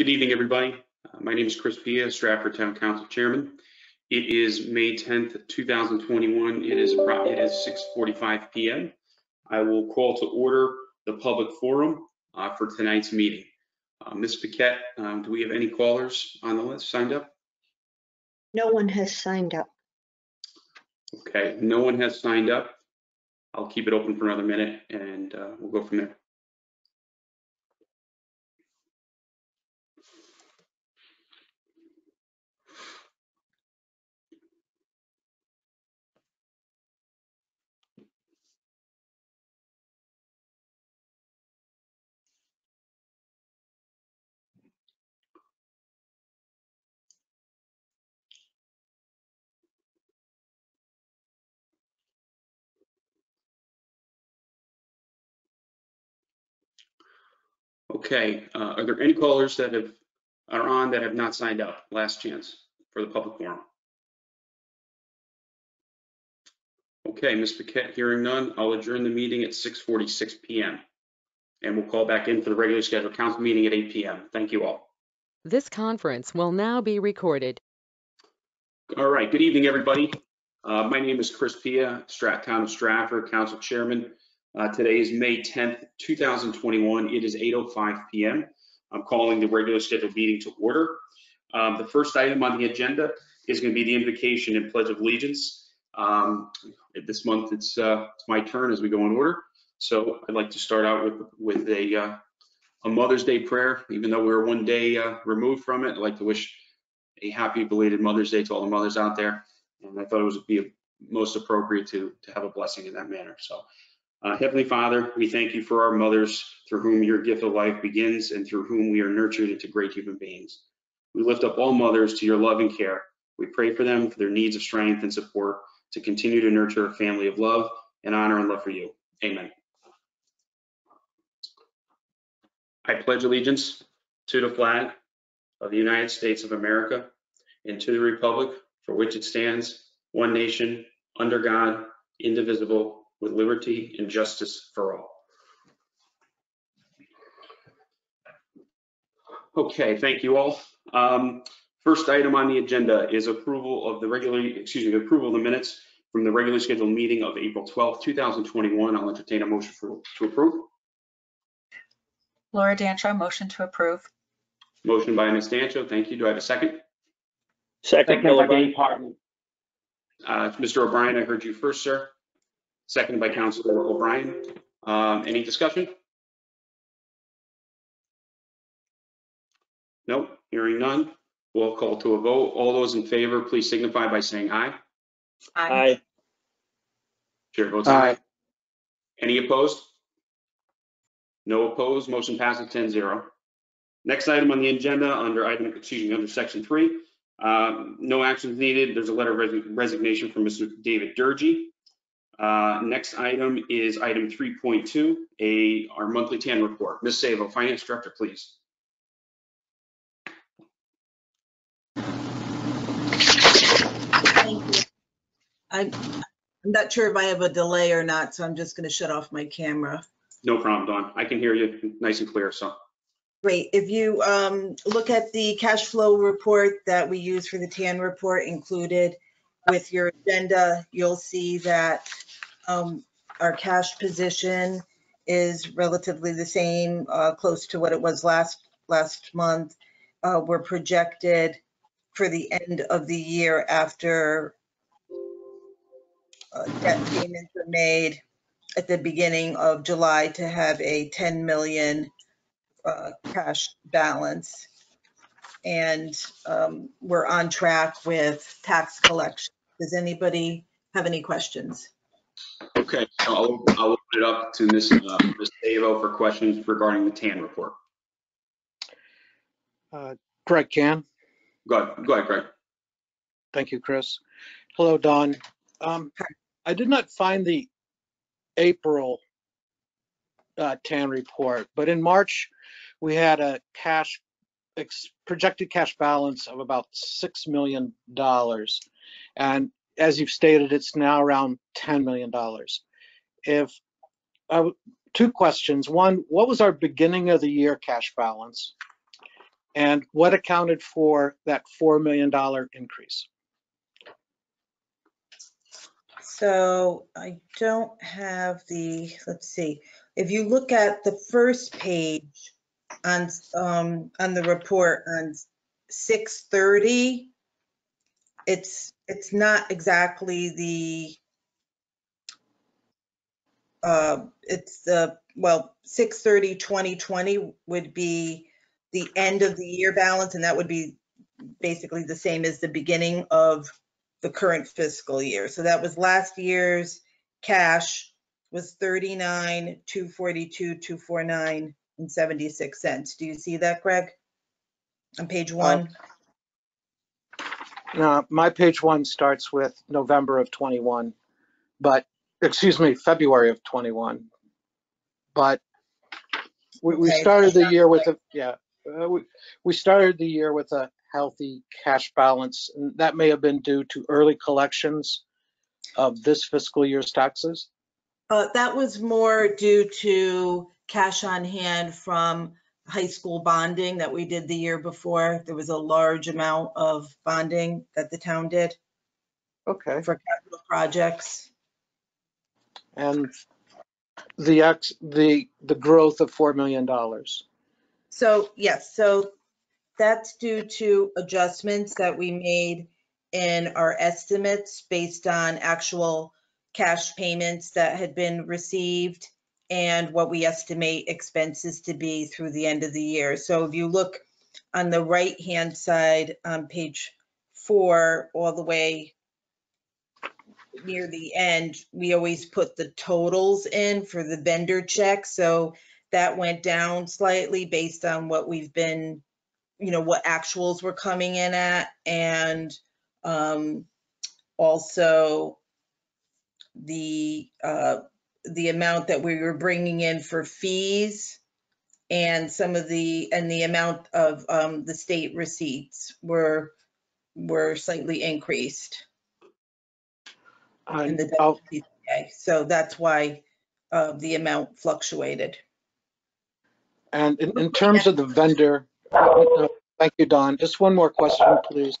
Good evening, everybody. Uh, My name is Chris Pia, Stratford Town Council Chairman. It is May 10th, 2021. It is, it is 6:45 PM. I will call to order the public forum uh, for tonight's meeting. Uh, Ms. Paquette, um, do we have any callers on the list signed up? No one has signed up. Okay, no one has signed up. I'll keep it open for another minute and uh, we'll go from there. Okay, uh, are there any callers that have, are on that have not signed up? Last chance for the public forum. Okay, Ms. Paquette, hearing none, I'll adjourn the meeting at 6:46 PM. And we'll call back in for the regularly scheduled council meeting at 8 PM. Thank you all. This conference will now be recorded. All right, good evening, everybody. Uh, My name is Chris Pia, Strat Town of Stratford, Council Chairman. Uh, Today is May 10th, 2021. It is 8:05 PM. I'm calling the regular scheduled meeting to order. Um, The first item on the agenda is going to be the invocation and pledge of allegiance. Um, This month, it's uh, it's my turn as we go in order. So I'd like to start out with with a uh, a Mother's Day prayer, even though we're one day uh, removed from it. I'd like to wish a happy belated Mother's Day to all the mothers out there. And I thought it would be most appropriate to, to have a blessing in that manner. So, uh, Heavenly Father, we thank you for our mothers through whom your gift of life begins and through whom we are nurtured into great human beings. We lift up all mothers to your love and care. We pray for them for their needs of strength and support to continue to nurture a family of love and honor and love for you. Amen. I pledge allegiance to the flag of the United States of America and to the republic for which it stands, one nation, under God, indivisible, with liberty and justice for all. Okay, thank you all. Um, First item on the agenda is approval of the regular, excuse me, approval of the minutes from the regularly scheduled meeting of April 12th, 2021. I'll entertain a motion for, to approve. Laura Dancho, motion to approve. Motion by Ms. Dancho, thank you. Do I have a second? Second, Bill O'Brien. Uh, Mr. O'Brien, I heard you first, sir. Seconded by Councilor O'Brien. Um, Any discussion? Nope, hearing none. We'll call to a vote. All those in favor, please signify by saying aye. Aye. Chair votes aye. Any opposed? No opposed, motion passes 10-0. Next item on the agenda, under item, excuse me, under section three, um, no actions needed. There's a letter of resi- resignation from Mr. David Durgy. Uh, Next item is item 3.2, a, our monthly TAN report. Ms. Sabo, Finance Director, please. Thank you. I'm, I'm not sure if I have a delay or not, so I'm just going to shut off my camera. No problem, Dawn. I can hear you nice and clear, so. Great. If you um, look at the cash flow report that we use for the TAN report included with your agenda, you'll see that um, our cash position is relatively the same, uh, close to what it was last, last month. Uh, We're projected for the end of the year after uh, debt payments are made at the beginning of July to have a 10 million uh, cash balance. And um, we're on track with tax collection. Does anybody have any questions? Okay, so I'll, I'll open it up to Ms. uh, Ms. For questions regarding the TAN report. Uh, Greg Cann. Go ahead, go ahead, Greg. Thank you, Chris. Hello, Dawn. Um, I did not find the April uh, TAN report, but in March, we had a cash, ex- projected cash balance of about $6 million. And as you've stated, it's now around $10 million. If, uh, two questions. One, what was our beginning of the year cash balance? And what accounted for that $4 million increase? So I don't have the, let's see, if you look at the first page on, um, on the report on six thirty, it's, it's not exactly the, uh, it's the, well, 2020 would be the end of the year balance, and that would be basically the same as the beginning of the current fiscal year. So that was last year's cash was 39, 242, 249 and 76 cents. Do you see that, Greg? On page one? Now, my page one starts with November of 21, but, excuse me, February of 21. But we, we Okay, started the year with a, yeah, uh, we, we started the year with a healthy cash balance. and That may have been due to early collections of this fiscal year's taxes. Uh, that was more due to cash on hand from high school bonding that we did the year before. There was a large amount of bonding that the town did Okay. for capital projects. And the ex, the, the growth of $4 million. So, yes, so that's due to adjustments that we made in our estimates based on actual cash payments that had been received and what we estimate expenses to be through the end of the year. So if you look on the right-hand side on page four, all the way near the end, we always put the totals in for the vendor check. So that went down slightly based on what we've been, you know, what actuals were coming in at. And um, also the, uh, the amount that we were bringing in for fees and some of the, and the amount of um, the state receipts were, were slightly increased in the I'll- WPCA. So that's why uh, the amount fluctuated. And in, in terms of the vendor, uh, thank you, Dawn. Just one more question, please.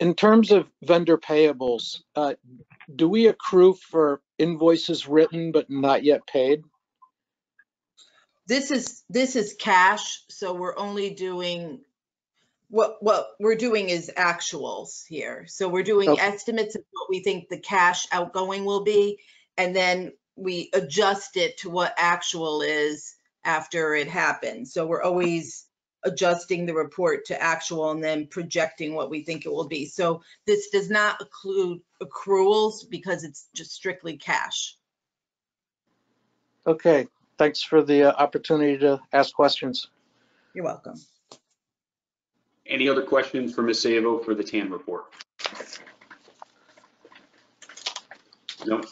In terms of vendor payables, uh, do we accrue for invoices written but not yet paid? This is, this is cash, so we're only doing, what, what we're doing is actuals here. So we're doing Okay. estimates of what we think the cash outgoing will be, and then we adjust it to what actual is after it happens. So we're always adjusting the report to actual and then projecting what we think it will be. So this does not include accruals because it's just strictly cash. Okay, thanks for the uh, opportunity to ask questions. You're welcome. Any other questions for Ms. Sabo for the TAN report? No?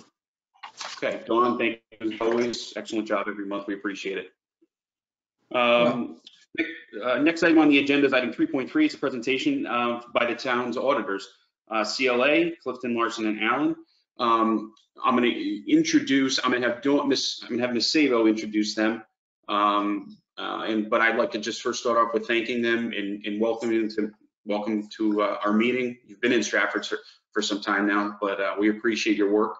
Okay, Dawn, thank you as always. Excellent job every month. We appreciate it. Um, ne- uh, Next item on the agenda is item 3.3. It's a presentation uh, by the town's auditors, uh, CLA, Clifton, Larson, and Allen. Um, I'm going to introduce, I'm going to have, Dawn- Miss, I'm going to have Ms. Sabo introduce them. Um, uh, And, but I'd like to just first start off with thanking them and and welcoming them to, welcome to uh, our meeting. You've been in Stratford for, for some time now, but uh, we appreciate your work.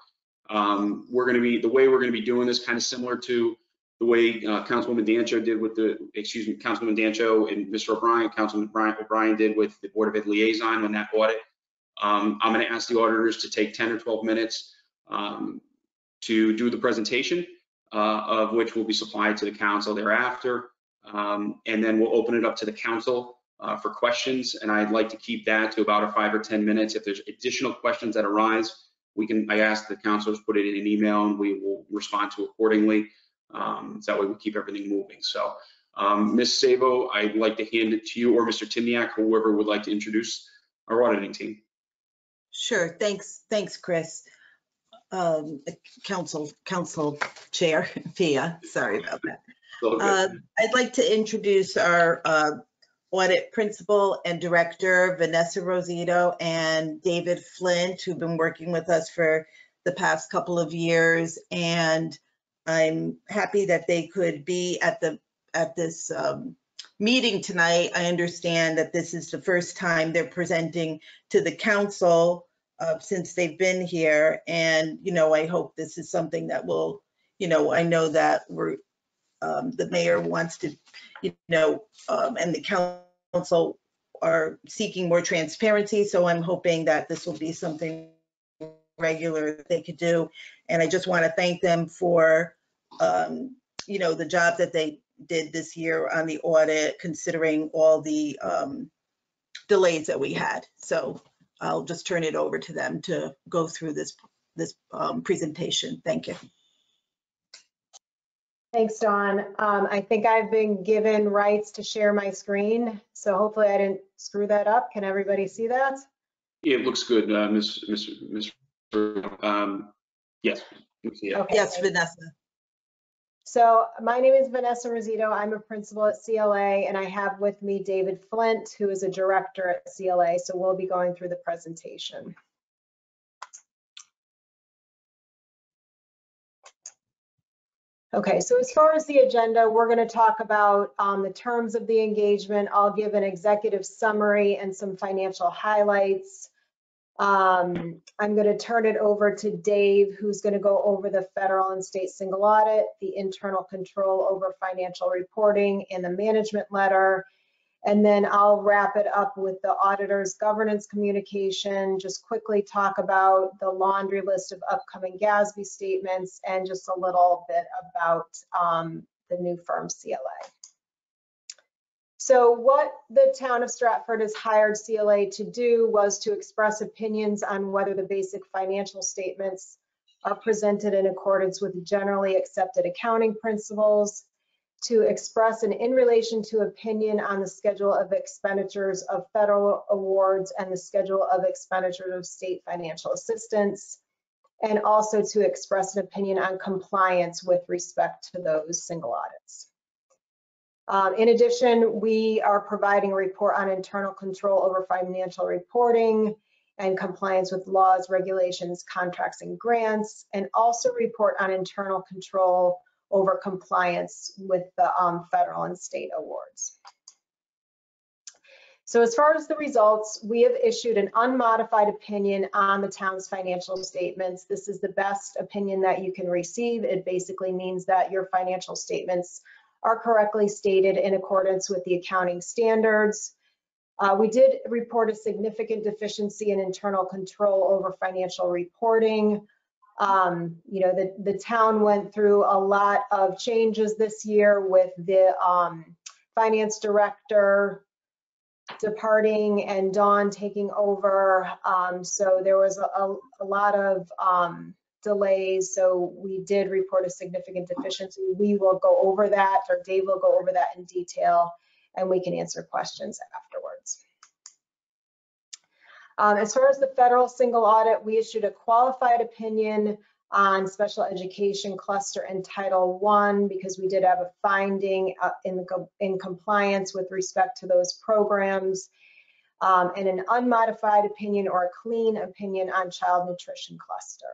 Um, We're going to be, the way we're going to be doing this kind of similar to the way uh, Councilwoman Dancho did with the, excuse me, Councilwoman Dancho and Mr. O'Brien, Councilman Brian O'Brien did with the Board of Ed liaison on that audit. Um, I'm going to ask the auditors to take 10 or 12 minutes um, to do the presentation, uh, of which will be supplied to the council thereafter. Um, And then we'll open it up to the council uh, for questions. And I'd like to keep that to about a five or 10 minutes. If there's additional questions that arise, we can, I ask the councilors put it in an email and we will respond to accordingly. Um, that way we keep everything moving. So, um, Ms. Sabo, I'd like to hand it to you or Mr. Timniak, whoever would like to introduce our auditing team. Sure, thanks, thanks, Chris. Um, Council, Council Chair Pia, sorry about that. Uh, I'd like to introduce our uh, audit principal and director, Vanessa Rosito and David Flint, who've been working with us for the past couple of years. And I'm happy that they could be at the, at this um, meeting tonight. I understand that this is the first time they're presenting to the council uh, since they've been here. And, you know, I hope this is something that will, you know, I know that we're, um, the mayor wants to, you know, um, and the council are seeking more transparency. So I'm hoping that this will be something regular they could do. And I just want to thank them for, um, you know, the job that they did this year on the audit, considering all the um, delays that we had. So I'll just turn it over to them to go through this, this um, presentation. Thank you. Thanks, Dawn. Um, I think I've been given rights to share my screen, so hopefully I didn't screw that up. Can everybody see that? It looks good, uh, Ms. Ms. Ms. Um, yes. Yeah. Okay. Yes, Vanessa. So my name is Vanessa Rosito. I'm a principal at CLA, and I have with me David Flint, who is a director at CLA. So we'll be going through the presentation. Okay, so as far as the agenda, we're going to talk about um, the terms of the engagement. I'll give an executive summary and some financial highlights. Um, I'm going to turn it over to Dave, who's going to go over the federal and state single audit, the internal control over financial reporting, and the management letter. And then I'll wrap it up with the auditor's governance communication, just quickly talk about the laundry list of upcoming GASB statements and just a little bit about um, the new firm CLA. So what the town of Stratford has hired CLA to do was to express opinions on whether the basic financial statements are presented in accordance with generally accepted accounting principles, to express an in relation to opinion on the schedule of expenditures of federal awards and the schedule of expenditures of state financial assistance, and also to express an opinion on compliance with respect to those single audits. Um, in addition, we are providing a report on internal control over financial reporting and compliance with laws, regulations, contracts, and grants, and also report on internal control over compliance with the um, federal and state awards. So as far as the results, we have issued an unmodified opinion on the town's financial statements. This is the best opinion that you can receive. It basically means that your financial statements are correctly stated in accordance with the accounting standards. Uh, we did report a significant deficiency in internal control over financial reporting. Um, you know, the, the town went through a lot of changes this year with the um, finance director departing and Dawn taking over. Um, so there was a, a, a lot of um, delays. So we did report a significant deficiency. We will go over that, or Dave will go over that in detail, and we can answer questions afterwards. Um, as far as the federal single audit, we issued a qualified opinion on special education cluster and Title I because we did have a finding uh, in, in compliance with respect to those programs um, and an unmodified opinion or a clean opinion on child nutrition cluster.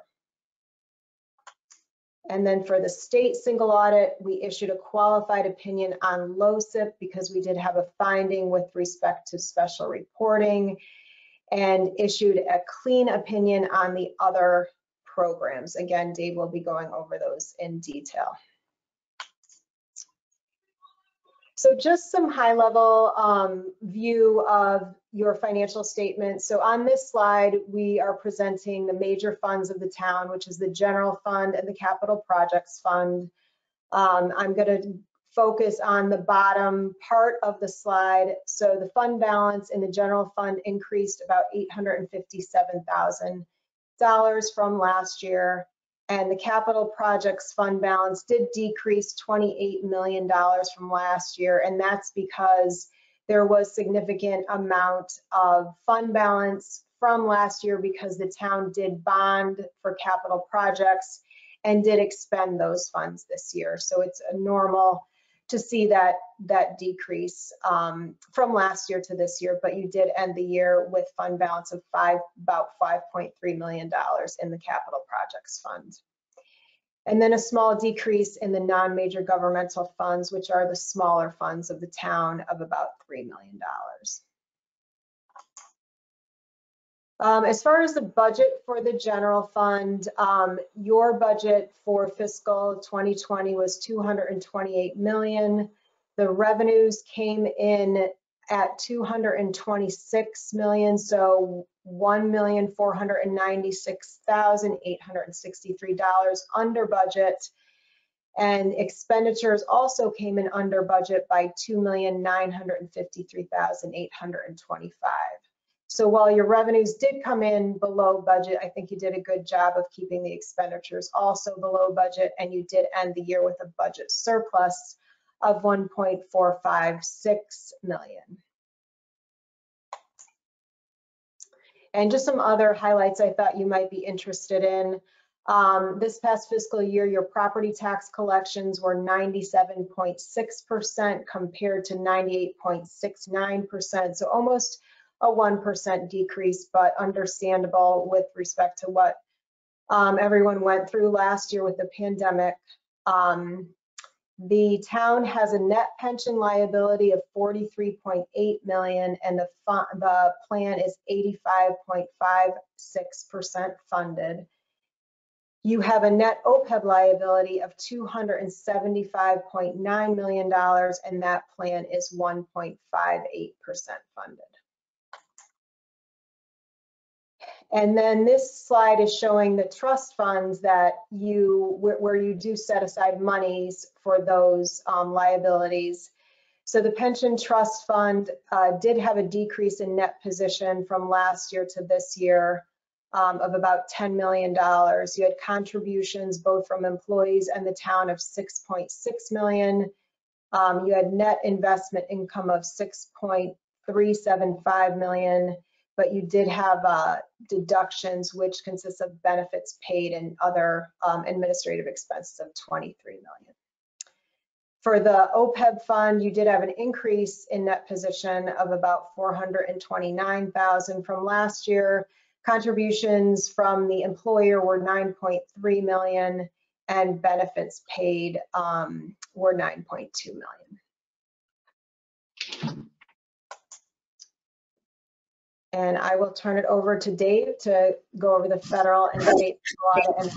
And then for the state single audit, we issued a qualified opinion on LOCIP because we did have a finding with respect to special reporting and issued a clean opinion on the other programs. Again, Dave will be going over those in detail. So just some high level um, view of your financial statement. So on this slide, we are presenting the major funds of the town, which is the general fund and the capital projects fund. Um, I'm going to focus on the bottom part of the slide. So the fund balance in the general fund increased about $857,000 from last year. And the capital projects fund balance did decrease $28 million from last year. And that's because there was significant amount of fund balance from last year because the town did bond for capital projects and did expend those funds this year. So it's a normal to see that that decrease um, from last year to this year, but you did end the year with fund balance of five about 5.3 million dollars in the capital projects fund. And then a small decrease in the non-major governmental funds, which are the smaller funds of the town of about $3 million. Um, as far as the budget for the general fund, um, your budget for fiscal 2020 was 228 million. The revenues came in at 226 million, so $1,496,863 under budget. And expenditures also came in under budget by 2,953,825. So while your revenues did come in below budget, I think you did a good job of keeping the expenditures also below budget, and you did end the year with a budget surplus of 1.456 million. And just some other highlights I thought you might be interested in. Um, this past fiscal year, your property tax collections were 97.6% compared to 98.69%. So almost a 1% decrease, but understandable with respect to what um, everyone went through last year with the pandemic. Um, the town has a net pension liability of 43.8 million and the, the plan is 85.56% funded. You have a net OPEB liability of $275.9 million and that plan is 1.58% funded. And then this slide is showing the trust funds that you, where, where you do set aside monies for those um, liabilities. So the pension trust fund uh, did have a decrease in net position from last year to this year um, of about $10 million. You had contributions both from employees and the town of 6.6 million. Um, you had net investment income of 6.375 million but you did have uh, deductions, which consists of benefits paid and other um, administrative expenses of 23 million. For the OPEB fund, you did have an increase in net position of about 429,000 from last year. Contributions from the employer were 9.3 million and benefits paid um, were 9.2 million. And I will turn it over to Dave to go over the federal and state and-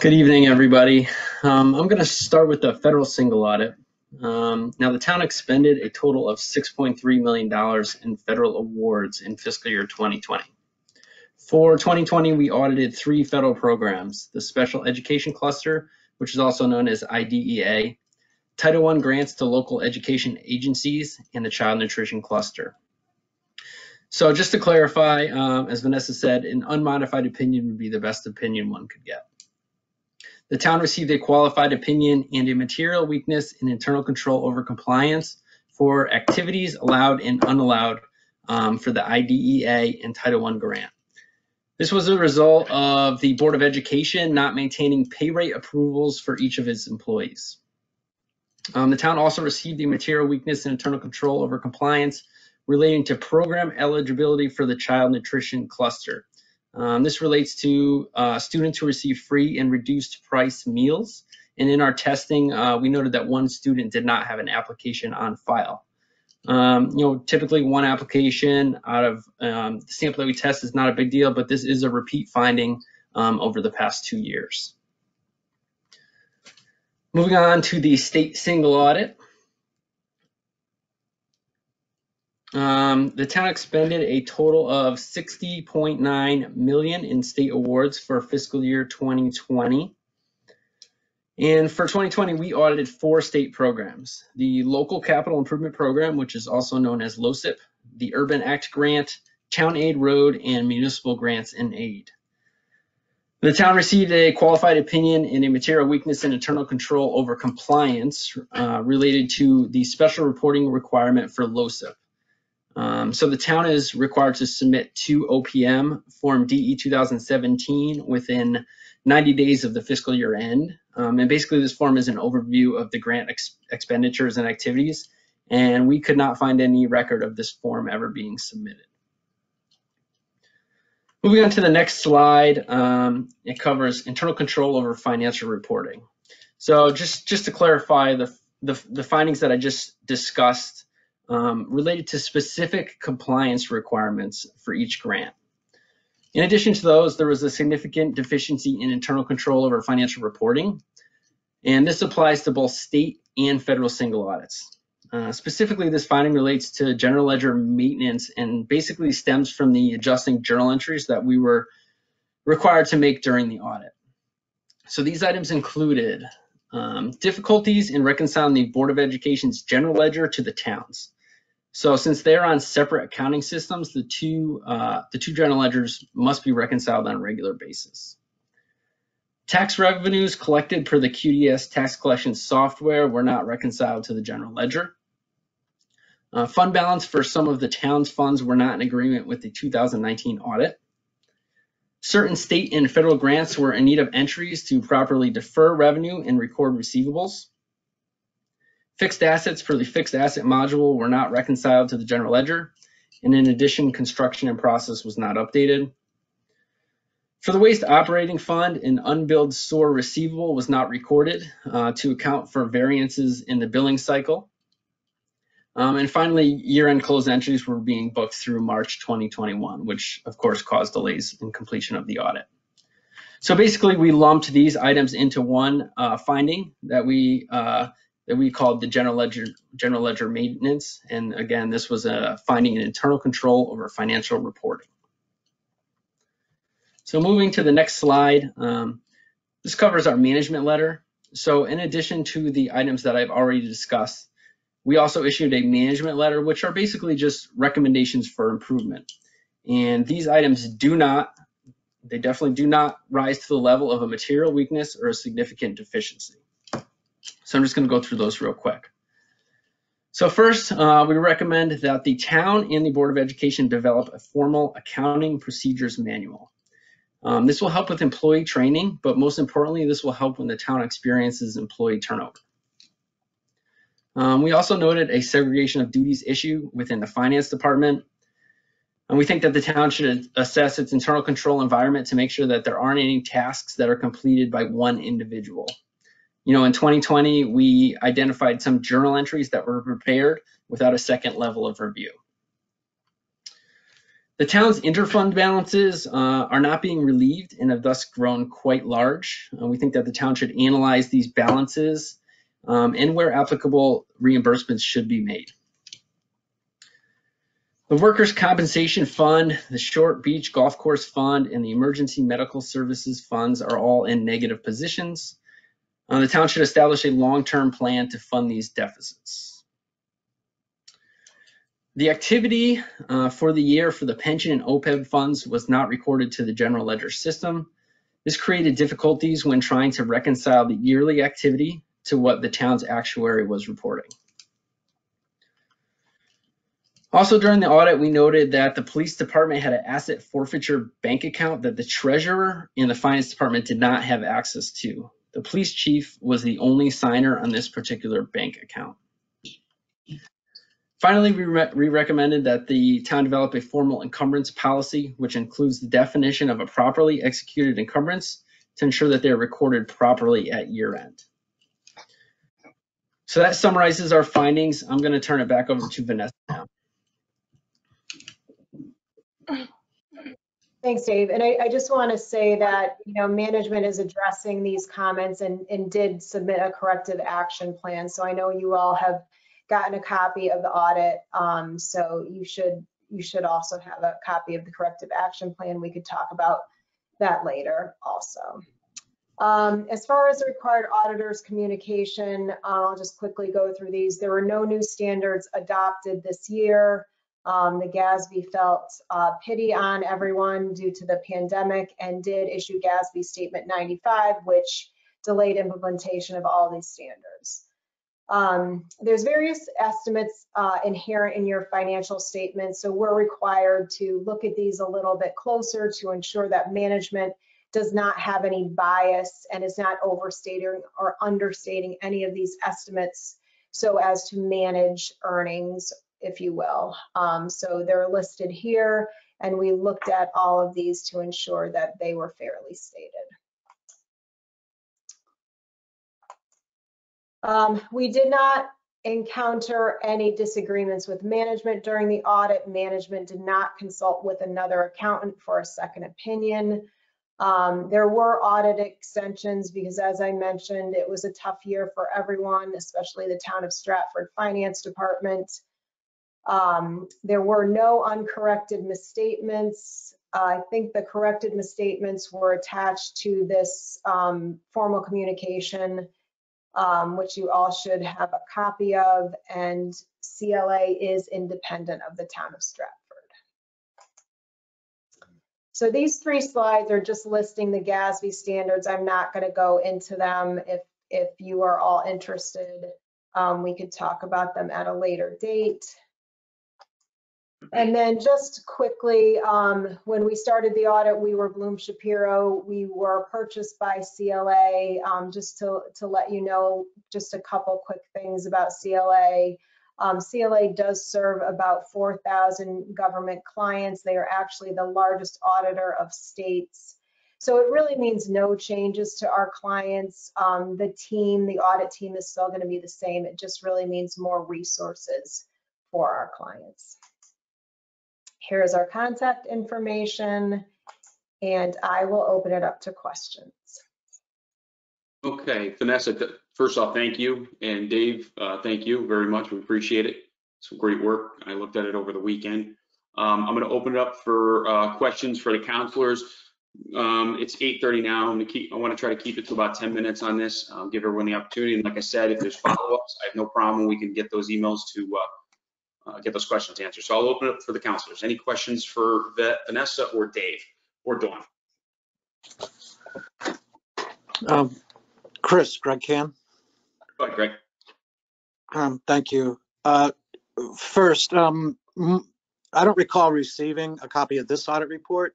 Good evening, everybody. Um, I'm going to start with the federal single audit. Um, now, the town expended a total of $6.3 million in federal awards in fiscal year 2020. For 2020, we audited three federal programs, the Special Education Cluster, which is also known as IDEA, Title I grants to local education agencies, and the Child Nutrition Cluster. So just to clarify, um, as Vanessa said, an unmodified opinion would be the best opinion one could get. The town received a qualified opinion and a material weakness in internal control over compliance for activities allowed and unallowed um, for the IDEA and Title I grant. This was a result of the Board of Education not maintaining pay rate approvals for each of its employees. Um, the town also received a material weakness in internal control over compliance relating to program eligibility for the child nutrition cluster. Um, this relates to uh, students who receive free and reduced price meals. And in our testing, uh, we noted that one student did not have an application on file. Um, you know, typically one application out of um, the sample that we test is not a big deal, but this is a repeat finding um, over the past two years. Moving on to the state single audit. Um, the town expended a total of 60.9 million in state awards for fiscal year 2020. And for 2020, we audited four state programs. The Local Capital Improvement Program, which is also known as LOCIP, the Urban Act Grant, Town Aid Road, and Municipal Grants and Aid. The town received a qualified opinion in a material weakness and internal control over compliance uh, related to the special reporting requirement for LOCIP. Um, so the town is required to submit to OPM Form DE 2017 within 90 days of the fiscal year end. Um, and basically this form is an overview of the grant ex expenditures and activities. And we could not find any record of this form ever being submitted. Moving on to the next slide, um, it covers internal control over financial reporting. So just, just to clarify, the, the, the findings that I just discussed um, related to specific compliance requirements for each grant. In addition to those, there was a significant deficiency in internal control over financial reporting, and this applies to both state and federal single audits. Uh, specifically, this finding relates to general ledger maintenance and basically stems from the adjusting journal entries that we were required to make during the audit. So these items included um, difficulties in reconciling the Board of Education's general ledger to the towns. So since they're on separate accounting systems, the two, uh, the two general ledgers must be reconciled on a regular basis. Tax revenues collected per the QDS tax collection software were not reconciled to the general ledger. Uh, fund balance for some of the town's funds were not in agreement with the 2019 audit. Certain state and federal grants were in need of entries to properly defer revenue and record receivables. Fixed assets for the fixed asset module were not reconciled to the general ledger. And in addition, construction and process was not updated. For the waste operating fund, an unbilled store receivable was not recorded uh, to account for variances in the billing cycle. Um, and finally, year-end close entries were being booked through March 2021, which of course caused delays in completion of the audit. So basically, we lumped these items into one uh, finding that we uh, that we called the general ledger general ledger maintenance. And again, this was a finding an internal control over financial reporting. So moving to the next slide, um, this covers our management letter. So in addition to the items that I've already discussed, we also issued a management letter, which are basically just recommendations for improvement. And these items do not, they definitely do not rise to the level of a material weakness or a significant deficiency. So I'm just gonna go through those real quick. So first, uh, we recommend that the town and the Board of Education develop a formal accounting procedures manual. Um, this will help with employee training, but most importantly, this will help when the town experiences employee turnover. Um, we also noted a segregation of duties issue within the finance department. And we think that the town should assess its internal control environment to make sure that there aren't any tasks that are completed by one individual. You know, in 2020, we identified some journal entries that were prepared without a second level of review. The town's interfund balances uh, are not being relieved and have thus grown quite large. Uh, we think that the town should analyze these balances um, and where applicable, reimbursements should be made. The Workers' Compensation Fund, the Short Beach Golf Course Fund, and the Emergency Medical Services Funds are all in negative positions. Uh, the town should establish a long-term plan to fund these deficits. The activity uh, for the year for the pension and OPEB funds was not recorded to the general ledger system. This created difficulties when trying to reconcile the yearly activity to what the town's actuary was reporting. Also during the audit, we noted that the police department had an asset forfeiture bank account that the treasurer and the finance department did not have access to. The police chief was the only signer on this particular bank account. Finally, we, re we, recommended that the town develop a formal encumbrance policy, which includes the definition of a properly executed encumbrance to ensure that they're recorded properly at year end. So that summarizes our findings. I'm going to turn it back over to Vanessa now. Thanks, Dave. And I, I just want to say that, you know, management is addressing these comments and, and did submit a corrective action plan. So I know you all have gotten a copy of the audit. Um, so you should you should also have a copy of the corrective action plan. We could talk about that later also. Um, as far as the required auditors communication, I'll just quickly go through these. There were no new standards adopted this year. Um, the GASB felt uh, pity on everyone due to the pandemic and did issue GASB Statement 95, which delayed implementation of all these standards. Um, there's various estimates uh, inherent in your financial statements, so we're required to look at these a little bit closer to ensure that management does not have any bias and is not overstating or understating any of these estimates so as to manage earnings, if you will. Um, so they're listed here And we looked at all of these to ensure that they were fairly stated. Um, we did not encounter any disagreements with management during the audit. Management did not consult with another accountant for a second opinion. Um, there were audit extensions because as I mentioned, it was a tough year for everyone, especially the town of Stratford Finance Department. Um, there were no uncorrected misstatements. I think the corrected misstatements were attached to this um, formal communication um, which you all should have a copy of, and CLA is independent of the town of Stratford. So these three slides are just listing the GASB standards. I'm not going to go into them. If, if you are all interested, um, we could talk about them at a later date. And then just quickly, um, when we started the audit, we were Blum Shapiro. We were purchased by CLA. Um, just to, to let you know, just a couple quick things about CLA. Um, CLA does serve about 4,000 government clients. They are actually the largest auditor of states. So it really means no changes to our clients. Um, the team, the audit team is still going to be the same. It just really means more resources for our clients. Here's our contact information, and I will open it up to questions. Okay, Vanessa, first off, thank you. And Dave, uh, thank you very much. We appreciate it. Some great work. I looked at it over the weekend. Um, I'm going to open it up for uh, questions for the counselors. Um, It's 8:30 now. I'm going to keep, I want to try to keep it to about 10 minutes on this, I'll give everyone the opportunity. And like I said, if there's follow-ups, I have no problem. We can get those emails to uh, uh, get those questions answered. So I'll open it up for the counselors. Any questions for Va- Vanessa or Dave or Dawn? Um, Chris, Greg Cann, Go ahead, Greg. um, thank you. Uh, First, um, I don't recall receiving a copy of this audit report.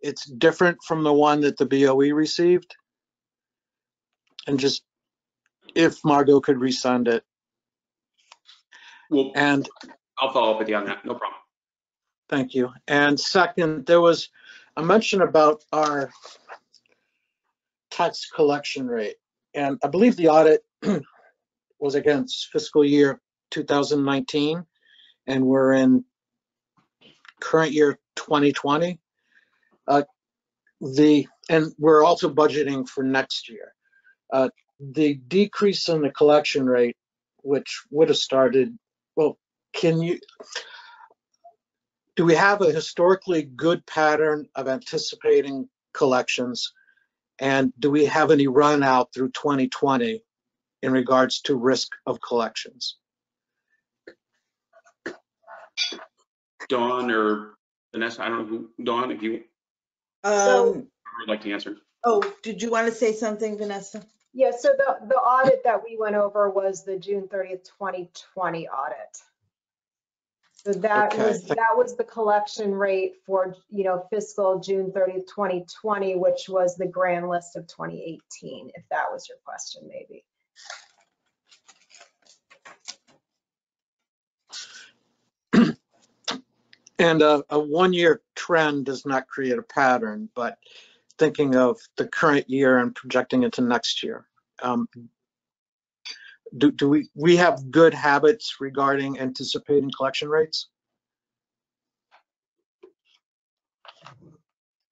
It's different from the one that the BOE received. And just if Margot could resend it. Well, And I'll follow up with you on that. No problem. Thank you. And second, there was a mention about our tax collection rate. And I believe the audit was against fiscal year 2019, and we're in current year 2020. Uh, The, and we're also budgeting for next year. Uh, The decrease in the collection rate, which would have started, well, can you, do we have a historically good pattern of anticipating collections? And do we have any run out through 2020 in regards to risk of collections? Dawn or Vanessa, I don't know who, Dawn, if you Um, would like to answer. oh, did you want to say something, Vanessa? Yeah, so the, the audit that we went over was the June 30th, 2020 audit. So that Okay, was, that was the collection rate for, you know, fiscal June 30th, 2020, which was the grand list of 2018, if that was your question, maybe. And a, a one-year trend does not create a pattern, but thinking of the current year and projecting into next year. um, Do, do we, we have good habits regarding anticipating collection rates?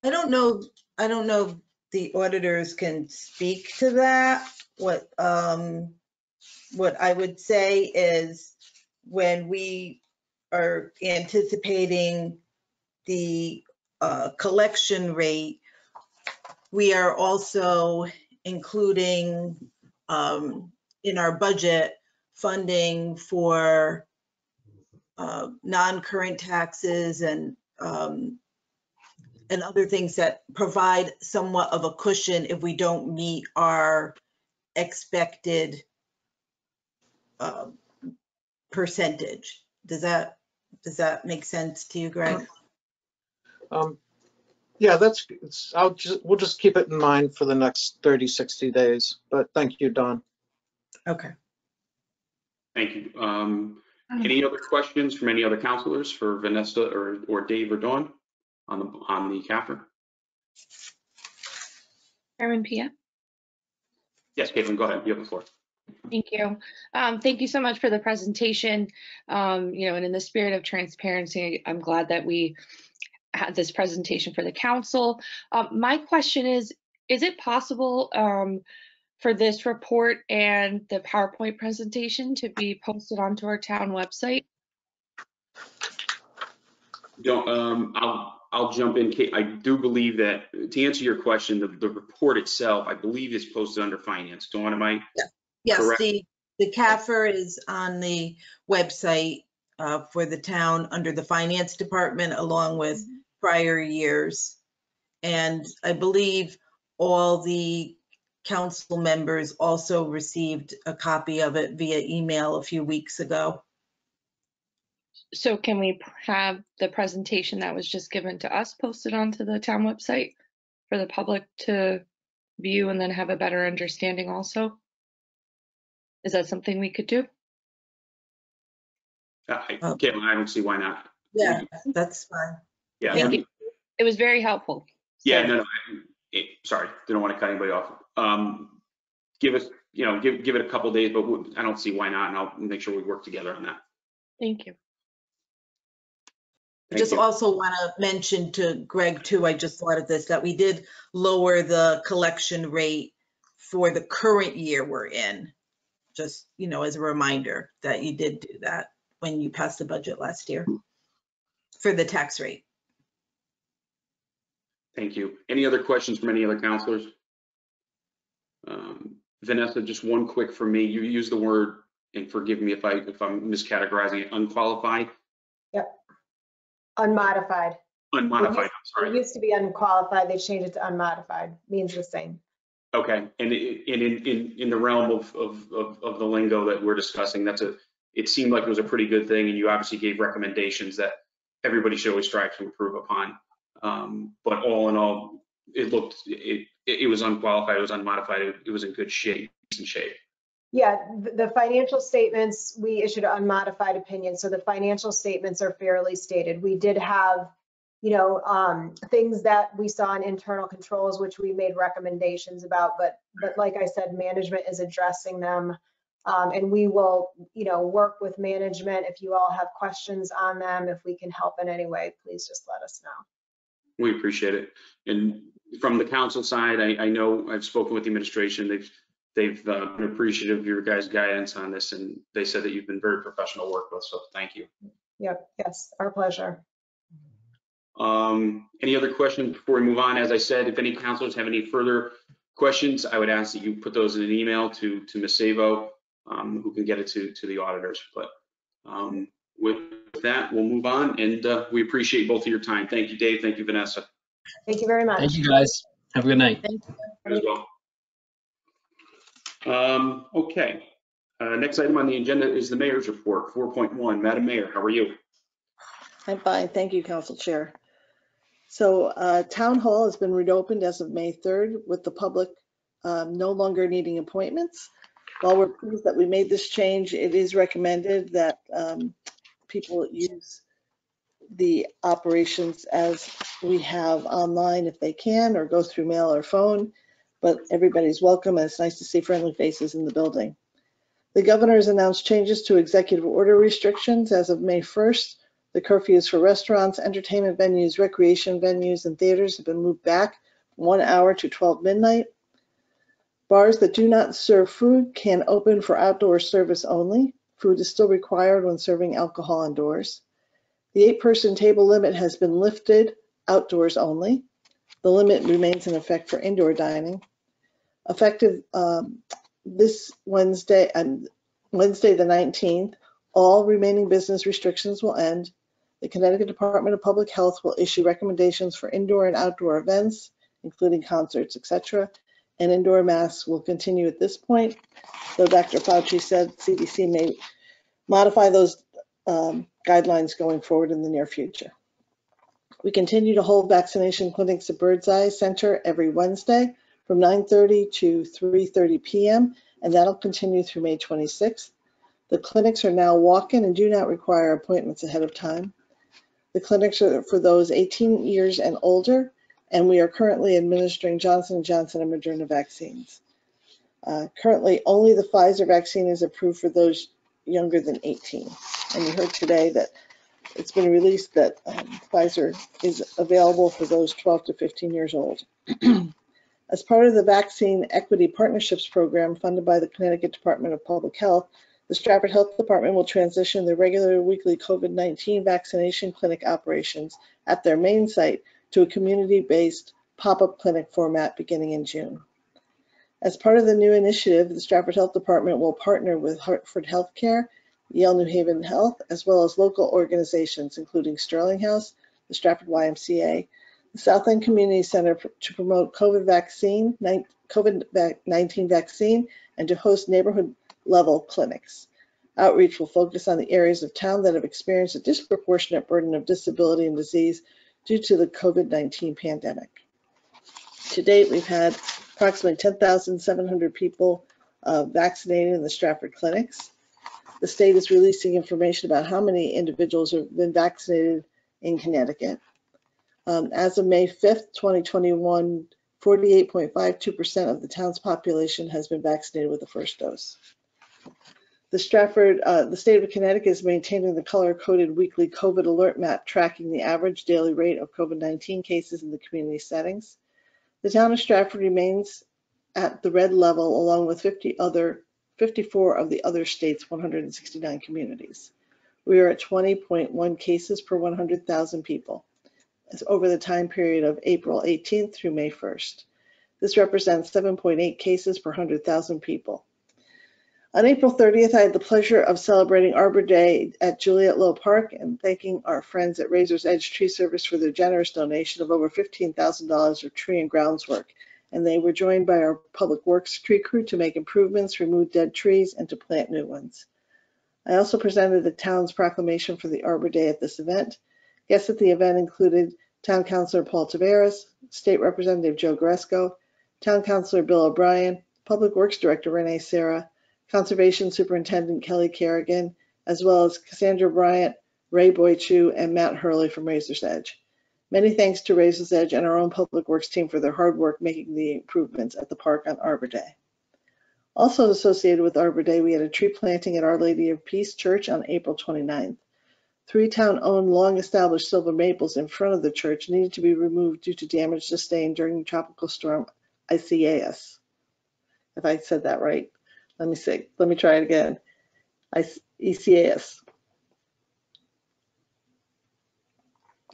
I don't know, I don't know the auditors can speak to that. What, um, what I would say is when we are anticipating the, uh, collection rate, we are also including, um, in our budget funding for, uh, non-current taxes and, um, and other things that provide somewhat of a cushion if we don't meet our expected um, percentage. Does that, does that make sense to you, Greg? Um, Yeah, that's, it's, I'll just, we'll just keep it in mind for the next 30, 60 days, but thank you, Dawn. Okay. Thank you. Um, Any other questions from any other counselors for Vanessa or, or Dave or Dawn? on the, on the CAFR? Chairman Pia. Yes, Caitlin, go ahead. You have the floor. Thank you. Um, thank you so much for the presentation. Um, you know, and in the spirit of transparency, I'm glad that we had this presentation for the council. Um, my question is, is it possible um, for this report and the PowerPoint presentation to be posted onto our town website? Don't, um, I'll, I'll jump in. Kate. I do believe that, to answer your question, the, the report itself, I believe is posted under finance. Dawn, am I? Yes, Correct. the, the CAFR is on the website uh, for the town under the finance department along with prior years. And I believe all the council members also received a copy of it via email a few weeks ago. So can we have the presentation that was just given to us posted onto the town website for the public to view and then have a better understanding also? Is that something we could do? Uh, I- Oh. Caitlin, I don't see why not. Yeah, that's fine. Yeah. Thank you. It was very helpful. Yeah, So- no, no, I- eh, sorry, didn't want to cut anybody off. Um, give us, you know, give, give it a couple days, but we- I don't see why not, and I'll make sure we work together on that. Thank you. I Thank just you. also want to mention to Greg too, I just thought of this, that we did lower the collection rate for the current year we're in. Just, you know, as a reminder that you did do that when you passed the budget last year for the tax rate. Thank you. Any other questions from any other counselors? Um, Vanessa, just one quick for me. You used the word, and forgive me if I, if I'm miscategorizing it, unqualified, Yep. Unmodified. unmodified, I'm sorry. It used to be unqualified, they changed it to unmodified, means the same. Okay, and in, in, in, in the realm of, of, of, of the lingo that we're discussing, that's a, it seemed like it was a pretty good thing, and you obviously gave recommendations that everybody should always strive to improve upon. Um, but all in all, it looked, it, it was unqualified, it was unmodified, it it was in good shape, decent shape. Yeah, the financial statements, we issued an unmodified opinion, so the financial statements are fairly stated. We did have, you know, um, things that we saw in internal controls, which we made recommendations about, but, but like I said, management is addressing them. Um, and we will, you know, work with management. If you all have questions on them, if we can help in any way, please just let us know. We appreciate it. And from the council side, I, I know I've spoken with the administration, they've, they've uh, been appreciative of your guys' guidance on this, and they said that you've been very professional to work with, so thank you. Yep, yes, our pleasure. Um, any other questions before we move on? As I said, if any counselors have any further questions, I would ask that you put those in an email to, to Ms. Savo, um, who can get it to, to the auditors. But, um, with that, we'll move on, and, uh, we appreciate both of your time. Thank you, Dave. Thank you, Vanessa, Thank you very much. Thank you, guys. Have a good night. as well. Um, okay. Uh, next item on the agenda is the mayor's report, 4.1. Madam Mayor, how are you? I'm fine, thank you, Council Chair. So uh, Town Hall has been reopened as of May 3rd with the public um, no longer needing appointments. While we're pleased that we made this change, it is recommended that um, people use the operations as we have online if they can, or go through mail or phone. But everybody's welcome, and it's nice to see friendly faces in the building. The governor has announced changes to executive order restrictions as of May 1st. The curfews for restaurants, entertainment venues, recreation venues, and theaters have been moved back one hour to 12 midnight. Bars that do not serve food can open for outdoor service only. Food is still required when serving alcohol indoors. The eight-person table limit has been lifted outdoors only. The limit remains in effect for indoor dining. Effective um, this Wednesday, and Wednesday the 19th, all remaining business restrictions will end. The Connecticut Department of Public Health will issue recommendations for indoor and outdoor events, including concerts, etc. And indoor masks will continue at this point, though Dr. Fauci said CDC may modify those um, guidelines going forward in the near future. We continue to hold vaccination clinics at Birdseye Center every Wednesday from 9:30 to 3:30 p.m., and that'll continue through May 26th. The clinics are now walk-in and do not require appointments ahead of time. The clinics are for those 18 years and older, and we are currently administering Johnson & Johnson and Moderna vaccines. Uh, Currently, only the Pfizer vaccine is approved for those younger than 18. And you heard today that it's been released that um, Pfizer is available for those 12 to 15 years old. As part of the Vaccine Equity Partnerships Program funded by the Connecticut Department of Public Health, the Stratford Health Department will transition the regular weekly COVID-19 vaccination clinic operations at their main site to a community-based pop-up clinic format beginning in June. As part of the new initiative, the Stratford Health Department will partner with Hartford Healthcare, Yale New Haven Health, as well as local organizations, including Sterling House, the Stratford YMCA, the South End Community Center to promote COVID vaccine, COVID-19 vaccine, and to host neighborhood level clinics. Outreach will focus on the areas of town that have experienced a disproportionate burden of disability and disease due to the COVID-19 pandemic. To date, we've had approximately 10,700 people uh, vaccinated in the Stratford clinics. The state is releasing information about how many individuals have been vaccinated in Connecticut. Um, As of May 5th, 2021, 48.52% of the town's population has been vaccinated with the first dose. The Stratford, uh, the state of Connecticut is maintaining the color-coded weekly COVID alert map tracking the average daily rate of COVID-19 cases in the community settings. The town of Stratford remains at the red level along with 50 other, 54 of the other state's 169 communities. We are at 20.1 cases per 100,000 people. It's over the time period of April 18th through May 1st. This represents 7.8 cases per 100,000 people. On April 30th, I had the pleasure of celebrating Arbor Day at Juliette Low Park and thanking our friends at Razor's Edge Tree Service for their generous donation of over $15,000 of tree and grounds work. And they were joined by our Public Works tree crew to make improvements, remove dead trees, and to plant new ones. I also presented the town's proclamation for the Arbor Day at this event. Guests at the event included Town Councilor Paul Taveras, State Representative Joe Gresko, Town Councilor Bill O'Brien, Public Works Director Raynae Serra, Conservation Superintendent Kelly Kerrigan, as well as Cassandra Bryant, Ray Boychu, and Matt Hurley from Razor's Edge. Many thanks to Razor's Edge and our own Public Works team for their hard work making the improvements at the park on Arbor Day. Also associated with Arbor Day, we had a tree planting at Our Lady of Peace Church on April 29th. Three town-owned, long-established silver maples in front of the church needed to be removed due to damage sustained during Tropical Storm Isaias. If I said that right. Let me see. Let me try it again. I, ECAS.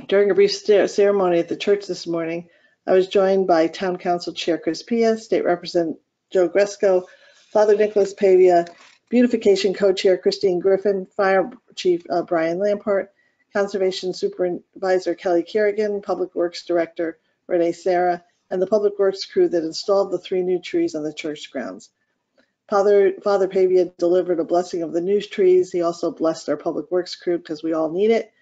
During a brief ceremony at the church this morning, I was joined by Town Council Chair Chris Pia, State Representative Joe Gresko, Father Nicholas Pavia, Beautification Co-Chair Christine Griffin, Fire Chief uh, Brian Lampart, Conservation Supervisor Kelly Kerrigan, Public Works Director Raynae Serra, and the Public Works crew that installed the three new trees on the church grounds. Father, Father Pavia delivered a blessing of the new trees. He also blessed our Public Works crew because we all need it.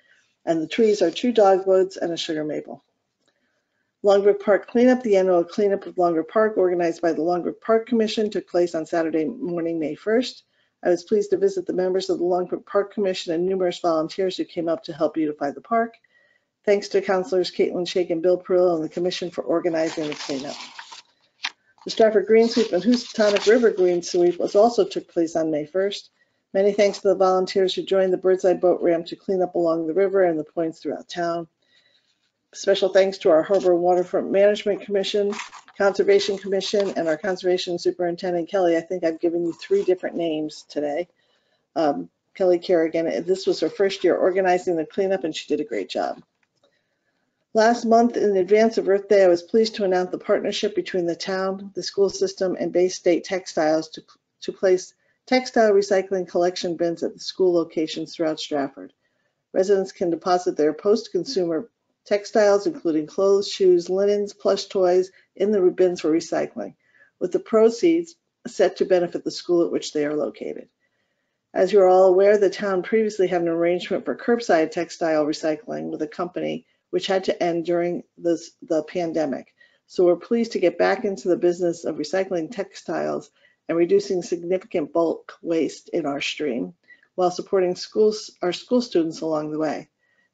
And the trees are two dogwoods and a sugar maple. Longbrook Park Cleanup, the annual cleanup of Longbrook Park organized by the Longbrook Park Commission took place on Saturday morning, May 1st. I was pleased to visit the members of the Longbrook Park Commission and numerous volunteers who came up to help beautify the park. Thanks to Councilors Caitlin Shake and Bill Perillo and the Commission for organizing the cleanup. The Stratford Green Sweep and Housatonic River Green Sweep was also took place on May 1st. Many thanks to the volunteers who joined the Birdseye Boat Ramp to clean up along the river and the points throughout town. Special thanks to our Harbor Waterfront Management Commission, Conservation Commission, and our Conservation Superintendent Kelly. I think I've given you three different names today. Um, Kelly Kerrigan, this was her first year organizing the cleanup and she did a great job. Last month, in advance of Earth Day, I was pleased to announce the partnership between the town, the school system, and Bay State Textiles to, to place textile recycling collection bins at the school locations throughout Stratford. Residents can deposit their post-consumer textiles, including clothes, shoes, linens, plush toys, in the bins for recycling, with the proceeds set to benefit the school at which they are located. As you're all aware, the town previously had an arrangement for curbside textile recycling with a company which had to end during this, the pandemic. So we're pleased to get back into the business of recycling textiles and reducing significant bulk waste in our stream while supporting schools, our school students along the way.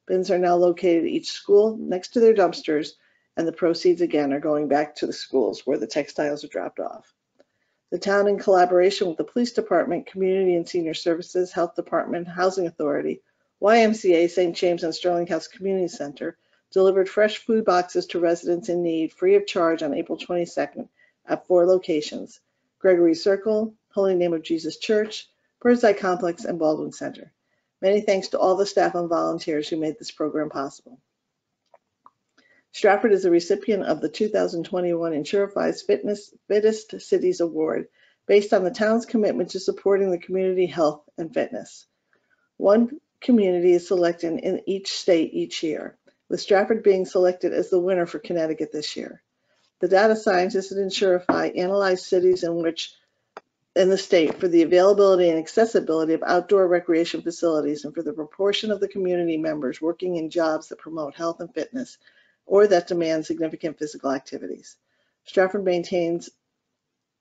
Bins are now located at each school next to their dumpsters, and the proceeds again are going back to the schools where the textiles are dropped off. The town, in collaboration with the Police Department, Community and Senior Services, Health Department, Housing Authority, YMCA, St. James, and Sterling House Community Center, delivered fresh food boxes to residents in need free of charge on April 22nd at four locations, Gregory Circle, Holy Name of Jesus Church, Birdseye Complex, and Baldwin Center. Many thanks to all the staff and volunteers who made this program possible. Stratford is a recipient of the 2021 Insurify's Fitness Fittest Cities Award based on the town's commitment to supporting the community health and fitness. One community is selected in each state each year, with Stratford being selected as the winner for Connecticut this year. The data scientists at Insurify analyzed cities in which in the state for the availability and accessibility of outdoor recreation facilities and for the proportion of the community members working in jobs that promote health and fitness or that demand significant physical activities. Stratford maintains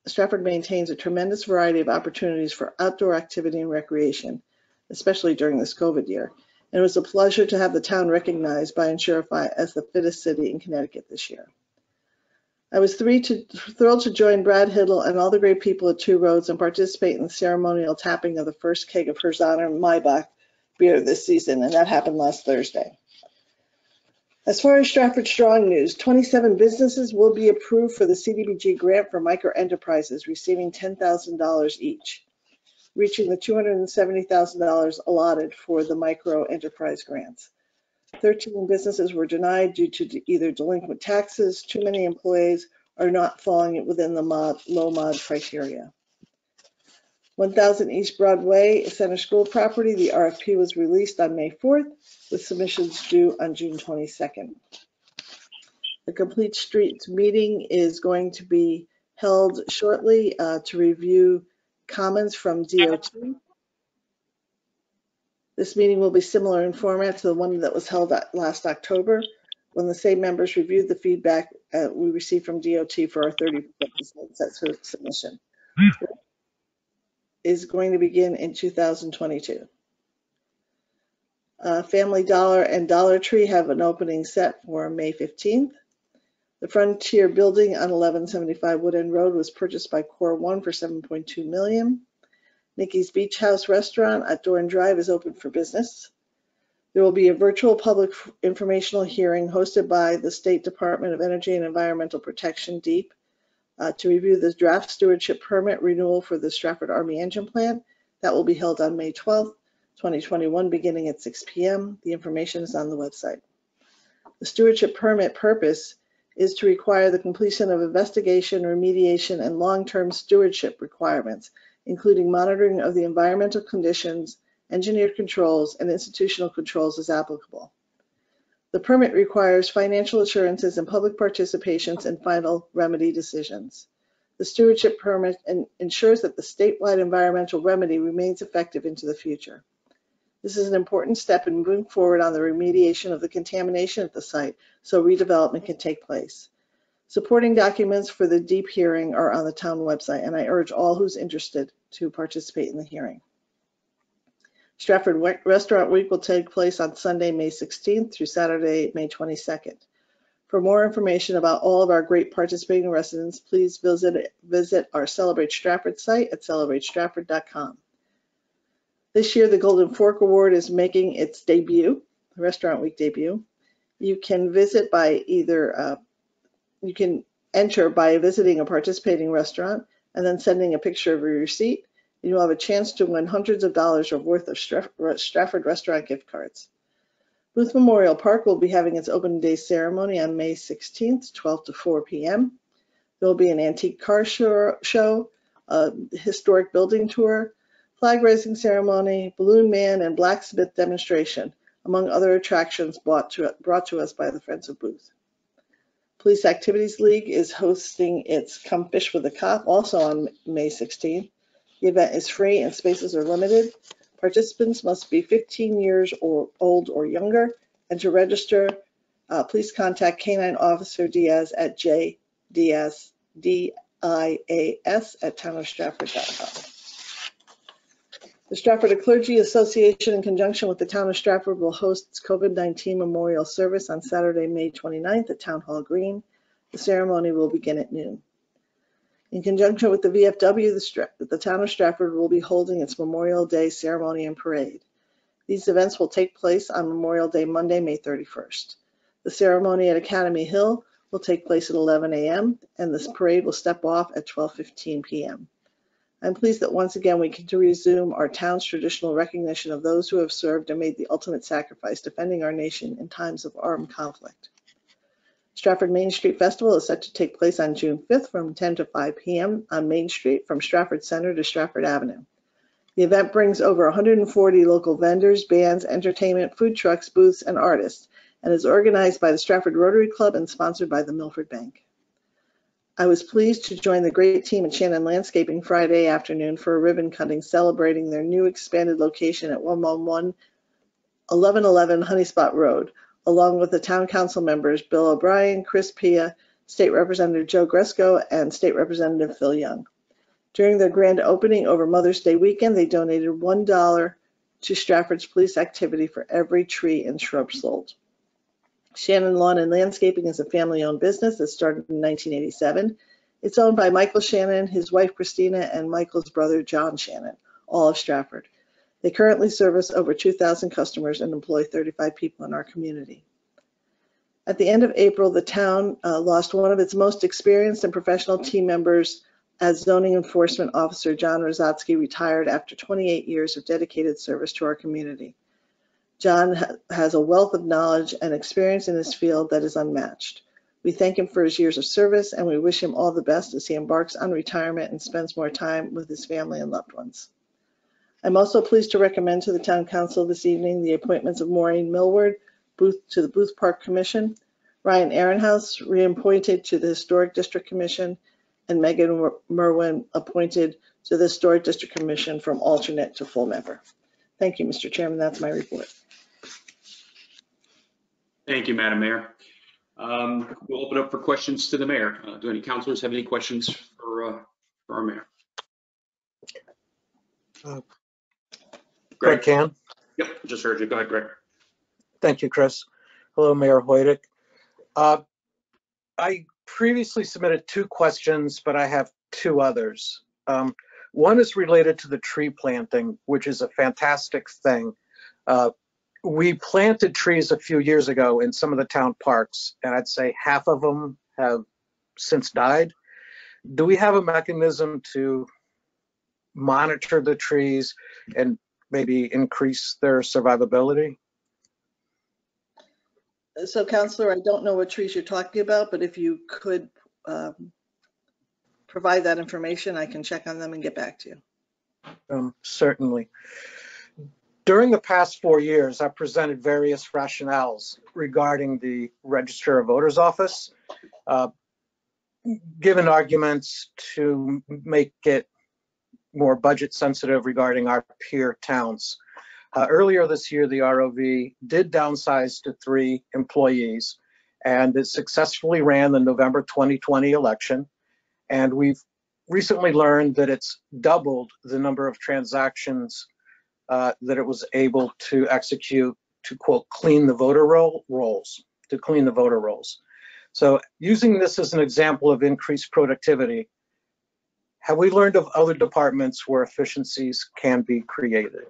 Stratford maintains a tremendous variety of opportunities for outdoor activity and recreation, especially during this COVID year. And it was a pleasure to have the town recognized by Insurify as the fittest city in Connecticut this year. I was to, thrilled to join Brad Hittle and all the great people at Two Roads and participate in the ceremonial tapping of the first keg of Herz Honor Maibock beer this season, and that happened last Thursday. As far as Stratford Strong news, 27 businesses will be approved for the CDBG grant for micro enterprises, receiving $10,000 each, reaching the $270,000 allotted for the micro enterprise grants. 13 businesses were denied due to either delinquent taxes, too many employees, or not falling within the mod, low mod criteria. 1000 East Broadway Center School property, the RFP was released on May 4th with submissions due on June 22nd. The Complete Streets meeting is going to be held shortly uh, to review comments from DOT. This meeting will be similar in format to the one that was held last October, when the same members reviewed the feedback uh, we received from DOT for our 30 set submission. Is going to begin in 2022. Uh, Family Dollar and Dollar Tree have an opening set for May 15th. The Frontier Building on 1175 Wood End Road was purchased by Core One for 7.2 million. Nikki's Beach House Restaurant at Dorn Drive is open for business. There will be a virtual public informational hearing hosted by the State Department of Energy and Environmental Protection, DEEP, uh, to review the draft stewardship permit renewal for the Stratford Army Engine Plant. That will be held on May 12th, 2021, beginning at 6 p.m. The information is on the website. The stewardship permit purpose is to require the completion of investigation, remediation, and long-term stewardship requirements, including monitoring of the environmental conditions, engineered controls, and institutional controls as applicable. The permit requires financial assurances and public participations in final remedy decisions. The stewardship permit ensures that the statewide environmental remedy remains effective into the future. This is an important step in moving forward on the remediation of the contamination at the site so redevelopment can take place. Supporting documents for the DEEP hearing are on the town website, and I urge all who's interested to participate in the hearing. Stratford Restaurant Week will take place on Sunday, May 16th through Saturday, May 22nd. For more information about all of our great participating residents, please visit, visit our Celebrate Stratford site at celebratestratford.com. This year, the Golden Fork Award is making its debut, the Restaurant Week debut. You can visit by either, uh, you can enter by visiting a participating restaurant and then sending a picture of your receipt. And You'll have a chance to win hundreds of dollars worth of Stratford restaurant gift cards. Booth Memorial Park will be having its open day ceremony on May 16th, 12 to 4 p.m. There will be an antique car show, show, a historic building tour, flag raising ceremony, balloon man, and blacksmith demonstration, among other attractions brought to, brought to us by the Friends of Booth. Police Activities League is hosting its Come Fish with a Cop also on May 16th. The event is free and spaces are limited. Participants must be 15 years or old or younger, and to register, uh, please contact Canine Officer Diaz at jdiaz, at townofstratford.com. The Stratford Clergy Association, in conjunction with the town of Stratford, will host its COVID-19 memorial service on Saturday, May 29th at Town Hall Green. The ceremony will begin at noon. In conjunction with the VFW, the the town of Stratford will be holding its Memorial Day ceremony and parade. These events will take place on Memorial Day, Monday, May 31st. The ceremony at Academy Hill will take place at 11 a.m. and this parade will step off at 12:15 p.m. I'm pleased that once again we can resume our town's traditional recognition of those who have served and made the ultimate sacrifice defending our nation in times of armed conflict. Stratford Main Street Festival is set to take place on June 5th from 10 to 5 p.m. on Main Street from Stratford Center to Stratford Avenue. The event brings over 140 local vendors, bands, entertainment, food trucks, booths, and artists, and is organized by the Stratford Rotary Club and sponsored by the Milford Bank. I was pleased to join the great team at Shannon Landscaping Friday afternoon for a ribbon cutting celebrating their new expanded location at 111 1111 Honeyspot Road, along with the town council members Bill O'Brien, Chris Pia, State Representative Joe Gresko, and State Representative Phil Young. During their grand opening over Mother's Day weekend, they donated $1 to Stratford's police activity for every tree and shrub sold. Shannon Lawn and Landscaping is a family-owned business that started in 1987. It's owned by Michael Shannon, his wife Christina, and Michael's brother John Shannon, all of Stratford. They currently service over 2,000 customers and employ 35 people in our community. At the end of April, the town uh, lost one of its most experienced and professional team members as zoning enforcement officer. John Rosatsky retired after 28 years of dedicated service to our community. John ha- has a wealth of knowledge and experience in this field that is unmatched. We thank him for his years of service and we wish him all the best as he embarks on retirement and spends more time with his family and loved ones. I'm also pleased to recommend to the town council this evening the appointments of Maureen Millward Booth to the Booth Park Commission, Ryan Ehrenhaus reappointed to the Historic District Commission, and Megan Merwin appointed to the Historic District Commission from alternate to full member. Thank you, Mr. Chairman. That's my report. Thank you, Madam Mayor. Um, We'll open up for questions to the mayor. Uh, Do any councilors have any questions for, uh, for our mayor? Uh, Greg? Greg Cann. Yep, just heard you. Go ahead, Greg. Thank you, Chris. Hello, Mayor Hoydick. Uh, I previously submitted two questions, but I have two others. Um, One is related to the tree planting, which is a fantastic thing. Uh, We planted trees a few years ago in some of the town parks, and I'd say half of them have since died. Do we have a mechanism to monitor the trees and maybe increase their survivability? So Counselor, I don't know what trees you're talking about, but if you could um, provide that information, I can check on them and get back to you. Um, Certainly. During the past four years, I presented various rationales regarding the Register of Voters Office, uh, given arguments to make it more budget sensitive regarding our peer towns. Uh, Earlier this year, the ROV did downsize to three employees, and it successfully ran the November 2020 election. And we've recently learned that it's doubled the number of transactions uh, that it was able to execute to quote, clean the voter roll rolls, to clean the voter rolls. So using this as an example of increased productivity, have we learned of other departments where efficiencies can be created?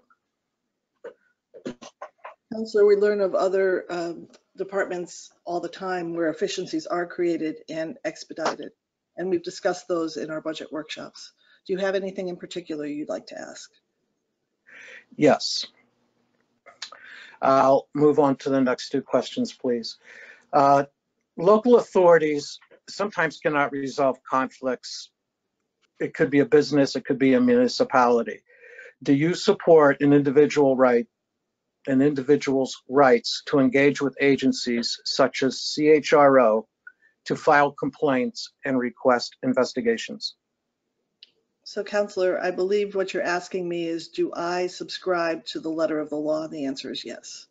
Counselor, we learn of other um, departments all the time where efficiencies are created and expedited. And we've discussed those in our budget workshops. Do you have anything in particular you'd like to ask? Yes. I'll move on to the next two questions, please. Uh, Local authorities sometimes cannot resolve conflicts. It could be a business, it could be a municipality. Do you support an individual right, an individual's rights to engage with agencies such as CHRO to file complaints and request investigations? So Counselor, I believe what you're asking me is, do I subscribe to the letter of the law? The answer is yes.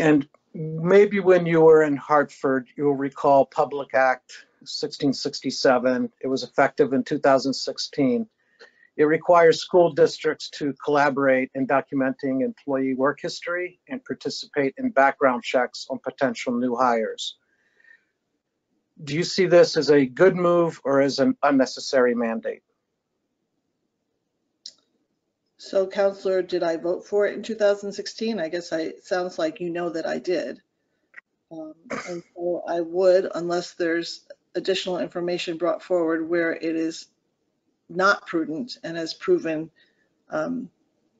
And maybe when you were in Hartford, you'll recall Public Act 1667. It was effective in 2016. It requires school districts to collaborate in documenting employee work history and participate in background checks on potential new hires. Do you see this as a good move or as an unnecessary mandate? So Counselor, did I vote for it in 2016? I guess I, sounds like you know that I did. Um, And so I would, unless there's additional information brought forward where it is not prudent and has proven um,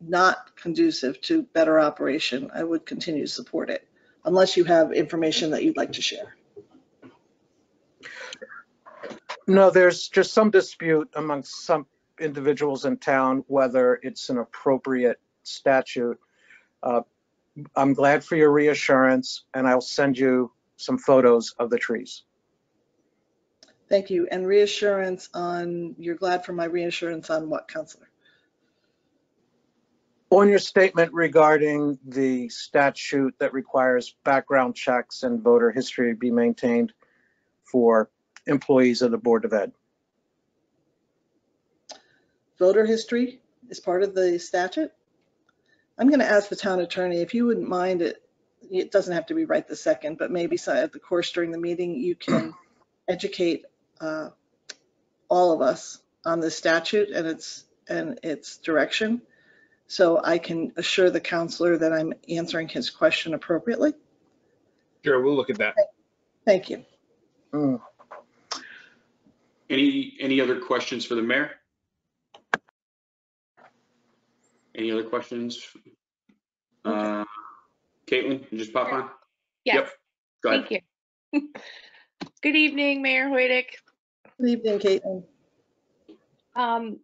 not conducive to better operation, I would continue to support it, unless you have information that you'd like to share. No, there's just some dispute amongst some individuals in town whether it's an appropriate statute. Uh, I'm glad for your reassurance, and I'll send you some photos of the trees. Thank you. And reassurance on, you're glad for my reassurance on what, Counselor? On your statement regarding the statute that requires background checks and voter history be maintained for employees of the Board of Ed. Voter history is part of the statute? I'm going to ask the town attorney if you wouldn't mind it. It doesn't have to be right this second, but maybe at the course during the meeting, you can educate uh, all of us on the statute and its, and its direction. So I can assure the counselor that I'm answering his question appropriately. Sure, we'll look at that. Thank you. Hmm. Any, any other questions for the mayor? Any other questions? Uh, Caitlin, you just pop on? Yes, Yep. Go ahead. thank you. Good evening, Mayor Hoydick. Good evening, Caitlin. Um,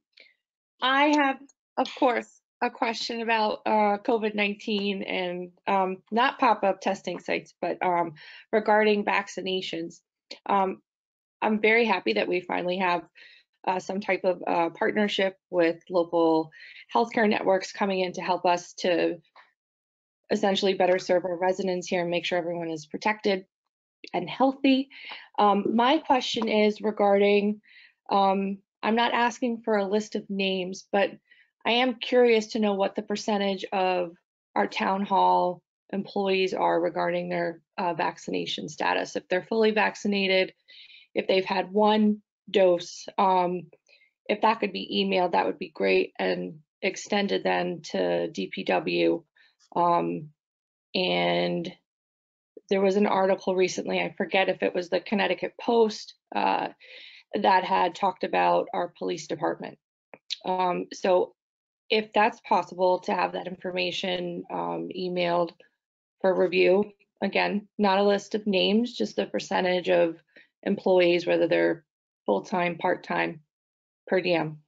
I have, of course, a question about uh, COVID-19 and um, not pop-up testing sites, but um, regarding vaccinations. Um, I'm very happy that we finally have uh, some type of uh, partnership with local healthcare networks coming in to help us to essentially better serve our residents here and make sure everyone is protected and healthy. Um, my question is regarding, um, I'm not asking for a list of names, but I am curious to know what the percentage of our town hall employees are regarding their uh, vaccination status. If they're fully vaccinated, if they've had one dose, um, if that could be emailed, that would be great and extended then to DPW. Um, and there was an article recently, I forget if it was the Connecticut Post, uh, that had talked about our police department. Um, so if that's possible to have that information um, emailed for review, again, not a list of names, just the percentage of employees, whether they're full-time, part-time, per diem.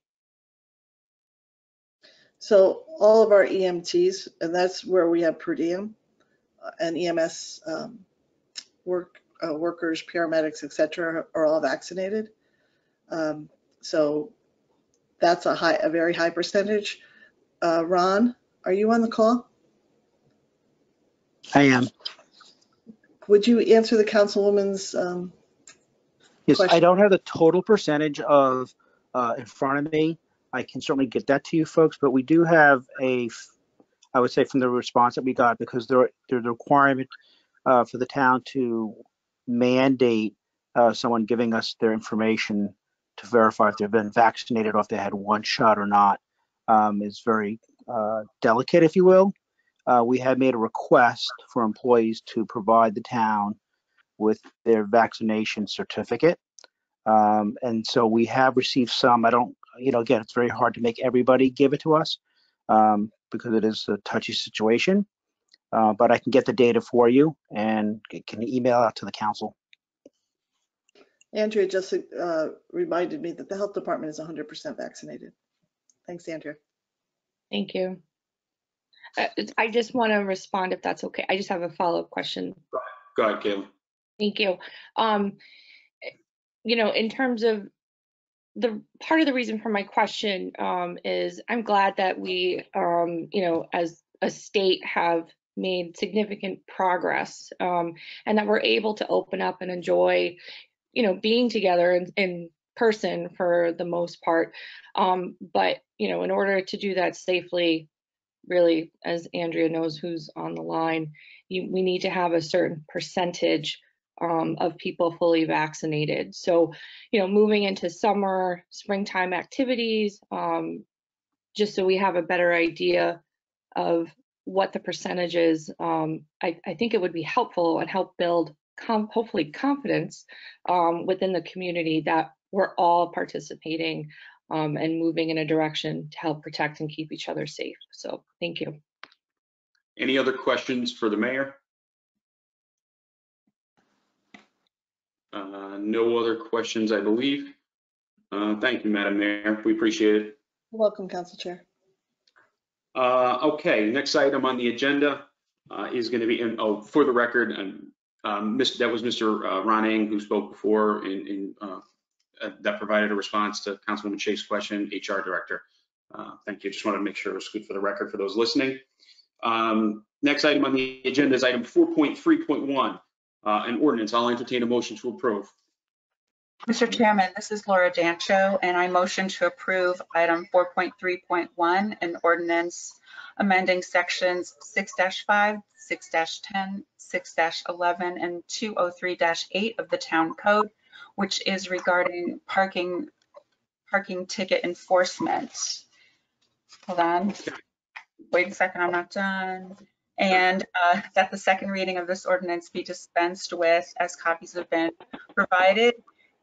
So all of our EMTs, and that's where we have per diem uh, and EMS um, work uh, workers, paramedics, et cetera, are all vaccinated. Um, So that's a high, a very high percentage. Uh, Ron, are you on the call? I am. Would you answer the councilwoman's? um, Yes, I don't have the total percentage of, uh, in front of me. I can certainly get that to you folks, but we do have a, I would say from the response that we got, because there, there's a requirement, uh, for the town to mandate, uh, someone giving us their information to verify if they've been vaccinated or if they had one shot or not, um, is very, uh, delicate, if you will. Uh, we had made a request for employees to provide the town with their vaccination certificate. Um, and so we have received some. I don't, you know, again, it's very hard to make everybody give it to us um, because it is a touchy situation. Uh, but I can get the data for you and c- can email out to the council. Andrea just uh, reminded me that the health department is 100% vaccinated. Thanks, Andrea. Thank you. Uh, I just want to respond if that's okay. I just have a follow-up question. Go ahead, Caitlin. Thank you. Um, you know, in terms of the part of the reason for my question um, is I'm glad that we, um, you know, as a state have made significant progress um, and that we're able to open up and enjoy, you know, being together in, in person for the most part. Um, but, you know, in order to do that safely, really, as Andrea knows who's on the line, you, we need to have a certain percentage um, of people fully vaccinated. So, you know, moving into summer, springtime activities, um, just so we have a better idea of what the percentage is, um, I, I think it would be helpful and help build hopefully confidence um, within the community that we're all participating um, and moving in a direction to help protect and keep each other safe. So thank you. Any other questions for the mayor? Uh, No other questions, I believe. Uh, Thank you, Madam Mayor. We appreciate it. You're welcome, Council Chair. Uh, Okay, next item on the agenda uh, is going to be, and, oh, for the record, and um, that was Mr. uh, Ron Eng who spoke before and- uh, uh, that provided a response to Councilwoman Shake's question, HR Director. Uh, Thank you. Just wanted to make sure it was good for the record for those listening. Um, Next item on the agenda is item 4.3.1, uh, an ordinance. I'll entertain a motion to approve. Mr. Chairman, this is Laura Dancho, and I motion to approve item 4.3.1, an ordinance amending sections 6-5, 6-10, 6-11, and 203-8 of the Town Code, which is regarding parking, parking ticket enforcement. Hold on. Wait a second, I'm not done. And uh, that the second reading of this ordinance be dispensed with as copies have been provided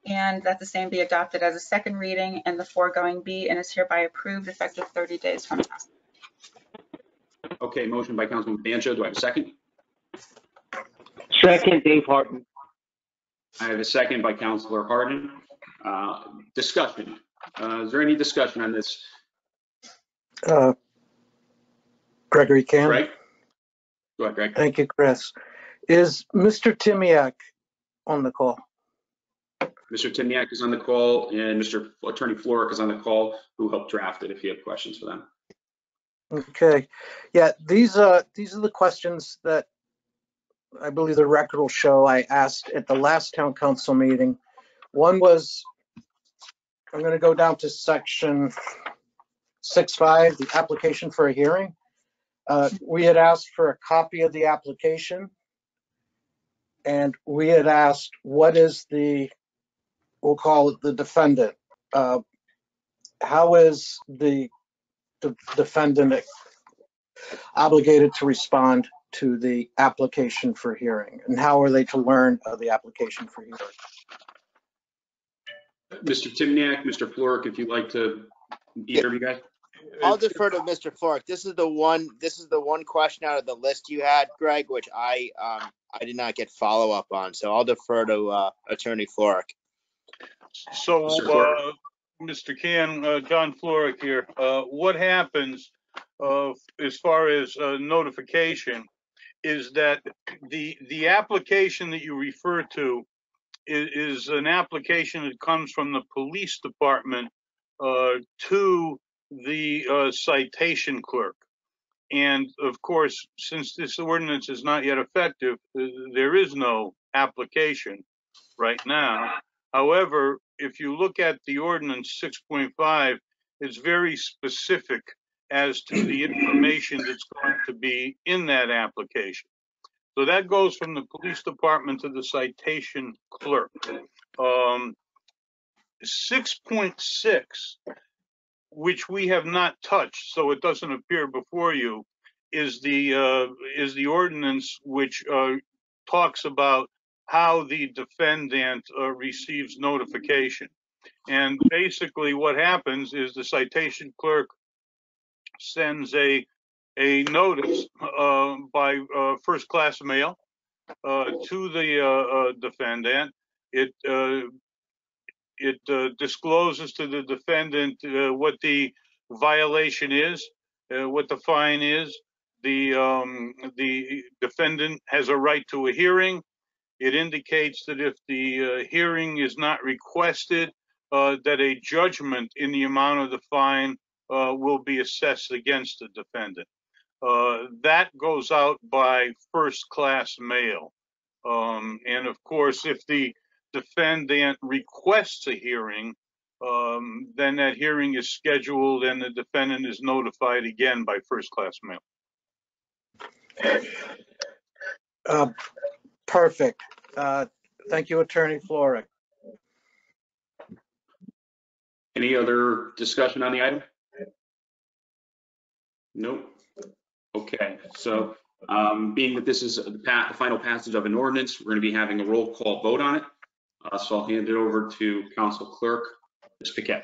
and that the same be adopted as a second reading and the foregoing be and is hereby approved effective 30 days from now. Okay, motion by Councilman Dancho. Do I have a second? Second, Dave Harton. I have a second by Councilor Harden. Uh, Discussion. Uh, Is there any discussion on this? Uh, Gregory Cann. Greg? Go ahead, Greg. Thank you, Chris. Is Mr. Timiak on the call? Mr. Timniak is on the call and Mr. Attorney Floric is on the call, who helped draft it if you have questions for them. Okay, yeah, these, uh, these are the questions that I believe the record will show I asked at the last town council meeting. One was, I'm gonna go down to section six five, the application for a hearing. Uh, we had asked for a copy of the application. And we had asked, what is the, we'll call it the defendant, uh, how is the the defendant obligated to respond to the application for hearing? And how are they to learn of the application for hearing? Mr. Timniak, Mr. Floric, if you'd like to, either of you guys? I'll defer to Mr. Flork. This is the one, this is the one question out of the list you had, Greg, which I, um, I did not get follow up on. So I'll defer to, uh, Attorney Flork. So, Mr. Floric. uh, Mr. Cann, uh, John Floric here, uh, what happens, uh, as far as, uh, notification is that the, the application that you refer to is, is an application that comes from the police department, uh, to the, uh, citation clerk. And of course, since this ordinance is not yet effective, uh, there is no application right now. However, if you look at the ordinance six point five, it's very specific as to the information that's going to be in that application. So that goes from the police department to the citation clerk. Um, six point six, which we have not touched, so it doesn't appear before you, is the, uh, is the ordinance which, uh, talks about how the defendant uh, receives notification. And basically what happens is the citation clerk sends a, a notice uh, by uh, first class mail uh, to the defendant. It, it uh, discloses to the defendant uh, what the violation is, uh, what the fine is. The, um, the defendant has a right to a hearing. It indicates that if the uh, hearing is not requested, uh, that a judgment in the amount of the fine uh, will be assessed against the defendant. That goes out by first-class mail. Um, And of course, if the defendant requests a hearing, um, then that hearing is scheduled and the defendant is notified again by first-class mail. Uh, Perfect. Uh, Thank you, Attorney Floric. Any other discussion on the item? Nope. Okay, so um, being that this is the pa- the final passage of an ordinance, we're going to be having a roll call vote on it. Uh, So I'll hand it over to Council Clerk, Ms. Paquette.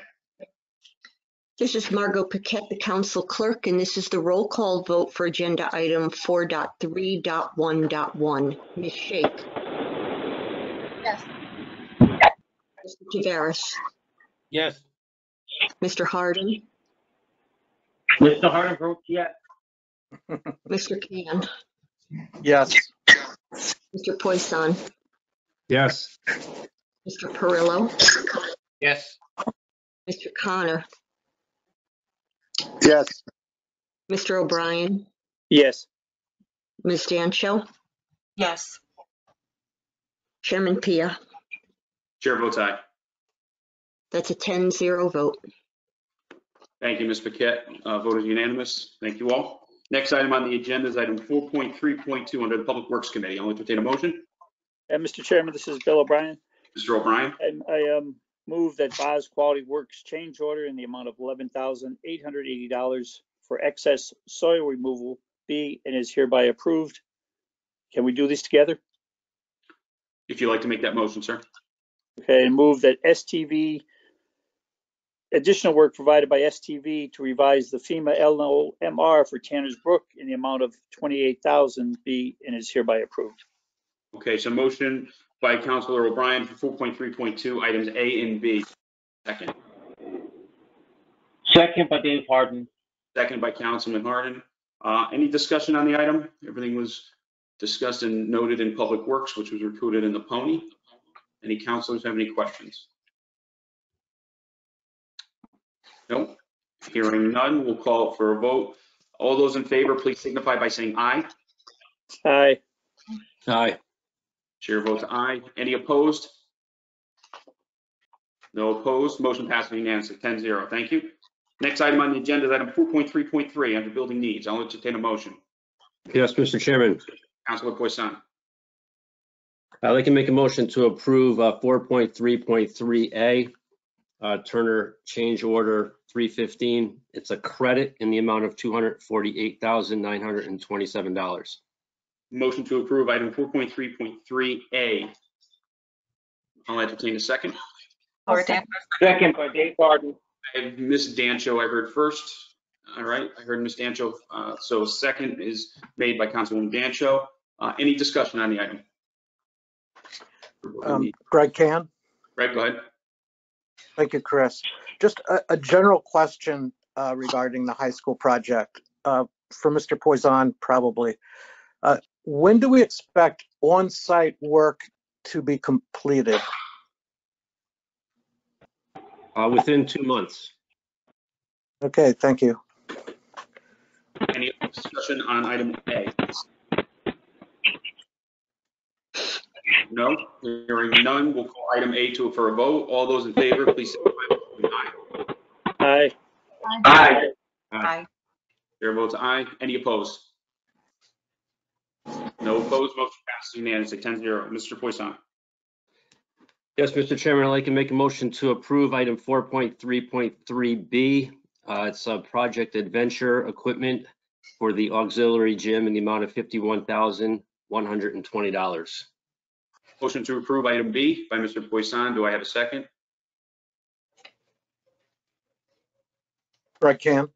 This is Margot Paquette, the council clerk, and this is the roll call vote for agenda item 4.3.1.1. Ms. Shake, Yes. Mr. Taveras, Yes. Mr. Harden, Mr. Harden votes yes. Mr. Cann, Yes. Mr. Poisson, Yes. Mr. Perillo, Yes. Mr. Connor, Yes. Mr. O'Brien, Yes. Ms. Dancho, Yes. Chairman Pia. Chair votes aye. That's a 10-0 vote. Thank you, Ms. Paquette. Uh, Vote is unanimous. Thank you all. Next item on the agenda is item 4.3.2 under the Public Works Committee. I'll entertain a motion. And Mr. Chairman, this is Bill O'Brien. Mr. O'Brien, And I um move that Boz Quality Works change order in the amount of eleven thousand eight hundred eighty dollars for excess soil removal be and is hereby approved. Can we do these together? if you'd like to make that motion, sir. Okay, and move that STV, additional work provided by STV to revise the FEMA LNOMR for Tanner's Brook in the amount of twenty-eight thousand be and is hereby approved. Okay, so motion by Councilor O'Brien for 4.3.2, items A and B. Second. Second by Dave Harden. Second by Councilman Harden. Uh, Any discussion on the item? Everything was discussed and noted in Public Works, which was recorded in the pony. Any councilors have any questions? Nope. Hearing none, we'll call for a vote. All those in favor, please signify by saying aye. Aye. Aye. Chair votes aye. Any opposed? No opposed. Motion passes unanimously, 10-0. Thank you. Next item on the agenda is item 4.3.3 under building needs. I'll entertain a motion. Yes, Mr. Chairman, Councilor Poisson. I'd like to make a motion to approve uh, 4.3.3A, uh, Turner Change Order 315. It's a credit in the amount of $248,927. Motion to approve item 4.3.3A. I'll entertain a second. Laura Dan- Second by Dave Harden. I have Ms. Dancho I heard first. All right, I heard Ms. Dancho. Uh, So second is made by Councilwoman Dancho. Uh, Any discussion on the item? Um, Greg Cann. Greg, go ahead. Thank you, Chris. Just a, a general question uh, regarding the high school project uh, for Mr. Poisson, probably. Uh, When do we expect on-site work to be completed? Uh, Within two months. Okay, thank you. Any discussion on item A? No, hearing none, we'll call item A to, for a vote. All those in favor, please signify by saying aye. Aye. Aye. Aye. Aye. Chair votes aye. Any opposed? No opposed, motion passes unanimously, 10-0. Mr. Poisson. Yes, Mr. Chairman, I'd like to make a motion to approve item 4.3.3B. Uh, It's a project adventure equipment for the auxiliary gym in the amount of $51,120. Motion to approve item B by Mr. Poisson. Do I have a second? Greg Cann.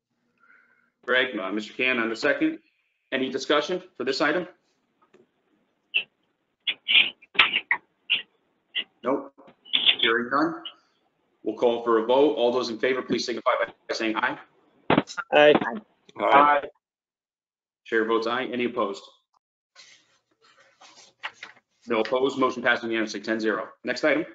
Greg, uh, Mr. Cann on the second. Any discussion for this item? Nope. Hearing none. We'll call for a vote. All those in favor, please signify by saying aye. Aye. Aye. Chair votes aye. Any opposed? No opposed. Motion passes unanimously, 10-0. Next item.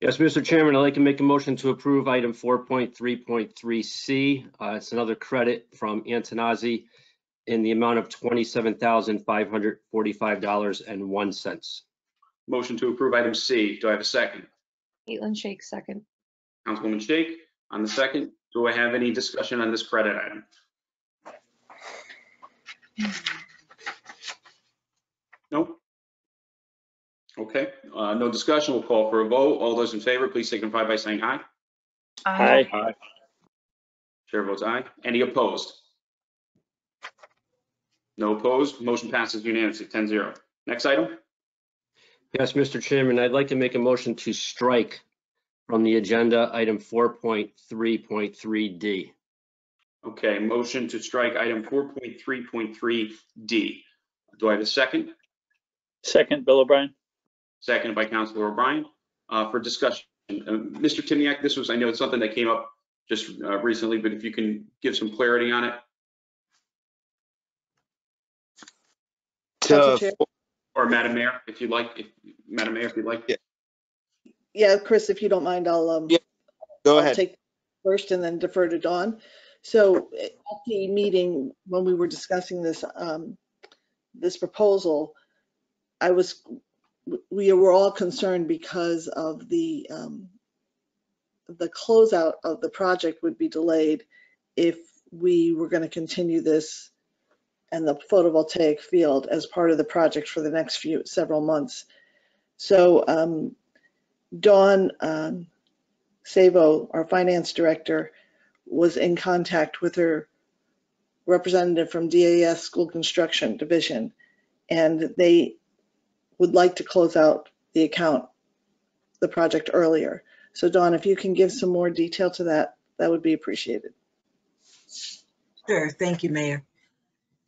Yes, Mr. Chairman, I'd like to make a motion to approve item 4.3.3C. Uh, It's another credit from Antinozzi in the amount of $27,545.01. Motion to approve item C. Do I have a second? Caitlin Shake, second. Councilwoman Shake on the second. Do I have any discussion on this credit item? Nope. Okay, uh, no discussion. We'll call for a vote. All those in favor, please signify by saying aye. Aye. Aye. Chair votes aye. Any opposed? No opposed. Motion passes unanimously, 10-0. Next item? Yes, Mr. Chairman, I'd like to make a motion to strike from the agenda item 4.3.3D. Okay, motion to strike item 4.3.3D. Do I have a second? Second, Bill O'Brien. Seconded by Councilor O'Brien. Uh, For discussion, Uh, Mr. Timniak, this was, I know it's something that came up just uh, recently, but if you can give some clarity on it? Council Chair? Or Madam Mayor, if you'd like, if, Madam Mayor, if you'd like. Yeah, Chris, if you don't mind, I'll, um, Yeah, Go I'll ahead. take first and then defer to Dawn. So at the meeting, when we were discussing this, um, this proposal, I was, we were all concerned because of the, um, the closeout of the project would be delayed if we were going to continue this and the photovoltaic field as part of the project for the next few, several months. So, um, Dawn, um, Savo, our finance director, was in contact with her representative from DAS School Construction Division, and they would like to close out the account, the project earlier. So Dawn, if you can give some more detail to that, that would be appreciated. Sure, thank you, Mayor.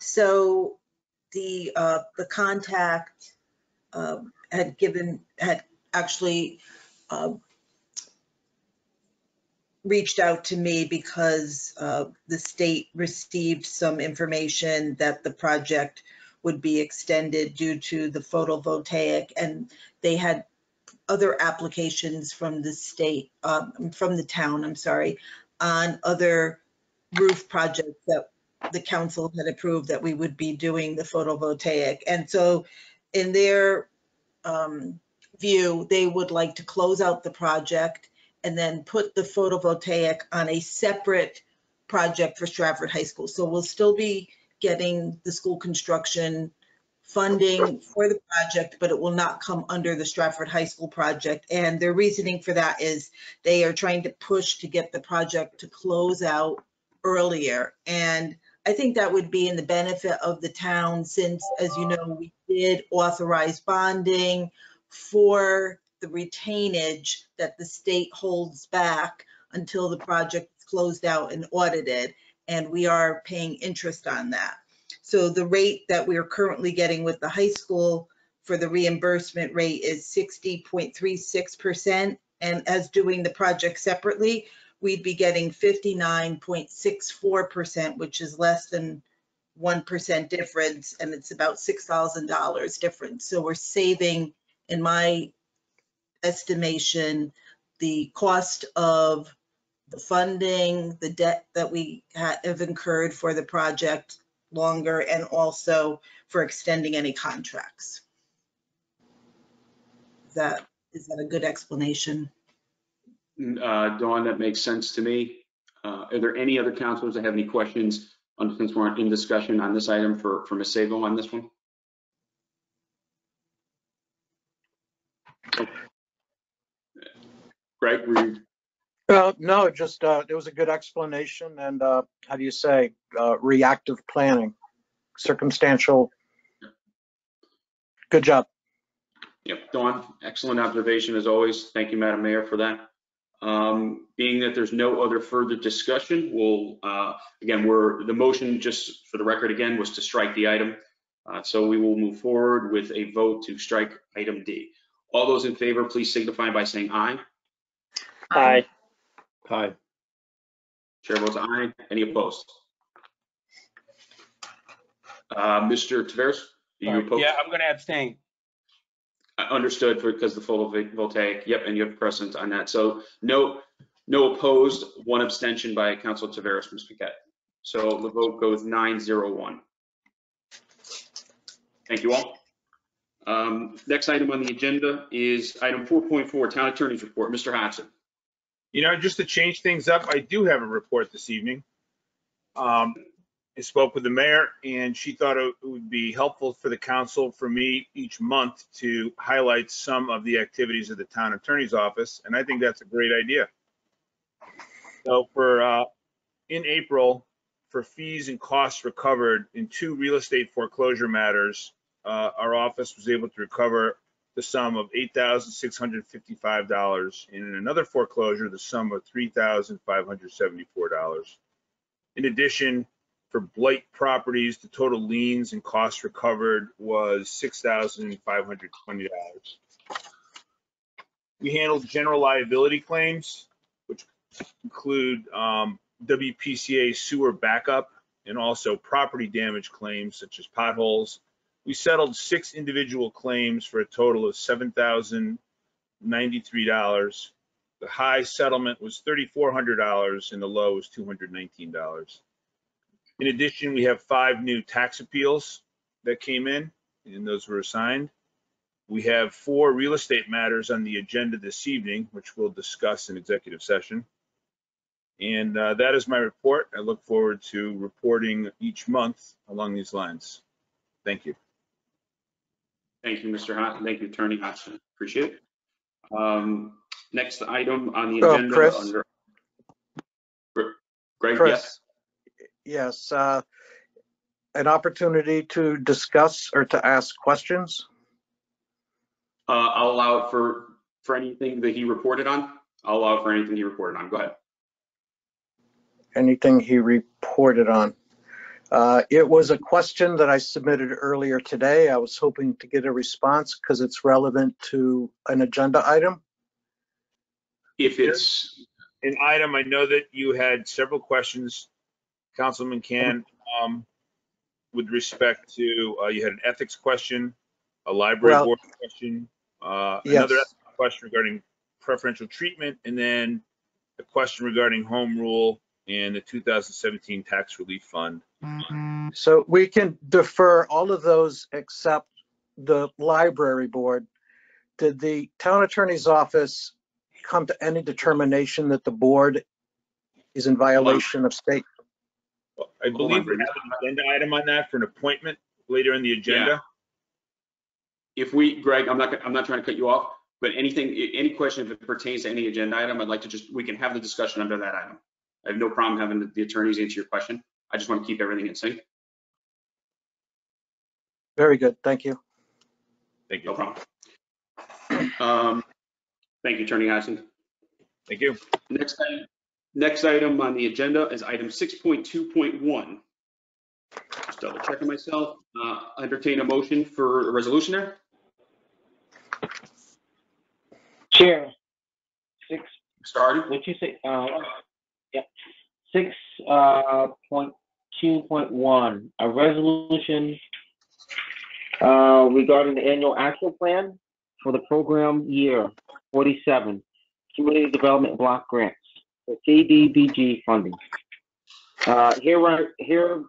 So the, uh, the contact um, had given, had actually um, reached out to me because uh, the state received some information that the project would be extended due to the photovoltaic, and they had other applications from the state, um, from the town, I'm sorry, on other roof projects that the council had approved that we would be doing the photovoltaic. And so in their um, view, they would like to close out the project and then put the photovoltaic on a separate project for Stratford High School. So we'll still be getting the school construction funding for the project, but it will not come under the Stratford High School project. And their reasoning for that is they are trying to push to get the project to close out earlier. And I think that would be in the benefit of the town since, as you know, we did authorize bonding for the retainage that the state holds back until the project is closed out and audited. And we are paying interest on that. So the rate that we are currently getting with the high school for the reimbursement rate is 60.36%. And as doing the project separately, we'd be getting 59.64%, which is less than 1% difference, and it's about $6,000 difference. So we're saving, in my estimation, the cost of the funding, the debt that we have incurred for the project longer, and also for extending any contracts. That, is that a good explanation? Uh, Dawn, that makes sense to me. Uh, Are there any other counselors that have any questions on, since we're in discussion on this item for, for Ms. Sabo on this one? Greg, were you, Uh, no, just, uh, it was a good explanation and, uh, how do you say, uh, reactive planning, circumstantial. Good job. Yep, Dawn, excellent observation as always. Thank you, Madam Mayor, for that. Um, Being that there's no other further discussion, we'll, uh, again, we're, the motion, just for the record again, was to strike the item. Uh, So we will move forward with a vote to strike item D. All those in favor, please signify by saying aye. Aye. Aye. Chair votes aye. Any opposed? Uh, Mr. Taveras? are you opposed? Yeah, I'm going to abstain. Understood, for because the photovoltaic, yep, and you have precedent on that. So no, no opposed, one abstention by Council Taveras, Ms. Paquette. So the vote goes nine zero one. Thank you all. Um, Next item on the agenda is item 4.4, Town Attorney's Report. Mr. Hodgson. You know, just to change things up, I do have a report this evening. Um, I spoke with the mayor and she thought it would be helpful for the council for me each month to highlight some of the activities of the town attorney's office, and I think that's a great idea. So for, uh, in April, for fees and costs recovered in two real estate foreclosure matters, uh, our office was able to recover the sum of eight thousand six hundred fifty-five dollars. And in another foreclosure, the sum of three thousand five hundred seventy-four dollars. In addition, for blight properties, the total liens and costs recovered was six thousand five hundred twenty dollars. We handled general liability claims, which include um, WPCA sewer backup and also property damage claims such as potholes. We settled six individual claims for a total of seven thousand ninety-three dollars. The high settlement was thirty-four hundred dollars and the low was two hundred nineteen dollars. In addition, we have five new tax appeals that came in and those were assigned. We have four real estate matters on the agenda this evening, which we'll discuss in executive session. And uh, that is my report. I look forward to reporting each month along these lines. Thank you. Thank you, Mr. Hot. Thank you, Attorney Hodgson. Appreciate it. Um, Next item on the Oh, agenda. Chris? under- Greg. Chris? Yes, uh, an opportunity to discuss or to ask questions? Uh, I'll allow it for, for anything that he reported on. I'll allow it for anything he reported on. Go ahead. Anything he reported on? Uh, It was a question that I submitted earlier today. I was hoping to get a response because it's relevant to an agenda item. If it's, An item, I know that you had several questions, Councilman Cann, um, with respect to, uh, you had an ethics question, a library Well- board question, uh, Yes. another ethics question regarding preferential treatment, and then a question regarding home rule and the 2017 tax relief fund. So we can defer all of those except the library board. Did the town attorney's office come to any determination that the board is in violation of state? I believe we have an agenda item on that for an appointment later in the agenda. if we, Greg, I'm not, I'm not trying to cut you off, but anything, any question if it pertains to any agenda item, I'd like to just, we can have the discussion under that item. I have no problem having the- the attorneys answer your question. I just want to keep everything in sync. Very good, thank you. Thank you. No problem. Um, Thank you, Attorney Hodgson. Thank you. Next item, next item on the agenda is item six point two point one. Just double checking myself. Uh, Entertain a motion for a resolution there? Chair, six. Hardy? what'd you say? Uh, yeah, six, uh, point two point one, a resolution uh, regarding the annual action plan for the program year forty-seven, Community Development Block Grants, the CDBG funding. Uh, here, here,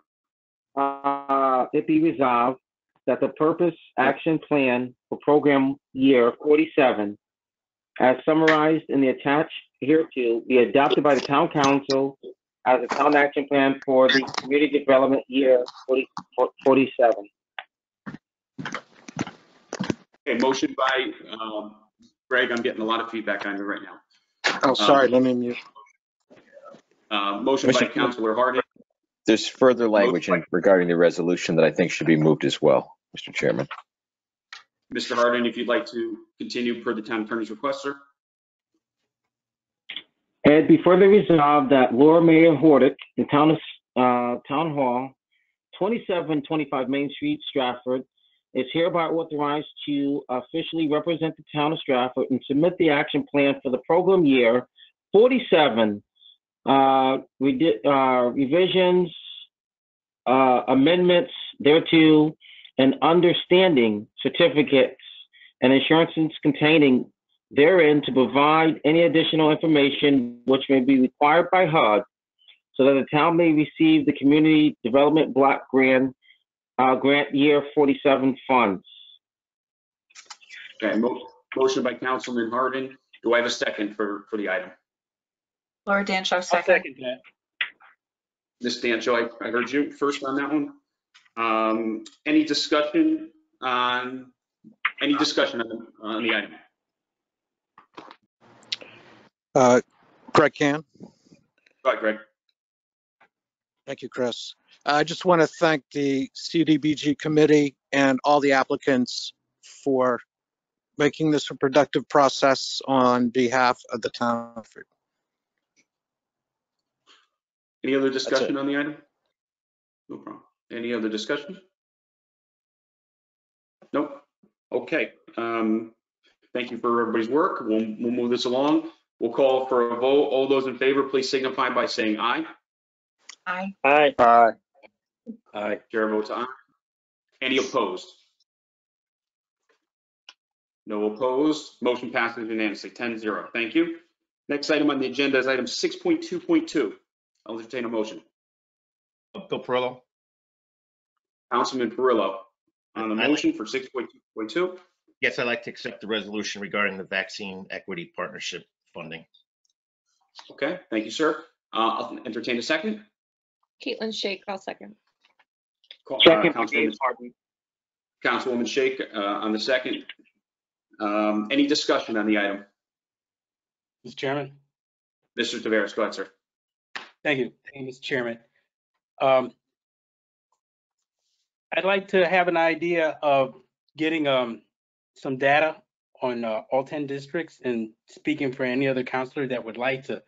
uh, it be resolved that the purpose action plan for program year forty-seven as summarized in the attached hereto, be adopted by the town council as a town action plan for the community development year 40 47. Okay, motion by um, Greg, I'm getting a lot of feedback on you right now. Oh, sorry, let me mute. Uh, Motion by Counselor Hardy, There's further language in- regarding the resolution that I think should be moved as well, Mr. Chairman. Mr. Harden, if you'd like to continue per the town attorney's request, sir. And be further resolved that Laura Mayor Hoydick, the town of, uh, town hall, 2725 Main Street, Stratford, is hereby authorized to officially represent the town of Stratford and submit the action plan for the program year 47. Uh, we did, uh, revisions, uh, amendments thereto, and understanding certificates and assurances containing therein to provide any additional information which may be required by HUD so that the town may receive the Community Development Block Grant, uh, Grant Year 47 funds. Okay, mo- motion by Councilman Harden. Do I have a second for, for the item? Laura Dancho, I'll second. second that. Ms. Dancho, I, I heard you first on that one. Um, any discussion on, any discussion on, the- on the item? Uh, Greg Cann. Go ahead, Greg. Thank you, Chris. I just want to thank the CDBG committee and all the applicants for making this a productive process on behalf of the town. of Medford. Any other discussion on the item? No problem. Any other discussion? Nope. Okay. Um, thank you for everybody's work. We'll, we'll move this along. We'll call for a vote. All those in favor, please signify by saying aye. Aye. Aye. Aye. Aye. Chair votes aye. Any opposed? No opposed. Motion passes unanimously, 10-0. Thank you. Next item on the agenda is item 6.2.2. I'll entertain a motion. Bill Perillo. Councilman Perillo, on the I'd like- motion for 6.2.2. Yes, I'd like to accept the resolution regarding the vaccine equity partnership funding. Okay, thank you, sir. Uh, I'll entertain a second. Caitlin Shake, I'll second. Call- uh, Second, Councilwoman- James Harden. Councilwoman Shake uh, on the second. Um, Any discussion on the item? Mr. Chairman, Mr. Taveras, go ahead, sir. Thank you. Thank you, Mr. Chairman. Um, I'd like to have an idea of getting um, some data on uh, all 10 districts and speaking for any other counselor that would like to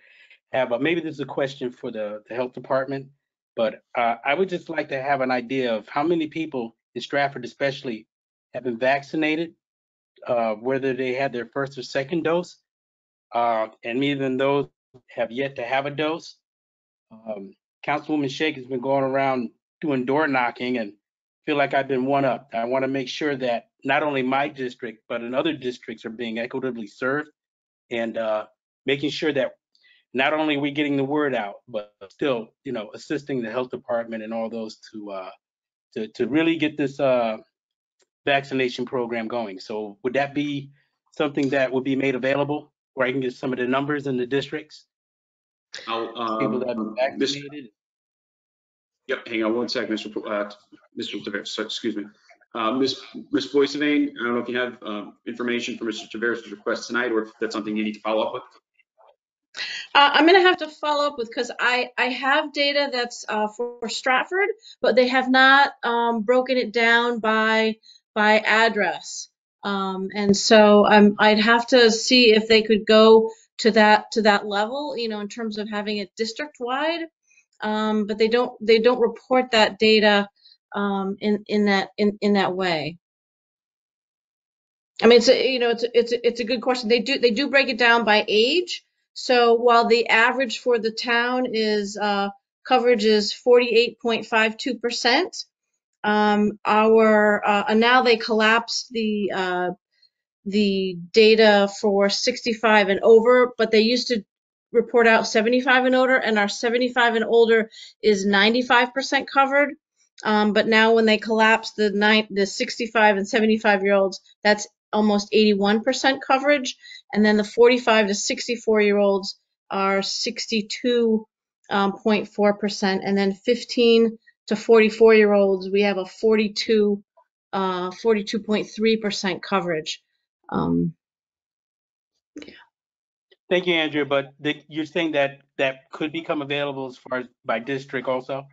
have, a- maybe this is a question for the, the health department, but uh, I would just like to have an idea of how many people in Stratford especially have been vaccinated, uh, whether they had their first or second dose, uh, and even those have yet to have a dose. Um, Councilwoman Shake has been going around doing door knocking and feel like I've been one up. I want to make sure that not only my district, but in other districts are being equitably served and uh, making sure that not only are we getting the word out, but still, you know, assisting the health department and all those to uh, to to really get this uh, vaccination program going. So would that be something that would be made available where I can get some of the numbers in the districts? I'll, People that have um, been Mr. vaccinated? Yep, hang on one second, Mr. P- uh, Mr. Taveras, so- excuse me. Uh, Ms. Ms. Boissevain, I don't know if you have um, information for Mr. Taveras' request tonight, or if that's something you need to follow up with. Uh, I'm gonna have to follow up with, because I, I have data that's, uh, for Stratford, but they have not, um, broken it down by, by address. Um, and so I'm, I'd have to see if they could go to that, to that level, you know, in terms of having it district-wide. Um, but they don't, they don't report that data, um, in, in that, in, in that way. I mean, it's a, you know, it's, a- it's, a- it's a good question. They do, they do break it down by age. So while the average for the town is, uh, coverage is forty-eight point five two percent, um, our, uh, and now they collapsed the, uh, the data for sixty-five and over, but they used to report out seventy-five and older, and our seventy-five and older is ninety-five percent covered. Um, but now when they collapse the nine, the 65 and 75 year olds, that's almost 81% coverage. And then the 45 to 64 year olds are 62.4%. And then 15 to 44 year olds, we have a 42, uh, 42.3% coverage. Um, yeah. Thank you, Andrea, but the, you're saying that that could become available as far as by district also?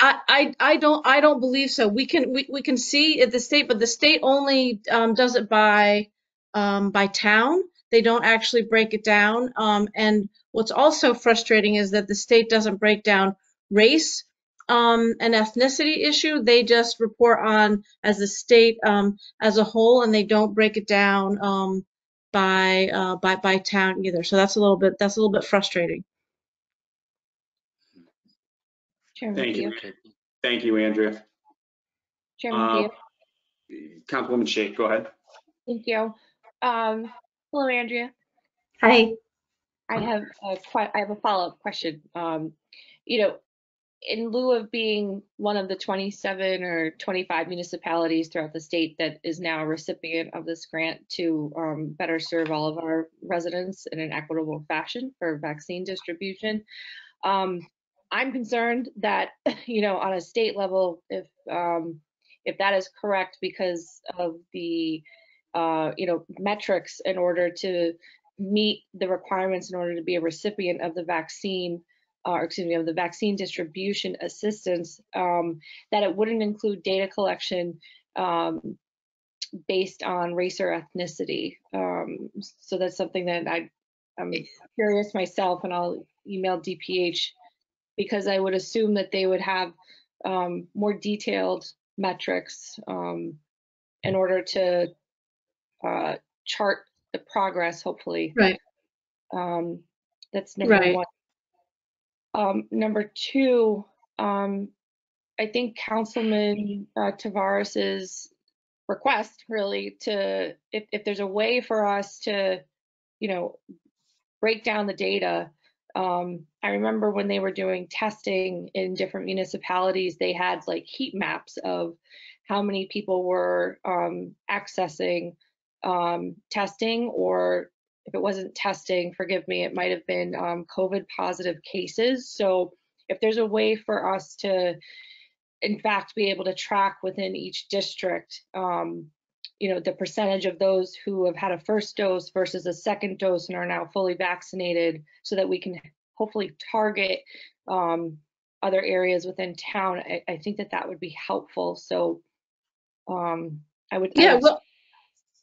I, I, I don't I don't believe so. We can we, we can see at the state, but the state only um, does it by um, by town. They don't actually break it down. Um, and what's also frustrating is that the state doesn't break down race um, and ethnicity issue. They just report on as a state um, as a whole, and they don't break it down um, by uh, by by town either. So that's a little bit that's a little bit frustrating. Chairman Thank you. Theo. Thank you, Andrea. Chairman Uh, Theo. Councilwoman Shake, go ahead. Thank you. Um, hello, Andrea. Hi. I have a, I have a follow-up question. Um, you know, in lieu of being one of the 27 or 25 municipalities throughout the state that is now a recipient of this grant to um, better serve all of our residents in an equitable fashion for vaccine distribution, um, I'm concerned that, you know, on a state level, if um, if that is correct because of the, uh, you know, metrics in order to meet the requirements in order to be a recipient of the vaccine, uh, or excuse me, of the vaccine distribution assistance, um, that it wouldn't include data collection um, based on race or ethnicity. Um, so that's something that I, I'm curious myself, and I'll email DPH because I would assume that they would have um, more detailed metrics um, in order to uh, chart the progress, hopefully. Right. Um, that's number Right. one. Um, number two, um, I think Councilman uh, Taveras's request really to, if, if there's a way for us to, you know, break down the data. Um, I remember when they were doing testing in different municipalities, they had like heat maps of how many people were um, accessing um, testing, or if it wasn't testing, forgive me, it might have been um, COVID positive cases. So if there's a way for us to, in fact, be able to track within each district, um, you know, the percentage of those who have had a first dose versus a second dose and are now fully vaccinated so that we can hopefully target um, other areas within town, I, I think that that would be helpful. So um, I would Yeah, well,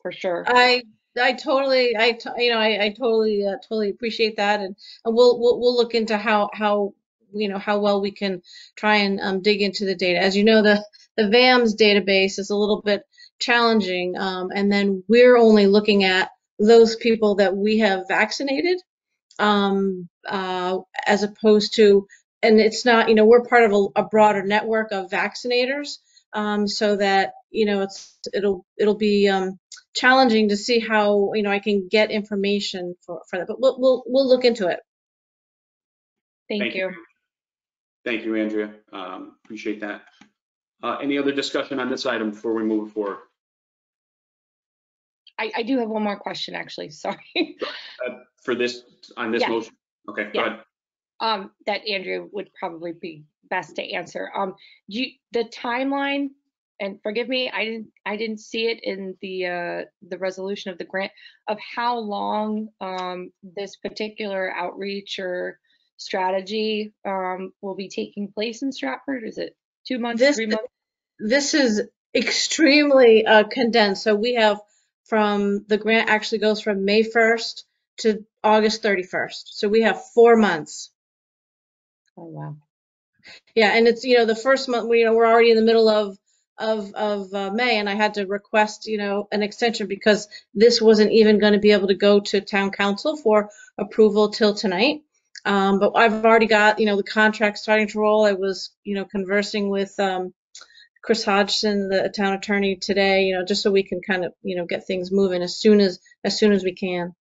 for sure. I I totally I you know I, I totally uh, totally appreciate that and, and we'll, we'll we'll look into how how you know how well we can try and um, dig into the data. As you know, the the VAMS database is a little bit challenging, um, and then we're only looking at those people that we have vaccinated, um, uh, as opposed to, and it's not you know we're part of a, a broader network of vaccinators, um, so that you know it's it'll it'll be um, challenging to see how you know I can get information for for that. But we'll we'll we'll look into it. Thank, Thank you. Thank you, Andrea. Um, Appreciate that. Uh, Any other discussion on this item before we move forward? I, I do have one more question, actually. Sorry. Uh, For this, on this Yeah. motion? Okay, go ahead. um, that Andrea would probably be best to answer. Um, do you, the timeline, and forgive me, I didn't, I didn't see it in the, uh, the resolution of the grant of how long, um, this particular outreach or strategy, um, will be taking place in Stratford? Is it two months, This three months? this is extremely uh, condensed. So we have from the grant actually goes from May 1st to August 31st. So we have four months. Oh, wow. Yeah, and it's you know the first month we you know we're already in the middle of of of uh, May, and I had to request you know an extension because this wasn't even going to be able to go to town council for approval till tonight. Um, but I've already got you know the contract starting to roll. I was you know conversing with um, Chris Hodgson, the town attorney today, you know just so we can kind of you know get things moving as soon as as soon as we can.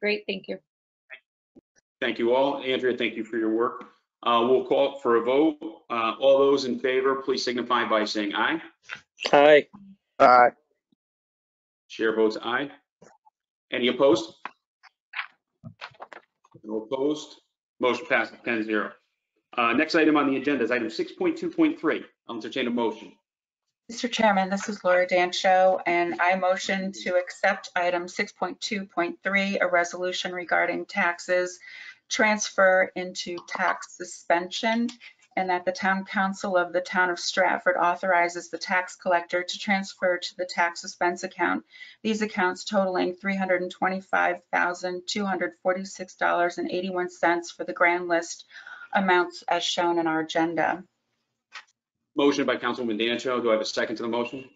Great, thank you. Thank you all. Andrea, thank you for your work. Uh, We'll call for a vote. Uh, All those in favor, please signify by saying aye. Aye. Aye. Chair votes aye. Any opposed? No opposed. Motion passes 10-0. Uh, Next item on the agenda is item 6.2.3. I'll entertain a motion. Mr. Chairman, this is Laura Dancho, and I motion to accept item 6.2.3, a resolution regarding taxes transfer into tax suspension, and that the town council of the town of Stratford authorizes the tax collector to transfer to the tax suspense account these accounts totaling $325,246.81 for the grand list amounts as shown in our agenda. Motion by Councilwoman Dancho. Do I have a second to the motion?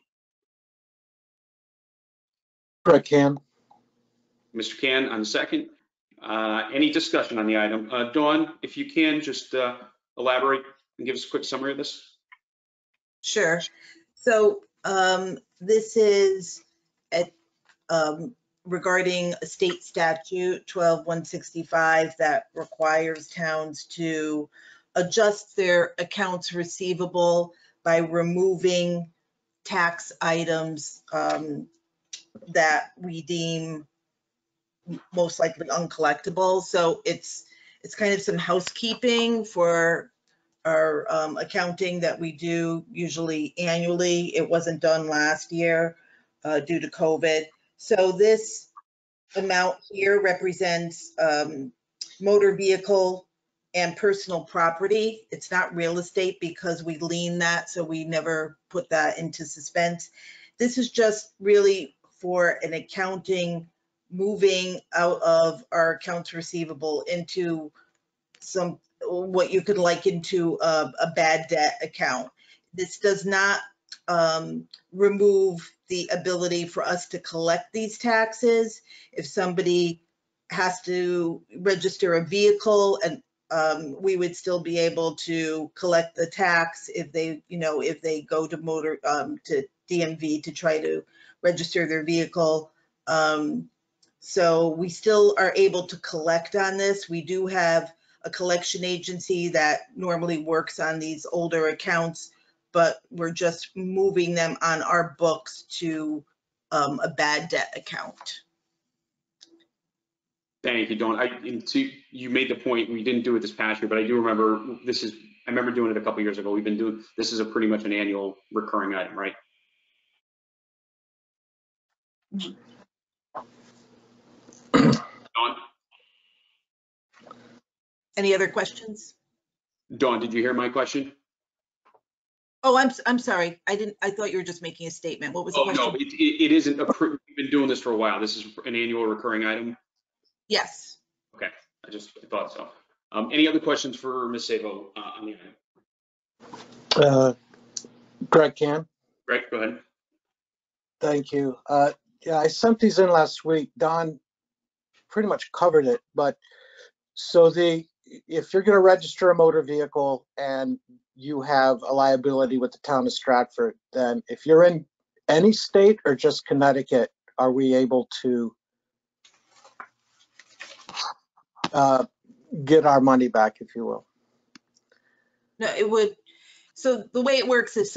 Greg Cann. Mr. Cann on the second. Uh, Any discussion on the item? Uh, Dawn, if you can, just uh, elaborate and give us a quick summary of this. Sure. So um, this is at, um, regarding a state statute 12165 that requires towns to adjust their accounts receivable by removing tax items um, that we deem most likely uncollectible. So it's, it's kind of some housekeeping for our um, accounting that we do usually annually. It wasn't done last year uh, due to COVID. So this amount here represents um, motor vehicle and personal property. It's not real estate because we lean that, so we never put that into suspense. This is just really for an accounting, moving out of our accounts receivable into some, what you could liken to a, a bad debt account. This does not um, remove the ability for us to collect these taxes. If somebody has to register a vehicle and um, we would still be able to collect the tax if they, you know, if they go to motor, um, to DMV to try to register their vehicle. Um, so we still are able to collect on this. We do have a collection agency that normally works on these older accounts, but we're just moving them on our books to um, a bad debt account. Thank you, Dawn. I, to, you made the point, we didn't do it this past year, but I do remember, this is, I remember doing it a couple years ago. We've been doing, this is a pretty much an annual recurring item, right? Any other questions? Dawn, did you hear my question? Oh, I'm, s- I'm sorry. I didn't, I thought you were just making a statement. What was the Oh, no, question? it, it it isn't, a pr- we've been doing this for a while. This is an annual recurring item. Yes. Okay, I just I thought so. Um, any other questions for Ms. Sabo uh, on the item? Uh, Greg Cann, Greg, go ahead. thank you. Uh, Yeah, I sent these in last week. Dawn pretty much covered it, but so the, if you're gonna register a motor vehicle and you have a liability with the town of Stratford, then if you're in any state or just Connecticut, are we able to uh, get our money back, if you will? No, it would, so the way it works, is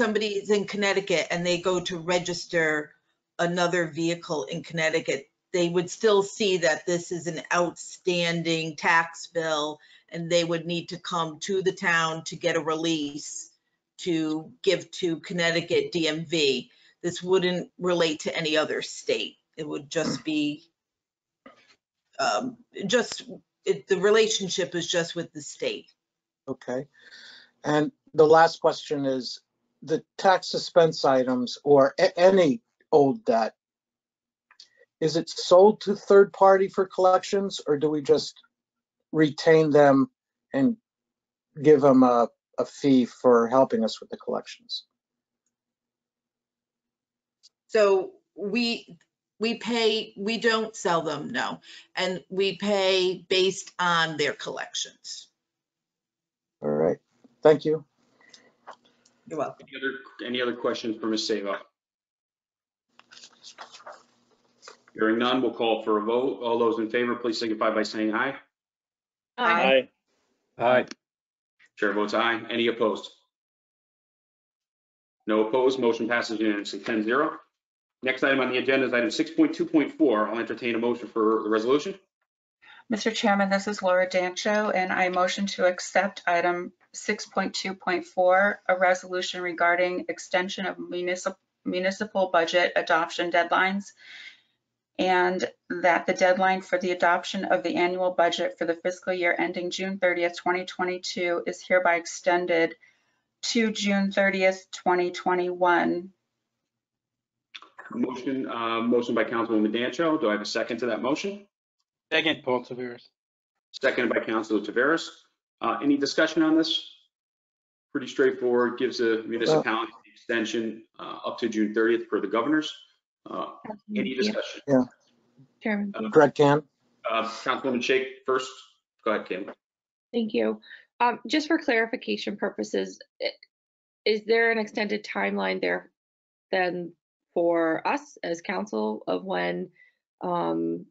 in Connecticut and they go to register another vehicle in Connecticut, they would still see that this is an outstanding tax bill and they would need to come to the town to get a release to give to Connecticut DMV. This wouldn't relate to any other state. It would just be, um, just, it, the relationship is just with the state. Okay. And the last question is, the tax suspense items or any old debt, is it sold to third party for collections or do we just retain them and give them a, a fee for helping us with the collections? So we, we pay, we don't sell them, no. And we pay based on their collections. All right, thank you. You're welcome. Any other, any other questions for Ms. Sabo? Hearing none, we'll call for a vote. All those in favor, please signify by saying aye. Aye. Aye. Chair votes aye. Any opposed? No opposed. Motion passes unanimously, 10-0. Next item on the agenda is item 6.2.4. I'll entertain a motion for the resolution. Mr. Chairman, this is Laura Dancho, and I motion to accept item 6.2.4, a resolution regarding extension of municipal municipal budget adoption deadlines, and that the deadline for the adoption of the annual budget for the fiscal year ending June 30th, 2022 is hereby extended to June 30th, 2021. Motion, uh, motion by Councilwoman Dancho. Do I have a second to that motion? Second, Paul Taveras. Seconded by Councilor Taveras. Uh, Any discussion on this? Pretty straightforward, gives a municipality the extension uh, up to June 30th per the governors. Uh, Any discussion? Yeah, Chairman. Greg Cann. Uh, Councilwoman Shake first. Go ahead, Kim. Thank you. Um, just for clarification purposes, i- is there an extended timeline there then for us as council of when um,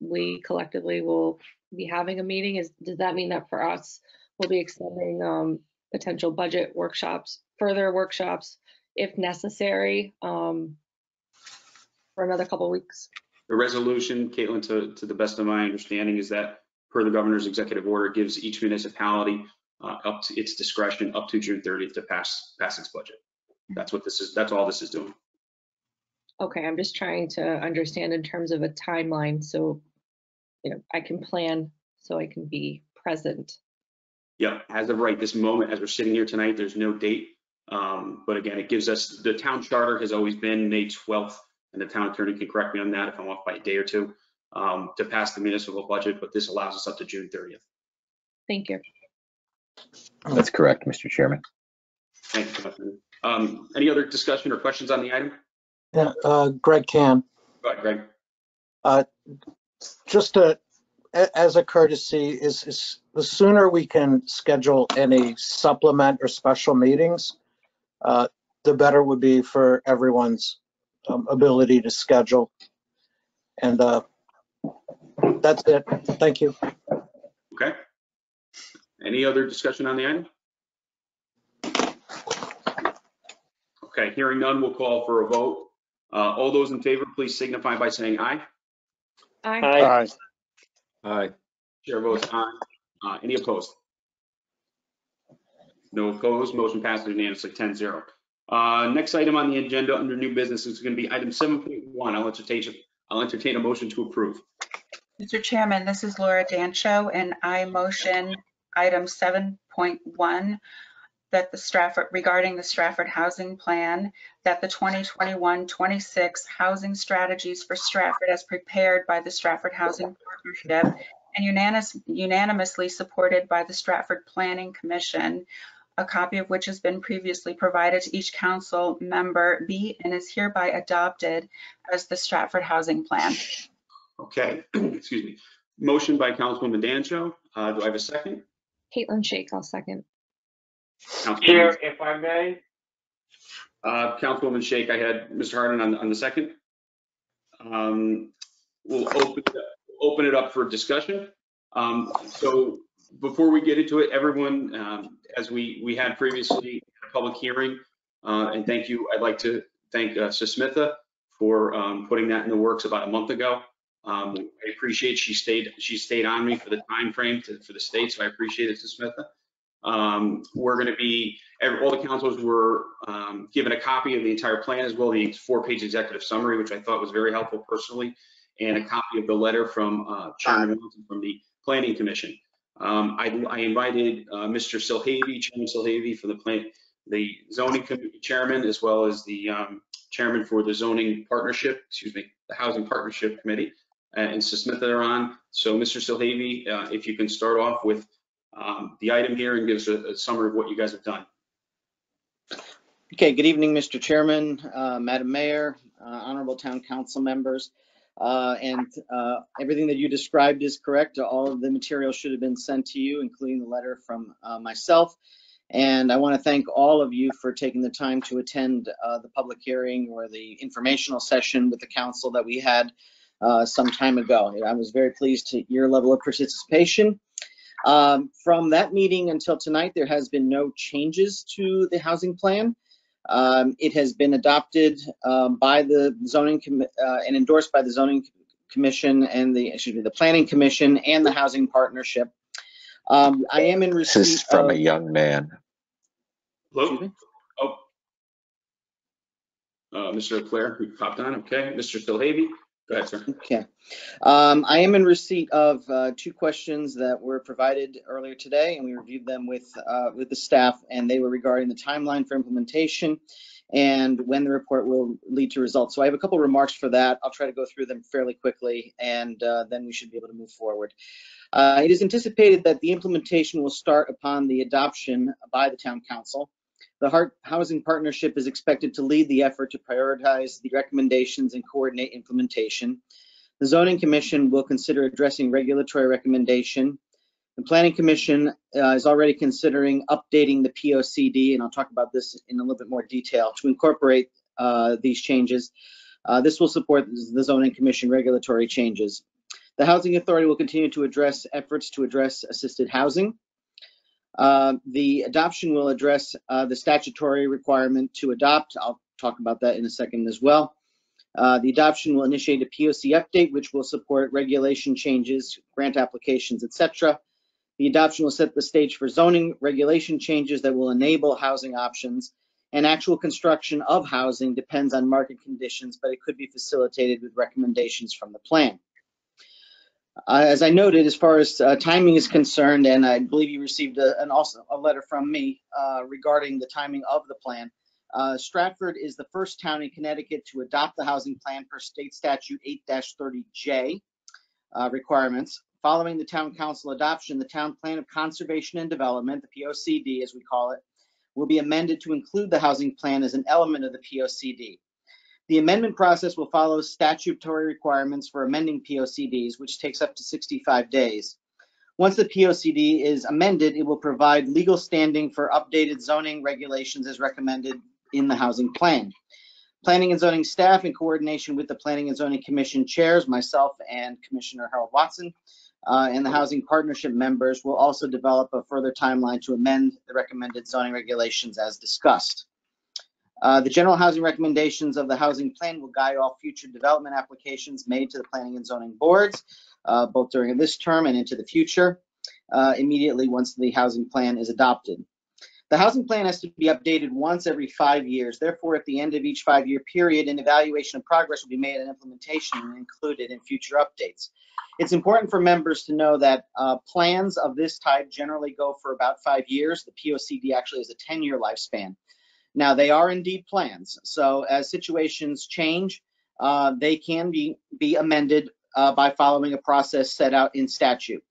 we collectively will be having a meeting? Is, does that mean that for us, we'll be extending um, potential budget workshops, further workshops if necessary, um, for another couple weeks. The resolution, Caitlin, to, to the best of my understanding, is that per the governor's executive order, gives each municipality uh, up to its discretion up to June 30th to pass, pass its budget. That's what this is, that's all this is doing. Okay, I'm just trying to understand in terms of a timeline, so, you know, I can plan so I can be present. Yeah, as of right this moment, as we're sitting here tonight, there's no date. Um, But again, it gives us, the town charter has always been May 12th, and the town attorney can correct me on that if I'm off by a day or two, um, to pass the municipal budget, but this allows us up to June 30th. Thank you. That's correct, Mr. Chairman. Thank you, Councilman. Um, Any other discussion or questions on the item? Yeah, uh, Greg Cann. Go ahead, Greg. Uh, Just a, a- as a courtesy, is, is the sooner we can schedule any supplement or special meetings, uh, the better would be for everyone's um, ability to schedule. And uh, that's it. Thank you. Okay. Any other discussion on the item? Okay, hearing none, we'll call for a vote. Uh, All those in favor, please signify by saying aye. Aye. Aye. Aye. Chair votes aye. Uh, Any opposed? No opposed, motion passes unanimously, 10-0. Uh, Next item on the agenda under new business is going to be item 7.1. I'll entertain, I'll entertain a motion to approve. Mr. Chairman, this is Laura Dancho, and I motion item 7.1 that the Stratford, regarding the Stratford Housing Plan, that the 2021-26 housing strategies for Stratford as prepared by the Stratford Housing Partnership and unanimous- unanimously supported by the Stratford Planning Commission, a copy of which has been previously provided to each council member, be and is hereby adopted as the Stratford Housing Plan. Okay, excuse me. Motion by Councilwoman Dancho. Uh, Do I have a second? Caitlin Shake, I'll second. Chair, if I may, Uh, Councilwoman Shake, I had Mr. Harden on, on the second. Um, We'll open, open it up for discussion. Um, So before we get into it, everyone, um, as we, we had previously, a public hearing, uh, and thank you, I'd like to thank uh, Susmitha for um, putting that in the works about a month ago. Um, I appreciate she stayed, she stayed on me for the time frame to, for the state, so I appreciate it, Susmitha. Um, We're going to be, all the councils were um, given a copy of the entire plan as well, the four-page executive summary, which I thought was very helpful personally, and a copy of the letter from uh, Chairman from the Planning Commission. Um, I I invited uh, Mr. Silhavy, Chairman Silhavy for the plan, the zoning Com- chairman, as well as the um, chairman for the zoning partnership, excuse me, the Housing Partnership Committee, uh, and Smith are on. So Mr. Silhavy, uh, if you can start off with um, the item here and give us a a summary of what you guys have done. Okay, good evening, Mr. Chairman, uh, Madam Mayor, uh, honorable town council members. Uh, And uh, everything that you described is correct. All of the material should have been sent to you, including the letter from uh, myself. And I want to thank all of you for taking the time to attend uh, the public hearing or the informational session with the council that we had uh, some time ago. I was very pleased to your level of participation. Um, From that meeting until tonight, there has been no changes to the housing plan. Um, It has been adopted um, by the zoning commi- uh, and endorsed by the zoning commission and the, excuse me, the planning commission and the housing partnership. Um, I am in receipt. This is receipt from a young man. Hello? Oh. Uh, Mr. Leclerc, who popped on, okay. Mr. Silhavy, go ahead, sir. okay. Um, I am in receipt of uh, two questions that were provided earlier today, and we reviewed them with, uh, with the staff, and they were regarding the timeline for implementation and when the report will lead to results. So I have a couple remarks for that. I'll try to go through them fairly quickly, and uh, then we should be able to move forward. Uh, It is anticipated that the implementation will start upon the adoption by the town council. The Hart Housing Partnership is expected to lead the effort to prioritize the recommendations and coordinate implementation. The Zoning Commission will consider addressing regulatory recommendation. The Planning Commission uh, is already considering updating the POCD, and I'll talk about this in a little bit more detail, to incorporate uh, these changes. Uh, This will support the Zoning Commission regulatory changes. The Housing Authority will continue to address efforts to address assisted housing. Uh, The adoption will address uh, the statutory requirement to adopt. I'll talk about that in a second as well. Uh, The adoption will initiate a POC update, which will support regulation changes, grant applications, etc. The adoption will set the stage for zoning regulation changes that will enable housing options. And actual construction of housing depends on market conditions, but it could be facilitated with recommendations from the plan. Uh, As I noted, as far as uh, timing is concerned, and I believe you received a- an also a letter from me uh, regarding the timing of the plan. Uh, Stratford is the first town in Connecticut to adopt the housing plan per state statute 8-30J uh, requirements. Following the town council adoption, the town plan of conservation and development, the POCD as we call it, will be amended to include the housing plan as an element of the POCD. The amendment process will follow statutory requirements for amending POCDs, which takes up to 65 days. Once the POCD is amended, it will provide legal standing for updated zoning regulations as recommended in the housing plan. Planning and zoning staff, in coordination with the Planning and Zoning Commission chairs, myself and Commissioner Harold Watson, uh, and the housing partnership members will also develop a further timeline to amend the recommended zoning regulations as discussed. Uh, The general housing recommendations of the housing plan will guide all future development applications made to the planning and zoning boards, uh, both during this term and into the future, uh, immediately once the housing plan is adopted. The housing plan has to be updated once every five years. Therefore, at the end of each five-year period, an evaluation of progress will be made and implementation included in future updates. It's important for members to know that uh, plans of this type generally go for about five years. The POCD actually has a 10-year lifespan. Now, they are indeed plans. So as situations change, uh, they can be, be amended uh, by following a process set out in statute.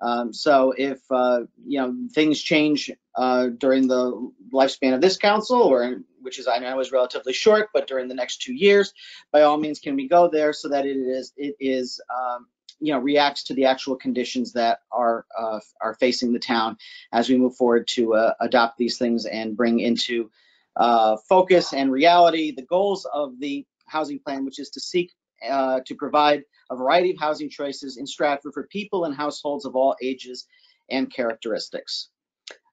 Um, So if, uh, you know, things change uh, during the lifespan of this council, or, which is, I know is relatively short, but during the next two years, by all means, can we go there so that it is, it is, um, you know, reacts to the actual conditions that are, uh, are facing the town as we move forward to uh, adopt these things and bring into uh, focus and reality the goals of the housing plan, which is to seek uh, to provide a variety of housing choices in Stratford for people and households of all ages and characteristics.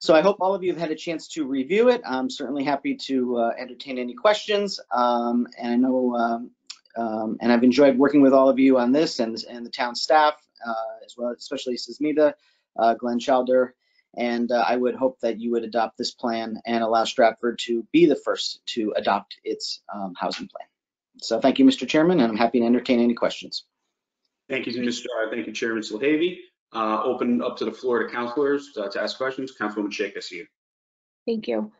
So I hope all of you have had a chance to review it. I'm certainly happy to uh, entertain any questions. Um, and I know, um, um, and I've enjoyed working with all of you on this and, and the town staff, uh, as well, especially Susmitha, uh, Glenn Chalder. And uh, I would hope that you would adopt this plan and allow Stratford to be the first to adopt its um, housing plan. So thank you, Mr. Chairman, and I'm happy to entertain any questions. Thank you, Mr. uh, Thank you, Chairman Silhavy. Uh, Open up to the floor to councilors uh, to ask questions. Councilwoman Chakis, you. Thank you.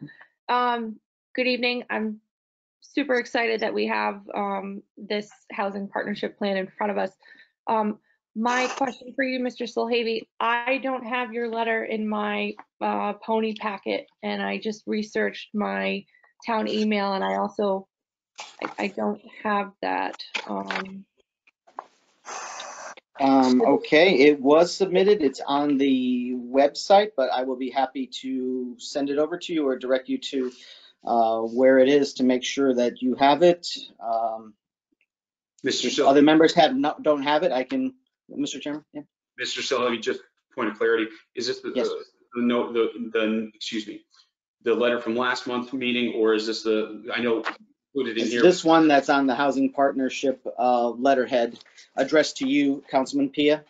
Um, good evening. I'm super excited that we have, um, this housing partnership plan in front of us. Um, my question for you, Mr. Silhavy, I don't have your letter in my, uh, pony packet and I just researched my town email and I also, I, I don't have that, um, Um, okay, it was submitted. It's on the website, but I will be happy to send it over to you or direct you to uh, where it is to make sure that you have it. Um, Mr. if Sil- other members have not, don't have it, I can, Mr. Chairman? Yeah. Mr. Silhavy, just point of clarity, is this the, Yes. the, the note, the, the, excuse me, the letter from last month's meeting, or is this the, I know, put it in It's here. this one that's on the housing partnership uh, letterhead addressed to you, Councilman Pia.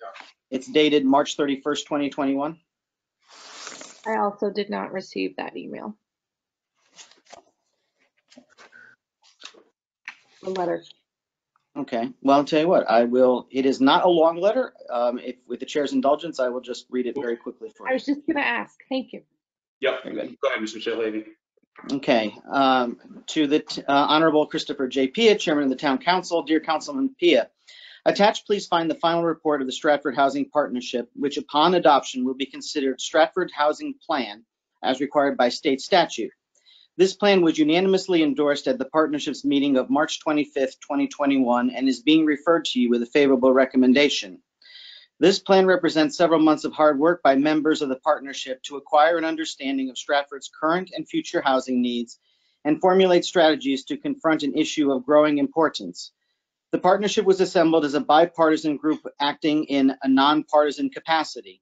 Yeah. It's dated March 31st, 2021. I also did not receive that email. The letter. Okay, well, I'll tell you what, I will, it is not a long letter. Um, If, with the chair's indulgence, I will just read it very quickly for you. I you. was just gonna ask. Thank you. Yep, go ahead, Mr. Silhavy. Okay, um, to the t- uh, Honorable Christopher J. Pia, Chairman of the Town Council, dear Councilman Pia. Attached, please find the final report of the Stratford Housing Partnership, which upon adoption will be considered Stratford Housing Plan as required by state statute. This plan was unanimously endorsed at the partnership's meeting of March 25th, 2021, and is being referred to you with a favorable recommendation. This plan represents several months of hard work by members of the partnership to acquire an understanding of Stratford's current and future housing needs and formulate strategies to confront an issue of growing importance. The partnership was assembled as a bipartisan group acting in a nonpartisan capacity.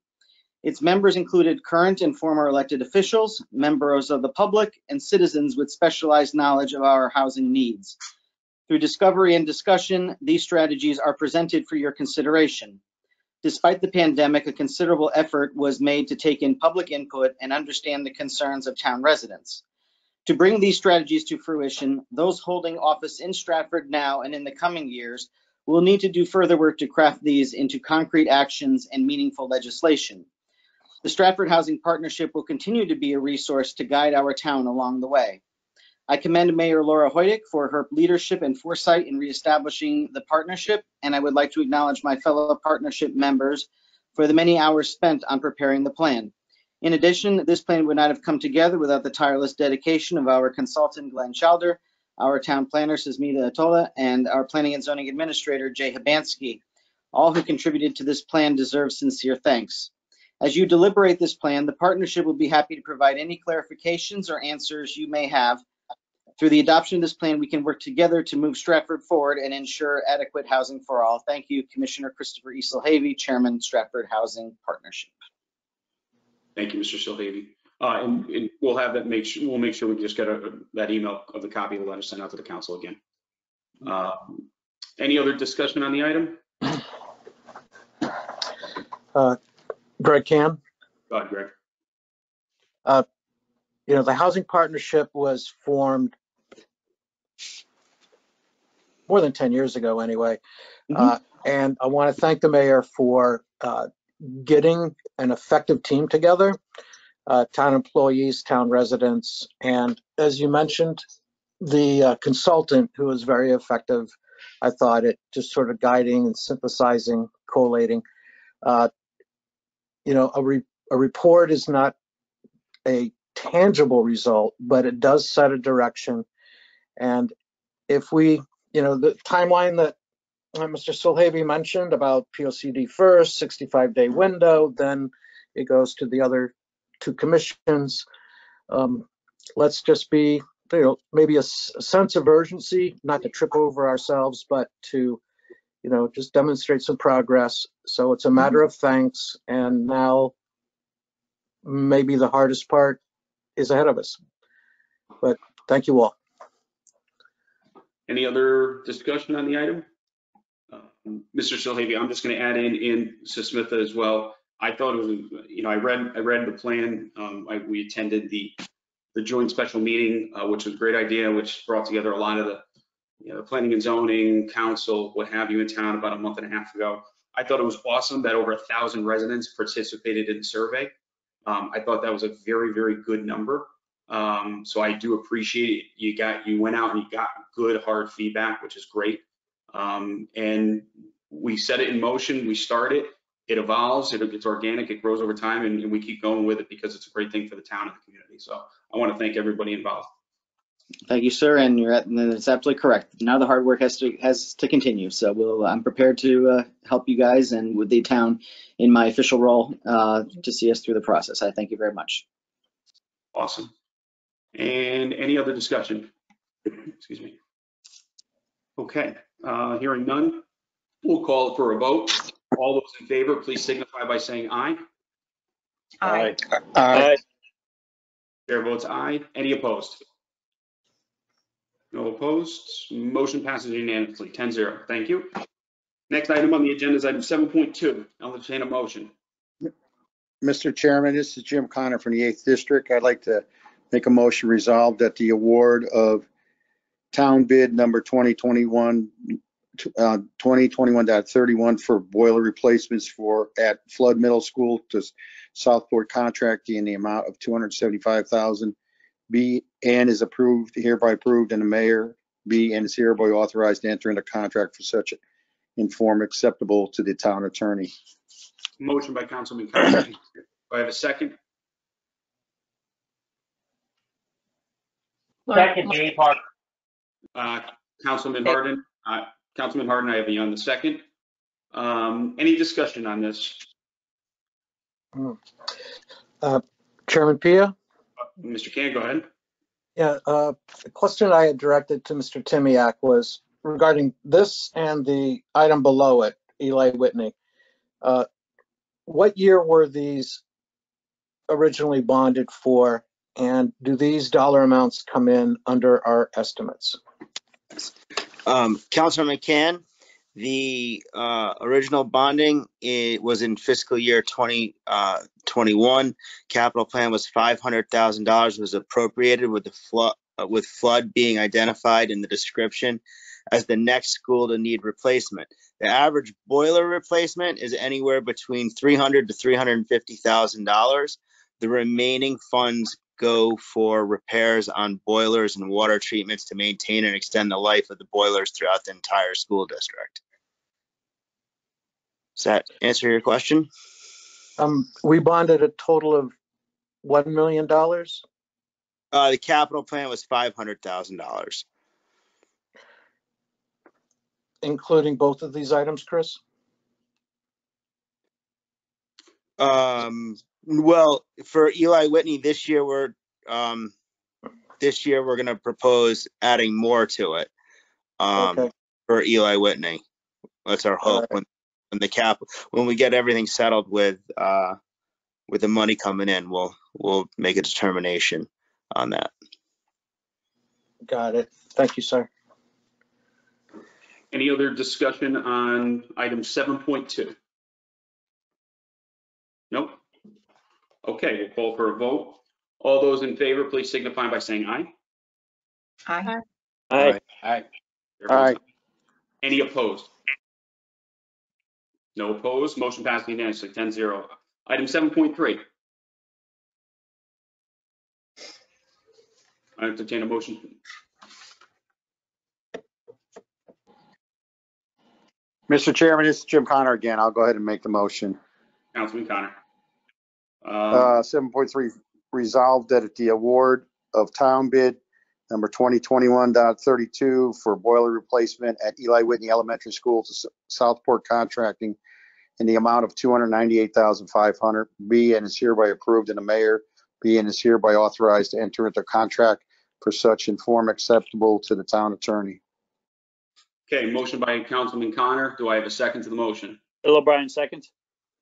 Its members included current and former elected officials, members of the public, and citizens with specialized knowledge of our housing needs. Through discovery and discussion, these strategies are presented for your consideration. Despite the pandemic, a considerable effort was made to take in public input and understand the concerns of town residents. To bring these strategies to fruition, those holding office in Stratford now and in the coming years will need to do further work to craft these into concrete actions and meaningful legislation. The Stratford Housing Partnership will continue to be a resource to guide our town along the way. I commend Mayor Laura Hoydick for her leadership and foresight in reestablishing the partnership, and I would like to acknowledge my fellow partnership members for the many hours spent on preparing the plan. In addition, this plan would not have come together without the tireless dedication of our consultant Glenn Chalder, our town planner Susmitha Attota, and our planning and zoning administrator Jay Habansky. All who contributed to this plan deserve sincere thanks. As you deliberate this plan, the partnership will be happy to provide any clarifications or answers you may have. Through the adoption of this plan, we can work together to move Stratford forward and ensure adequate housing for all. Thank you, Commissioner Christopher Easel Havey, Chairman, Stratford Housing Partnership. Thank you, Mr. Silhavy. Uh, and, and we'll have that make sure, we'll make sure we just get a, that email of the copy of the letter sent out to the council again. Uh, Any other discussion on the item? Uh, Greg Cann. Go ahead, Greg. uh, you know, the housing partnership was formed more than 10 years ago anyway. Uh, and I want to thank the mayor for, uh, getting an effective team together, uh, town employees, town residents, and as you mentioned, the uh, consultant who was very effective, I thought it just sort of guiding and synthesizing, collating. You know, a, re- a report is not a tangible result, but it does set a direction. And if we, you know, the timeline that uh, Mr. Silhavy mentioned about POCD first, 65 day window, then it goes to the other two commissions. Um, let's just be, you know, maybe a sense of urgency, not to trip over ourselves, but to, you know, just demonstrate some progress. So it's a matter of thanks. And now maybe the hardest part is ahead of us. But thank you all. Any other discussion on the item? Uh, Mr. Silhavy, I'm just going to add in, in Susmitha as well. I thought it was, you know, I read, I read the plan. Um, I, we attended the, the joint special meeting, uh, which was a great idea, which brought together a lot of the, you know, planning and zoning, council, what have you in town about a month and a half ago. I thought it was awesome that over a thousand residents participated in the survey. Um, I thought that was a very, very good number. Um, so I do appreciate it. You got, you went out and you got good, hard feedback, which is great. Um, and we set it in motion, we start it, it evolves, it, it's organic, it grows over time, and, and we keep going with it because it's a great thing for the town and the community. So I want to thank everybody involved. Thank you, sir, and you're at, and it's absolutely correct. Now the hard work has to has to continue. So we'll I'm prepared to uh, help you guys and with the town in my official role uh, to see us through the process. I thank you very much. Awesome. And any other discussion? Excuse me. Okay, uh, hearing none, we'll call for a vote. All those in favor, please signify by saying aye. Aye. Aye. Chair votes aye. Any opposed? No opposed. Motion passes unanimously, 10-0. Thank you. Next item on the agenda is item 7.2. I'll entertain a motion. Mr. Chairman, this is Jim Connor from the 8th District. I'd like to make a motion resolved that the award of town bid number 2021, uh, 2021.31 for boiler replacements for, at Flood Middle School to Southport Contracting in the amount of 275,000 be and is approved, hereby approved, and the mayor B, and is hereby authorized to enter into contract for such in form acceptable to the town attorney. Motion by Councilman Connor. Do I have a second? Second, Jay Park. Uh, Councilman Harden, uh, Councilman Harden, I have you on the second. Um, any discussion on this? Uh, Chairman Pia? Mr. Cann, go ahead. Yeah, uh, the question I had directed to Mr. Timiak was regarding this and the item below it, Eli Whitney. Uh, What year were these originally bonded for? And do these dollar amounts come in under our estimates? Um, Councilor McCann, the, uh, original bonding, it was in fiscal year twenty, uh. Capital plan was five hundred thousand dollars was appropriated with the flood, uh, with flood being identified in the description as the next school to need replacement. The average boiler replacement is anywhere between three hundred to three hundred and fifty thousand dollars. The remaining funds go for repairs on boilers and water treatments to maintain and extend the life of the boilers throughout the entire school district. Does that answer your question? Um, we bonded a total of $1 million? Uh, the capital plan was five hundred thousand dollars. including both of these items, Chris? Um, well, for Eli Whitney this year, we're um, this year we're going to propose adding more to it um, okay. for Eli Whitney. That's our hope right. when, when the cap when we get everything settled with uh, with the money coming in, we'll we'll make a determination on that. Got it. Thank you, sir. Any other discussion on item 7.2? Okay, we'll call for a vote. All those in favor, please signify by saying aye. Aye. Aye. Aye. Aye. Any opposed? No opposed, motion passed unanimously, 10-0. Item seven point three. I entertain a motion. Mr. Chairman, this is Jim Connor again. I'll go ahead and make the motion. Councilman Connor. Um, Uh, 7.3, resolved that at the award of town bid number 2021.32 for boiler replacement at Eli Whitney Elementary School to Southport Contracting in the amount of 298,500, be and is hereby approved and the mayor be and is hereby authorized to enter into contract for such in form acceptable to the town attorney. Okay, motion by Councilman Connor. Do I have a second to the motion? Bill O'Brien, second.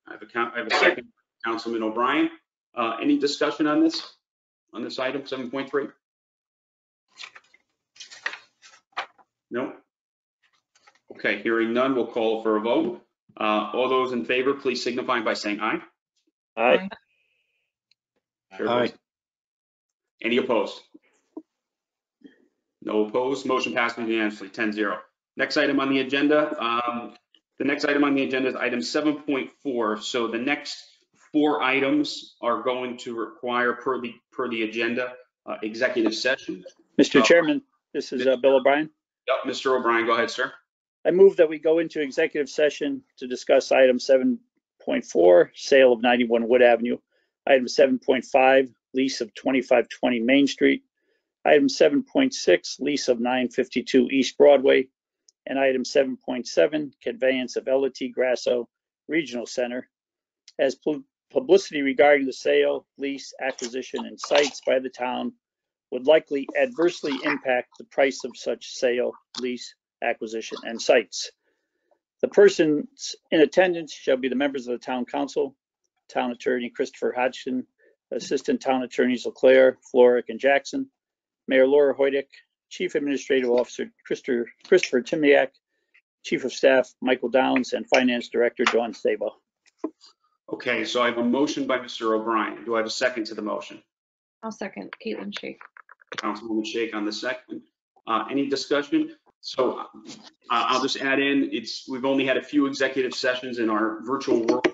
I have a count, I have a second, Councilman O'Brien. Uh, any discussion on this, on this item, seven point three? No? Okay, hearing none, we'll call for a vote. Uh, all those in favor, please signify by saying aye. Aye. Chair votes Any opposed? No opposed, motion passed unanimously, 10-0. Next item on the agenda, um, the next item on the agenda is item seven point four. So the next four items are going to require per the, per the agenda, uh, executive session. Mr. Uh, Chairman, this is uh, Bill O'Brien. Yep, Mr. O'Brien, go ahead, sir. I move that we go into executive session to discuss item seven point four, sale of ninety-one Wood Avenue. Item seven point five, lease of twenty-five twenty Main Street. Item seven point six, lease of nine fifty-two East Broadway. And item seven point seven, conveyance of L T Grasso Regional Center. As publicity regarding the sale, lease, acquisition, and sites by the town would likely adversely impact the price of such sale, lease, acquisition, and sites. The persons in attendance shall be the members of the town council, town attorney Christopher Hodgson, assistant town attorneys Leclerc, Floric, and Jackson, Mayor Laura Hoydick, chief administrative officer Christopher Christopher Timiak, chief of staff Michael Downs, and finance director Dawn Sabo. Okay, so I have a motion by Mr. O'Brien. Do I have a second to the motion? I'll second Caitlin Shake. Councilwoman Shake on the second. Uh, any discussion? So uh, I'll just add in, it's, we've only had a few executive sessions in our virtual world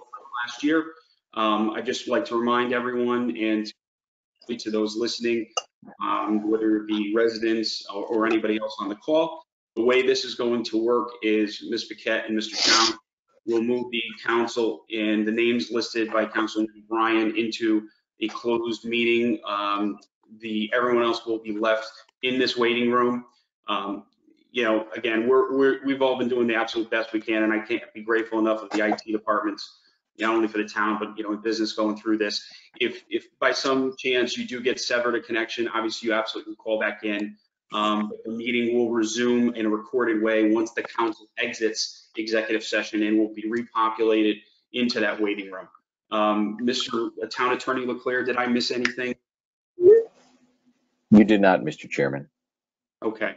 last year. Um, I just like to remind everyone and to those listening, um, whether it be residents or, or anybody else on the call, the way this is going to work is Ms. Paquette and Mr. Town will move the council and the names listed by Councilman Bryan into a closed meeting. Um, the, everyone else will be left in this waiting room. Um, you know, again, we're, we're, we've all been doing the absolute best we can, and I can't be grateful enough of the IT departments, not only for the town, but, you know, in business going through this. If, if by some chance you do get severed a connection, obviously you absolutely call back in. Um, the meeting will resume in a recorded way once the council exits executive session and will be repopulated into that waiting room. Um, Mr. Town Attorney Leclerc, did I miss anything? You did not, Mr. Chairman. Okay.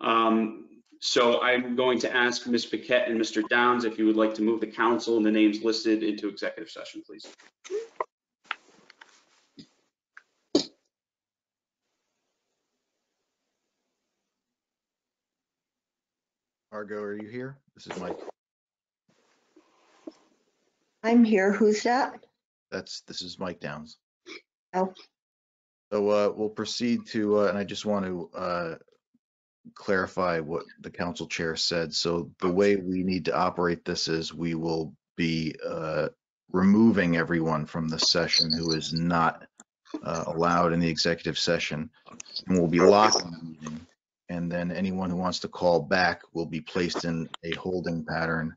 Um, so I'm going to ask Ms. Paquette and Mr. Downs if you would like to move the council and the names listed into executive session, please. Margot, are you here? This is Mike. I'm here. Who's that? That's, this is Mike Downs. Oh. So uh, we'll proceed to, uh, and I just want to uh, clarify what the council chair said. So the way we need to operate this is we will be uh, removing everyone from the session who is not uh, allowed in the executive session. And we'll be locking the meeting. And then anyone who wants to call back will be placed in a holding pattern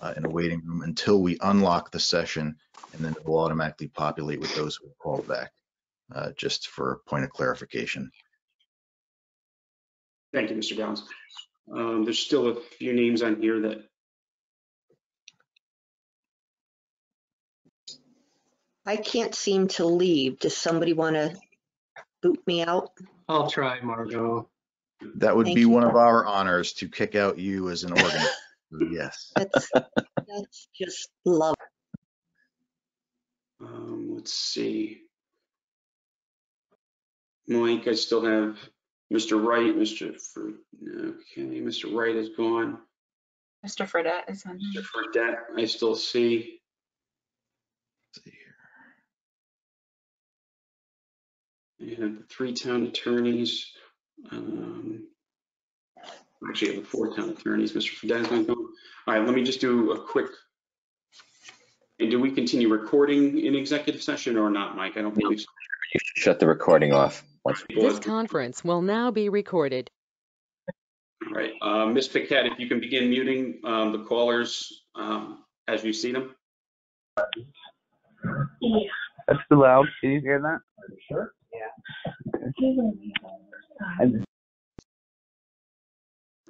uh, in a waiting room until we unlock the session. And then it will automatically populate with those who are called back, uh, just for a point of clarification. Thank you, Mr. Downs. Um, there's still a few names on here that, I can't seem to leave. Does somebody want to boot me out? I'll try, Margot. That would Thank be you. one of our honors to kick out you as an organizer. Yes. That's, that's just love. um, let's see. Mike, I still have Mr. Wright, Mr. Fr- okay, Mr. Wright is gone. Mr. Fredette is on. Mr. Fredette, I still see. And the three town attorneys. Um, Actually, I have the four town attorneys. Mr. Fredette is going to. All right, let me just do a quick. And do we continue recording in executive session or not, Mike? I don't believe so. You should shut the recording off. once. This conference will now be recorded. All right, uh, Ms. Paquette, if you can begin muting um, the callers um, as you see them. That's too loud. Can you hear that? Are you sure.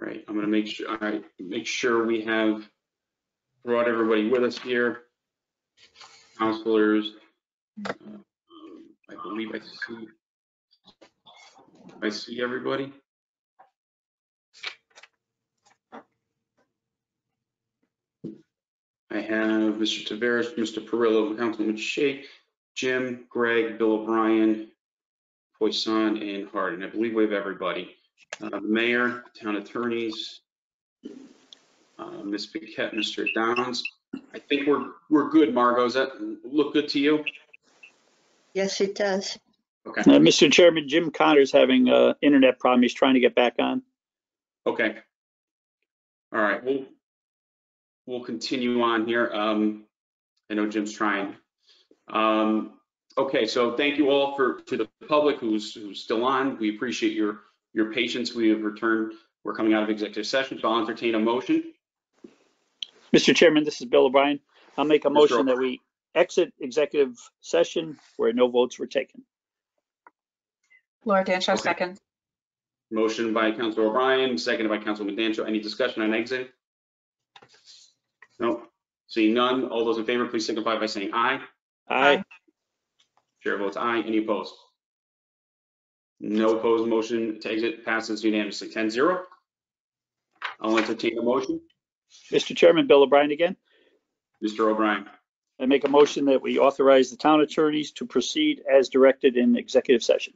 Right, I'm gonna make sure, right, make sure we have brought everybody with us here. Counselors. uh, um, I believe I see. I see everybody. I have Mr. Taveras, Mr. Perillo, Councilman Shake, Jim, Greg, Bill O'Brien, Poisson, and Hardin. I believe we have everybody. Uh, the mayor, town attorneys, uh, Ms. Paquette, Mr. Downs. I think we're, we're good, Margot. Does that look good to you? Yes, it does. Okay, Uh, Mr. Chairman, Jim Connor's having a internet problem. He's trying to get back on. okay. All right, we'll, we'll continue on here. Um, I know Jim's trying. Um, okay, so thank you all for, to the public who's, who's still on. We appreciate your, your patience. We have returned, we're coming out of executive session, so I'll entertain a motion. Mr. Chairman, this is Bill O'Brien. I'll make a Mr. motion that we exit executive session where no votes were taken. Laura Dancho, Okay. second. Motion by Councilor O'Brien, seconded by Councilman Dancho. Any discussion on exit? No. Seeing none, all those in favor, please signify by saying aye. Aye. Chair votes aye. Any opposed? No opposed. Motion to exit passes unanimously, 10-0. I'll entertain a motion. Mr. Chairman, Bill O'Brien again. Mr. O'Brien, I make a motion that we authorize the town attorneys to proceed as directed in executive session.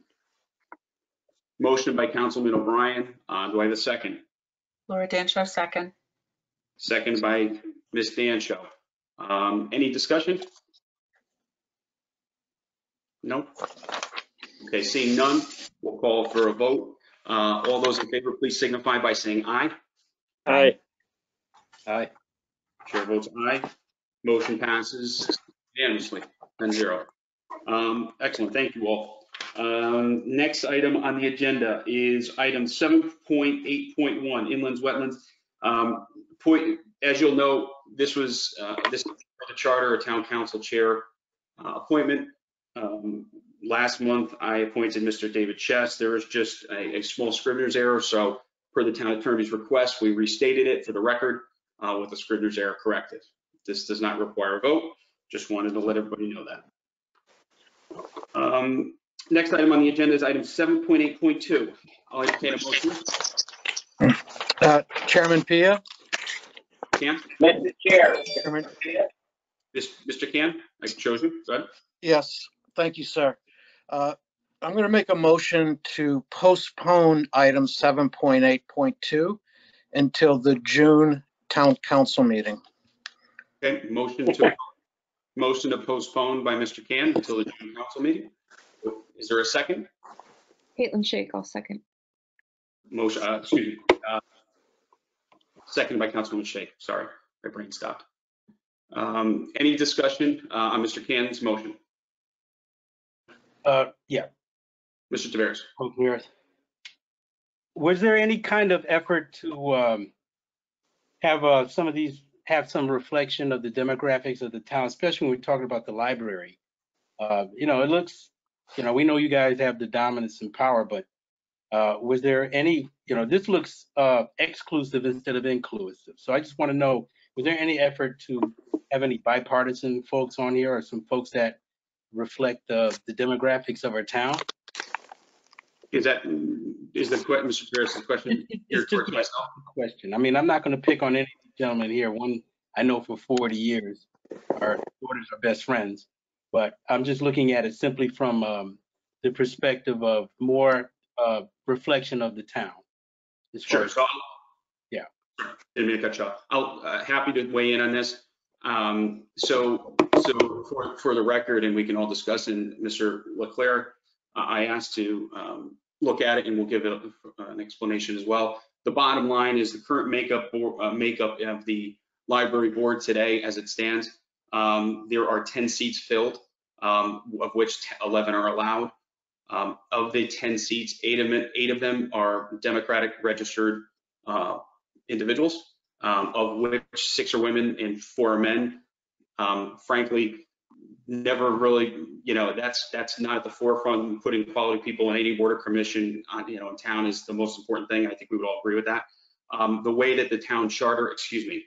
motion by Councilman O'Brien. Uh, Do I have a second? Laura Dancho, second. Second by Ms. Dancho. Um, Any discussion? No? Okay, seeing none, we'll call for a vote. Uh, All those in favor, please signify by saying aye. Aye. Aye. Chair votes aye. Motion passes unanimously, 10-0. Um, Excellent, thank you all. Um, Next item on the agenda is item 7.8.1, inlands, wetlands. Um, Point, as you'll know, this was, uh, this is the charter, a town council chair uh, appointment. Um, Last month, I appointed Mr. David Chess. There was just a, a small scrivener's error, so per the town attorney's request, we restated it for the record uh, with the scrivener's error corrected. This does not require a vote. Just wanted to let everybody know that. Um, Next item on the agenda is item 7.8.2. I'll entertain a motion. Uh, Chairman Pia? Cann? Mr. Chair. Chairman, This- Mr. Cann, I've chosen, go ahead. yes, thank you, sir. Uh, I'm going to make a motion to postpone item 7.8.2 until the June town council meeting. Okay, motion to, motion to postpone by Mr. Cann until the June council meeting. Is there a second? Caitlin Shake, I'll second. Motion, uh, excuse me. uh, Second by Councilwoman Shay, sorry, my brain stopped. Um, Any discussion uh, on Mr. Cann's motion? Uh, yeah, Mr. Taveras? Was there any kind of effort to um, have uh, some of these, have some reflection of the demographics of the town, especially when we're talking about the library? Uh, You know, it looks, you know, we know you guys have the dominance and power, but uh, was there any, you know, this looks uh, exclusive instead of inclusive. So I just want to know, was there any effort to have any bipartisan folks on here or some folks that reflect the the demographics of our town? Is that, is the, que- Mr. Taveras, the question geared towards myself? question. I mean, I'm not going to pick on any gentleman here. One I know for 40 years. Our daughters are best friends, but I'm just looking at it simply from um, the perspective of more uh, reflection of the town. as far Sure, as- so I'll- Yeah. Didn't mean to cut you off. I'll, uh, happy to weigh in on this. Um, So, so for, for the record, and we can all discuss, and Mr. Leclerc, uh, I asked to um, look at it and we'll give it an explanation as well. The bottom line is the current makeup, bo- uh, makeup of the library board today as it stands. um, There are 10 seats filled, um, of which 11 are allowed. Um, Of the 10 seats, eight of them, eight of them are Democratic registered uh, individuals, um, of which six are women and four are men. Um, frankly, never really, you know, that's that's not at the forefront. Putting quality people in any or commission, on, you know, in town is the most important thing. I think we would all agree with that. Um, the way that the town charter, excuse me,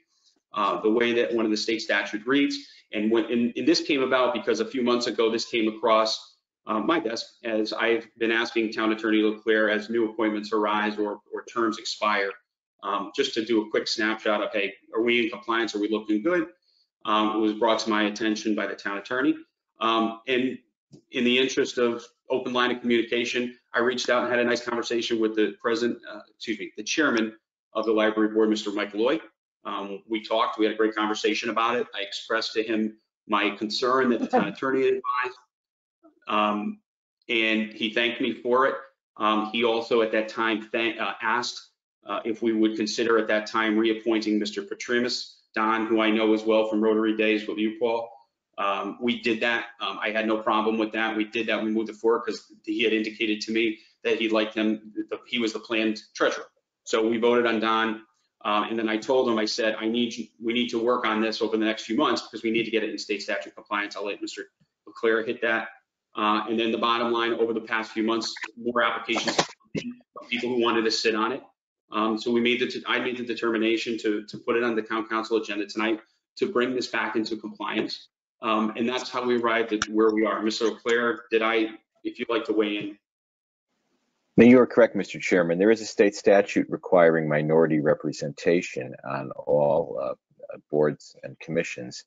uh, the way that one of the state statute reads, and when and, and this came about because a few months ago this came across uh, my desk as I've been asking Town Attorney Leclerc as new appointments arise or or terms expire, um, just to do a quick snapshot of, hey, are we in compliance? Are we looking good? Um, it was brought to my attention by the town attorney. Um, and in the interest of open line of communication, I reached out and had a nice conversation with the president, uh, excuse me, the chairman of the library board, Mr. Mike Loy. Um, we talked, we had a great conversation about it. I expressed to him my concern that the town attorney advised. Um, and he thanked me for it. Um, he also at that time thank, uh, asked uh, if we would consider at that time reappointing Mr. Patrimus, Don, who I know as well from Rotary Days with you, Paul. Um, we did that. Um, I had no problem with that. We did that. We moved it forward because he had indicated to me that he liked him. He was the planned treasurer. So we voted on Don. Um, and then I told him, I said, I need, we need to work on this over the next few months because we need to get it in state statute compliance. I'll let Mr. Leclerc hit that. Uh, and then the bottom line, over the past few months, more applications people who wanted to sit on it. Um, so we made the, I made the determination to, to put it on the town council agenda tonight to bring this back into compliance. Um, and that's how we arrived at where we are. Mr. Leclerc, did I, if you'd like to weigh in? No, you are correct, Mr. Chairman. There is a state statute requiring minority representation on all uh, boards and commissions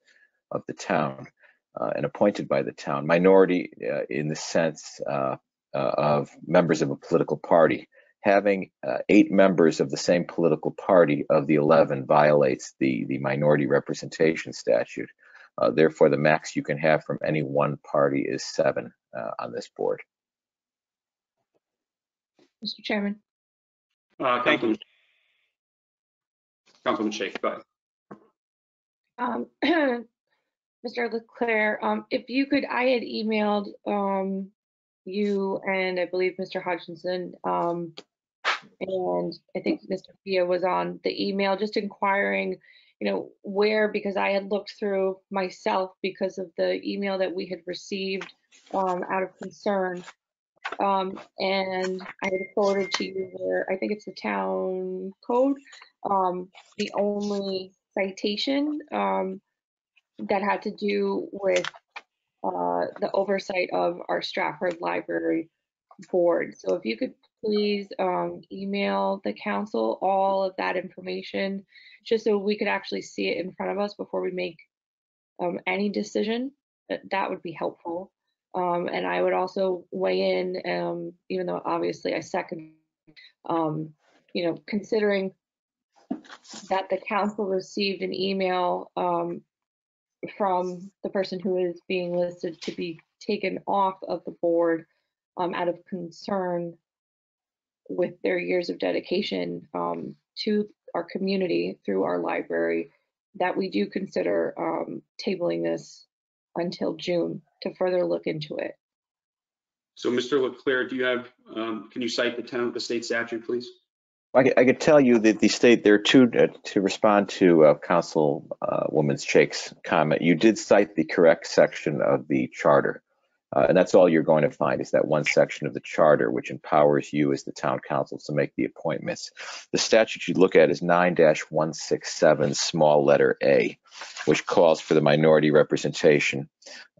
of the town uh, and appointed by the town. Minority uh, in the sense uh, uh, of members of a political party. Having uh, eight members of the same political party of the 11 violates the, the minority representation statute. Uh, therefore, the max you can have from any one party is seven uh, on this board. Mr. Chairman. Uh, you. Councilman Shake, go ahead. Um, Mr. Leclerc, um, if you could, I had emailed, um, you and I believe Mr. Hutchinson, um, and I think Mr. Pia was on the email, just inquiring, you know, where, because I had looked through myself because of the email that we had received, um, out of concern. Um, and I had forwarded to you where, I think it's the town code, um, the only citation, um, that had to do with uh, the oversight of our Stratford Library Board. So if you could please um, email the council all of that information, just so we could actually see it in front of us before we make um, any decision, that, would be helpful. Um, and I would also weigh in, um, even though obviously I second, um, you know, considering that the council received an email um, from the person who is being listed to be taken off of the board out of concern with their years of dedication um, to our community through our library, that we do consider um, tabling this until June to further look into it. So Mr. Leclerc, do you have, um, can you cite the town, the state statute, please? I could, I could tell you that the state, there are two, uh, to respond to uh, Councilwoman Shake's comment, you did cite the correct section of the charter. Uh, and that's all you're going to find is that one section of the charter which empowers you as the town council to make the appointments. The statute you look at is 9-167 small letter A, which calls for the minority representation.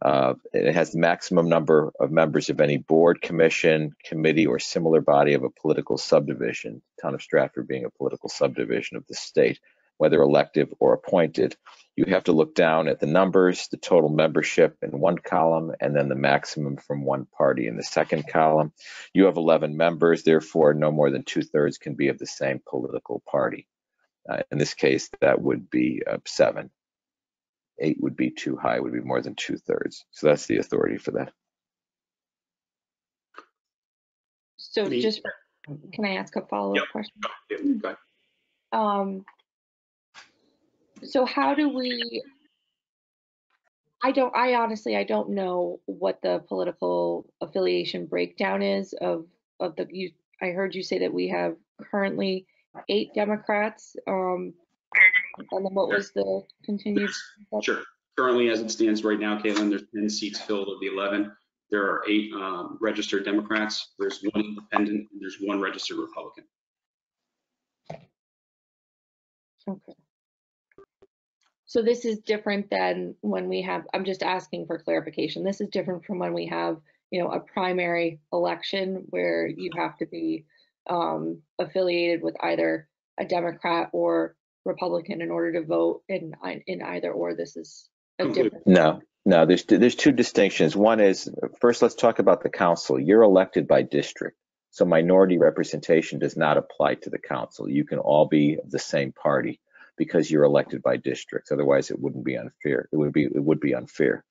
Uh, it has the maximum number of members of any board, commission, committee, or similar body of a political subdivision, town of Stratford being a political subdivision of the state, whether elective or appointed. You have to look down at the numbers, the total membership in one column, and then the maximum from one party in the second column. You have 11 members, therefore no more than two thirds can be of the same political party. Uh, in this case, that would be uh, seven. Eight would be too high, would be more than two thirds. So that's the authority for that. So just, can I ask a follow-up Yep. question? Yeah, go ahead. Um, so how do we, I don't, I honestly, I don't know what the political affiliation breakdown is of, of the, you, I heard you say that we have currently eight Democrats. Um, and then what was the continued? Sure. Currently, as it stands right now, Caitlin, there's 10 seats filled of the 11. There are eight um, registered Democrats, there's one independent, and there's one registered Republican. Okay. So this is different than when we have, I'm just asking for clarification. This is different from when we have, you know, a primary election where you have to be um, affiliated with either a Democrat or Republican in order to vote in, in either or. This is a different. No, no, there's, there's two distinctions. One is, first, let's talk about the council. You're elected by district. So minority representation does not apply to the council. You can all be of the same party because you're elected by districts. Otherwise, it wouldn't be unfair. It would be, it would be unfair.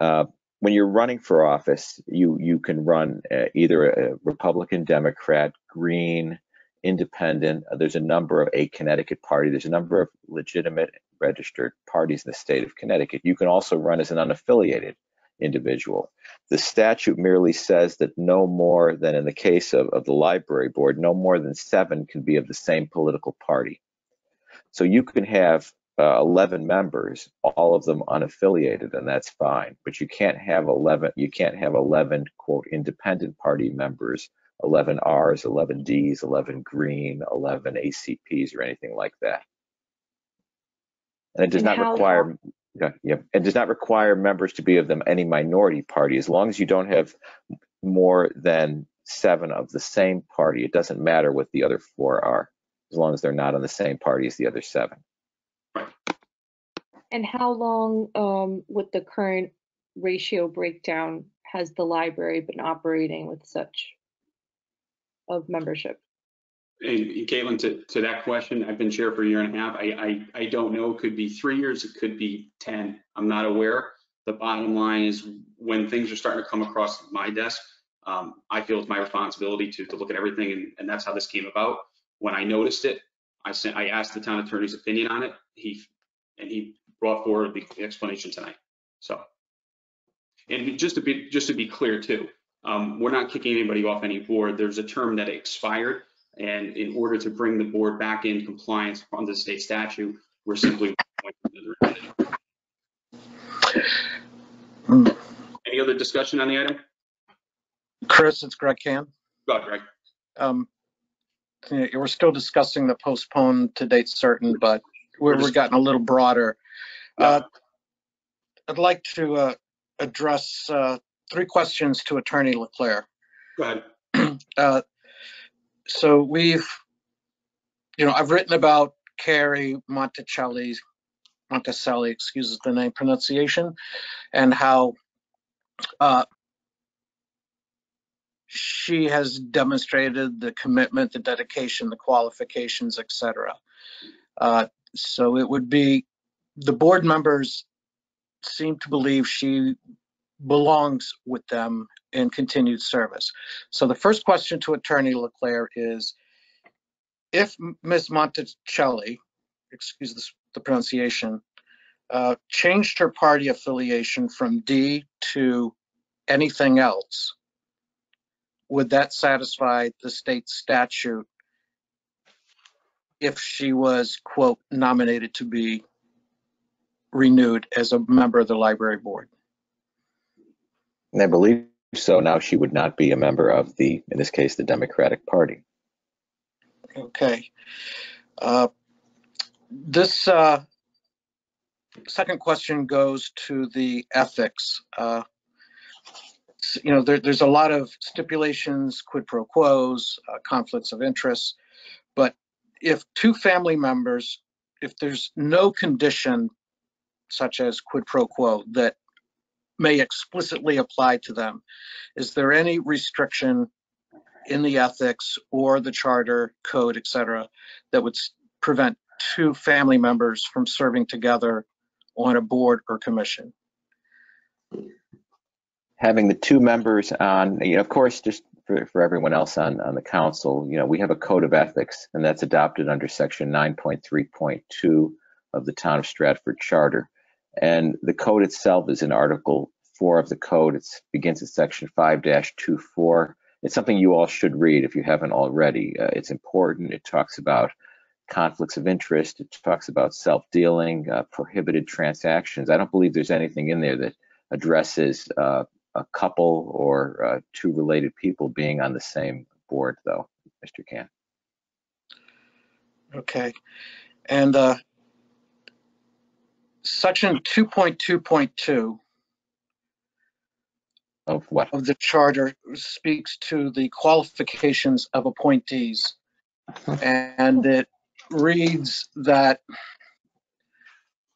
Uh, when you're running for office, you you can run uh, either a Republican, Democrat, Green, Independent. Uh, There's a number of a Connecticut party. There's a number of legitimate registered parties in the state of Connecticut. You can also run as an unaffiliated individual. The statute merely says that no more than in the case of, of the library board, no more than seven can be of the same political party. So you can have uh, 11 members, all of them unaffiliated, and that's fine. But you can't have 11. You can't have 11 quote independent party members, 11 Rs, 11 Ds, 11 Green, 11 ACPs, or anything like that. And it does And not how require. Yeah, yeah, it does not require members to be of them any minority party. As long as you don't have more than seven of the same party, it doesn't matter what the other four are, as long as they're not on the same party as the other seven. And how long um, with the current ratio breakdown has the library been operating with such of membership? And and Caitlin, to, to that question, I've been chair for a year and a half. I, I, I don't know. It could be three years, it could be 10. I'm not aware. The bottom line is when things are starting to come across my desk, um, I feel it's my responsibility to, to look at everything and, and that's how this came about. When I noticed it, I sent, I asked the town attorney's opinion on it. He, and he brought forward the explanation tonight. So. And just to be, just to be clear too, um, we're not kicking anybody off any board. There's a term that expired. And in order to bring the board back in compliance under the state statute, we're simply. Any other discussion on the item? Chris, it's Greg Cann. Go ahead, Greg. Um, we're still discussing the postponed to date certain, but we're, we're getting a little broader. Uh, I'd like to uh, address uh, three questions to Attorney Leclerc. Go ahead. Uh, So we've, you know, I've written about Carrie Monticelli, Monticelli, excuses the name pronunciation, and how uh, she has demonstrated the commitment, the dedication, the qualifications, etc. Uh, So it would be, the board members seem to believe she belongs with them in continued service. So the first question to Attorney LeClaire is, if Ms. Monticelli, excuse this- the pronunciation, uh, changed her party affiliation from D to anything else, would that satisfy the state statute if she was, quote, nominated to be renewed as a member of the library board? And I believe so. Now she would not be a member of the, in this case, the Democratic Party. Okay. Uh, This uh, second question goes to the ethics. Uh, You know, there, there's a lot of stipulations, quid pro quos, uh, conflicts of interest. But if two family members, if there's no condition such as quid pro quo that may explicitly apply to them, is there any restriction in the ethics or the charter code, et cetera, that would prevent two family members from serving together on a board or commission? Having the two members on, you know, of course, just for, for everyone else on, on the council, you know, we have a code of ethics and that's adopted under section 9.3.2 of the town of Stratford charter. And the code itself is in article four of the code. It begins at section 5-24. It's something you all should read if you haven't already. Uh, it's important. It talks about conflicts of interest. It talks about self-dealing, uh, prohibited transactions. I don't believe there's anything in there that addresses uh, a couple or uh, two related people being on the same board, though, Mr. Cann. Okay. And uh, section 2.2.2 Of what? of the charter speaks to the qualifications of appointees. And it reads that,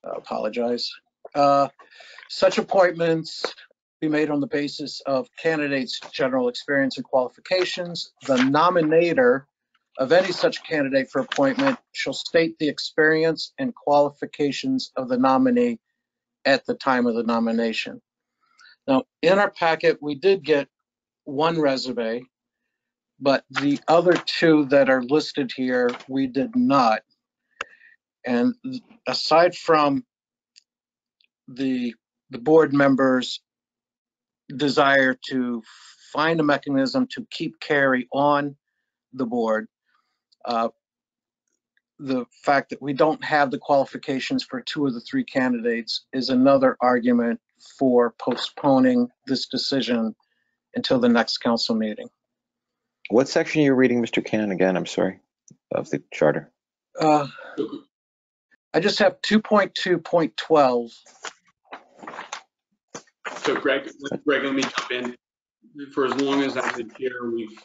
I apologize, uh, such appointments be made on the basis of candidates' general experience and qualifications. The nominator of any such candidate for appointment shall state the experience and qualifications of the nominee at the time of the nomination. Now, in our packet, we did get one resume, but the other two that are listed here, we did not. And aside from the, the board members' desire to find a mechanism to keep Carrie on the board, uh, the fact that we don't have the qualifications for two of the three candidates is another argument for postponing this decision until the next council meeting. What section are you reading, Mr. Cann, again? I'm sorry, of the charter? Uh, I just have 2.2.12. So Greg, Greg, let me jump in. For as long as I've been chair, we've,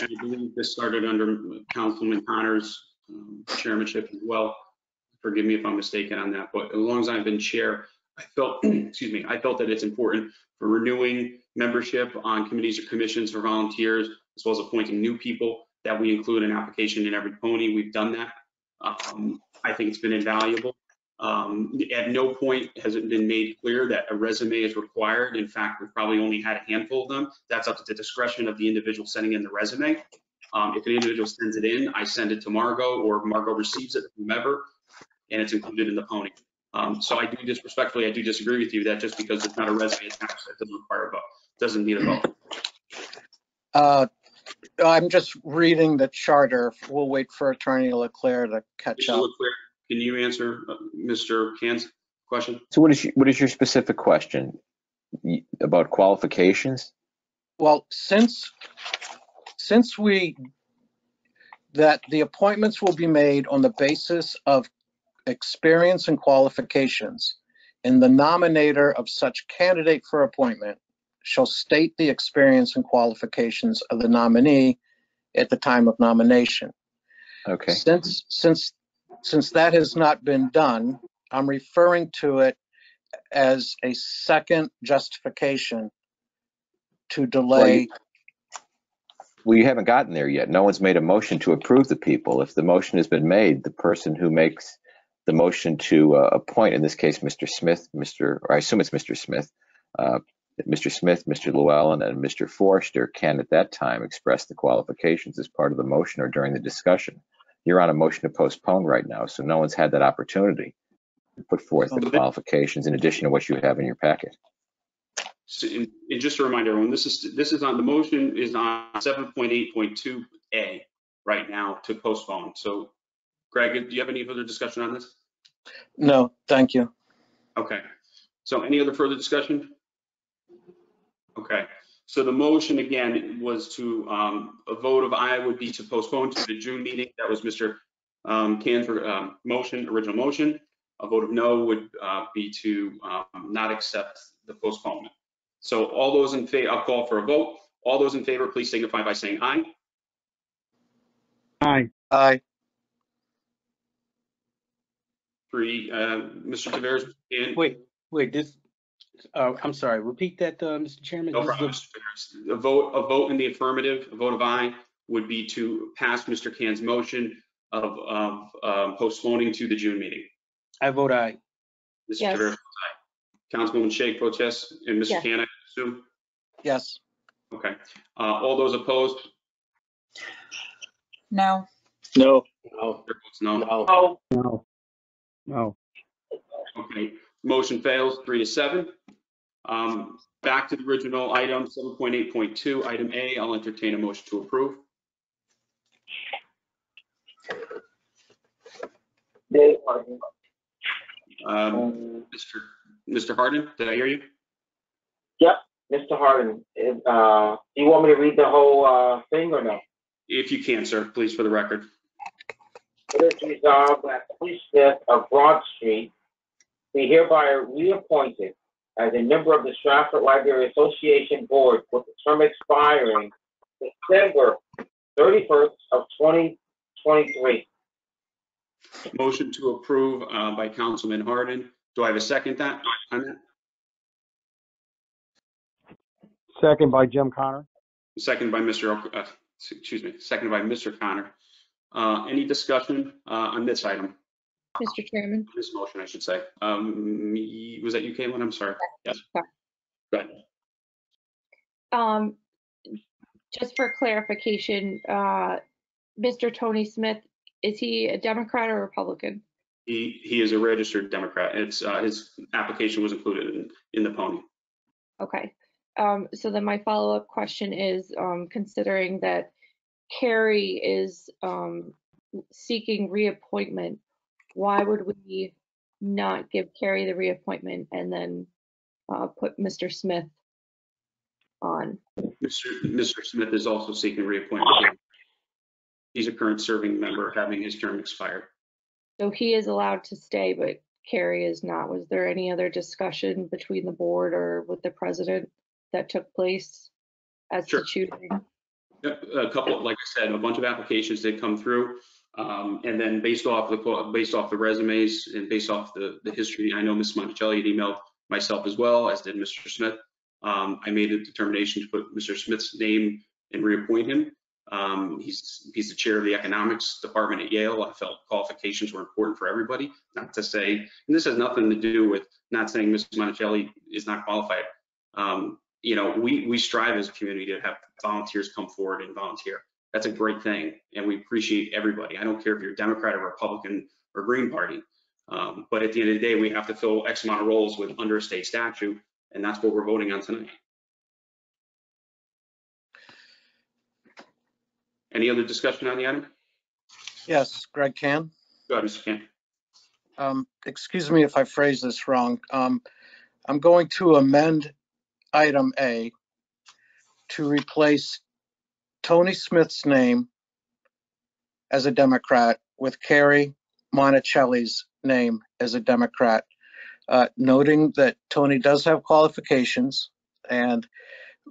I believe this started under Councilman Connor's um, chairmanship as well. Forgive me if I'm mistaken on that, but as long as I've been chair, I felt, excuse me, I felt that it's important for renewing membership on committees or commissions for volunteers, as well as appointing new people, that we include an application in every pony. We've done that. Um, I think it's been invaluable. Um, At no point has it been made clear that a resume is required. In fact, we've probably only had a handful of them. That's up to the discretion of the individual sending in the resume. Um, If an individual sends it in, I send it to Margot, or Margot receives it, whomever, and it's included in the pony. Um, So I do disrespectfully, I do disagree with you that just because it's not a resume attached, that doesn't require a vote, doesn't need a vote. Uh, I'm just reading the charter. We'll wait for Attorney Leclerc to catch Mr. up. Leclerc, can you answer uh, Mr. Cann's question? So what is, your- what is your specific question? Y- About qualifications? Well, since, since we, that the appointments will be made on the basis of experience and qualifications, and the nominator of such candidate for appointment shall state the experience and qualifications of the nominee at the time of nomination. Okay. Since, since, since that has not been done, I'm referring to it as a second justification to delay. Well, you haven't gotten there yet. No one's made a motion to approve the people. If the motion has been made, the person who makes the motion to uh, appoint, in this case, Mr. Smith, Mr., or I assume it's Mr. Smith, uh, Mr. Smith, Mr. Llewellyn, and Mr. Forrester can at that time express the qualifications as part of the motion or during the discussion. You're on a motion to postpone right now, so no one's had that opportunity to put forth the qualifications in addition to what you have in your packet. So, and, and just to remind everyone, this is, this is on, the motion is on 7.8.2A right now to postpone. So Greg, do you have any further discussion on this? No, thank you. Okay. So any other further discussion? Okay. So the motion again was to, um, a vote of aye would be to postpone to the June meeting. That was Mr. Um, Canfor, um, motion, original motion. A vote of no would, uh, be to, um, not accept the postponement. So all those in favor, I'll call for a vote. All those in favor, please signify by saying aye. Aye. Aye. Three, uh, Mr. Taveras, and Wait, wait, this, uh, I'm sorry, repeat that, uh, Mr. Chairman. No This problem, Mr. Taveras. A vote, a vote in the affirmative, a vote of aye would be to pass Mr. Cann's motion of, of um, postponing to the June meeting. I vote aye. Mr. Yes. Taveras, aye. Councilwoman Shake protests, and Mr. Yes. Cann, I assume? Yes. Okay. Uh, all those opposed? No. No. No, Chair votes No. no. No. No. Okay, motion fails, three to seven. Um, back to the original item, seven point eight point two, item A, I'll entertain a motion to approve. Um, Mr. Mr. Harden, did I hear you? Yep, Mr. Harden, uh, do you want me to read the whole, uh, thing or no? If you can, sir, please, for the record. It is resolved that Tony Smith of Broad Street be hereby reappointed as a member of the Stratford Library Association Board with the term expiring December thirty-first of twenty twenty-three. Motion to approve, uh, by Councilman Harden. Do I have a second that, on that? Second by Jim Connor. Second by Mr., O- uh, excuse me, second by Mr. Connor. Uh, any discussion, uh, on this item? Mr. Chairman. This motion, I should say. Um, was that you, Caitlin? I'm sorry. Yes. Sorry. Go ahead. Um, just for clarification, uh, Mr. Tony Smith, is he a Democrat or Republican? He, he is a registered Democrat. It's, uh, his application was included in, in the pony. Okay. Um, so then my follow-up question is, um, considering that Carrie is, um, seeking reappointment, why would we not give Carrie the reappointment and then, uh, put Mr. Smith on? Mr. Mr. Smith is also seeking reappointment. He's a current serving member, having his term expired. So he is allowed to stay, but Carrie is not. Was there any other discussion between the board or with the president that took place as to Sure. choosing? Yep, A couple, like I said, a bunch of applications did come through. Um, and then based off the, based off the resumes and based off the, the history, I know Ms. Monticelli had emailed myself as well, as did Mr. Smith. Um, I made a determination to put Mr. Smith's name and reappoint him. Um, he's, he's the chair of the economics department at Yale. I felt qualifications were important for everybody, not to say, and this has nothing to do with not saying Ms. Monticelli is not qualified. Um, you know, we, we strive as a community to have volunteers come forward and volunteer. That's a great thing, and we appreciate everybody. I don't care if you're Democrat or Republican or Green Party. Um, but at the end of the day, we have to fill X amount of roles with under a state statute, and that's what we're voting on tonight. Any other discussion on the item? Yes, Greg Cann. Go ahead, Mr. Cann. Um, excuse me if I phrase this wrong. Um, I'm going to amend item A to replace Tony Smith's name as a Democrat with Carrie Monticelli's name as a Democrat. uh, noting that Tony does have qualifications and,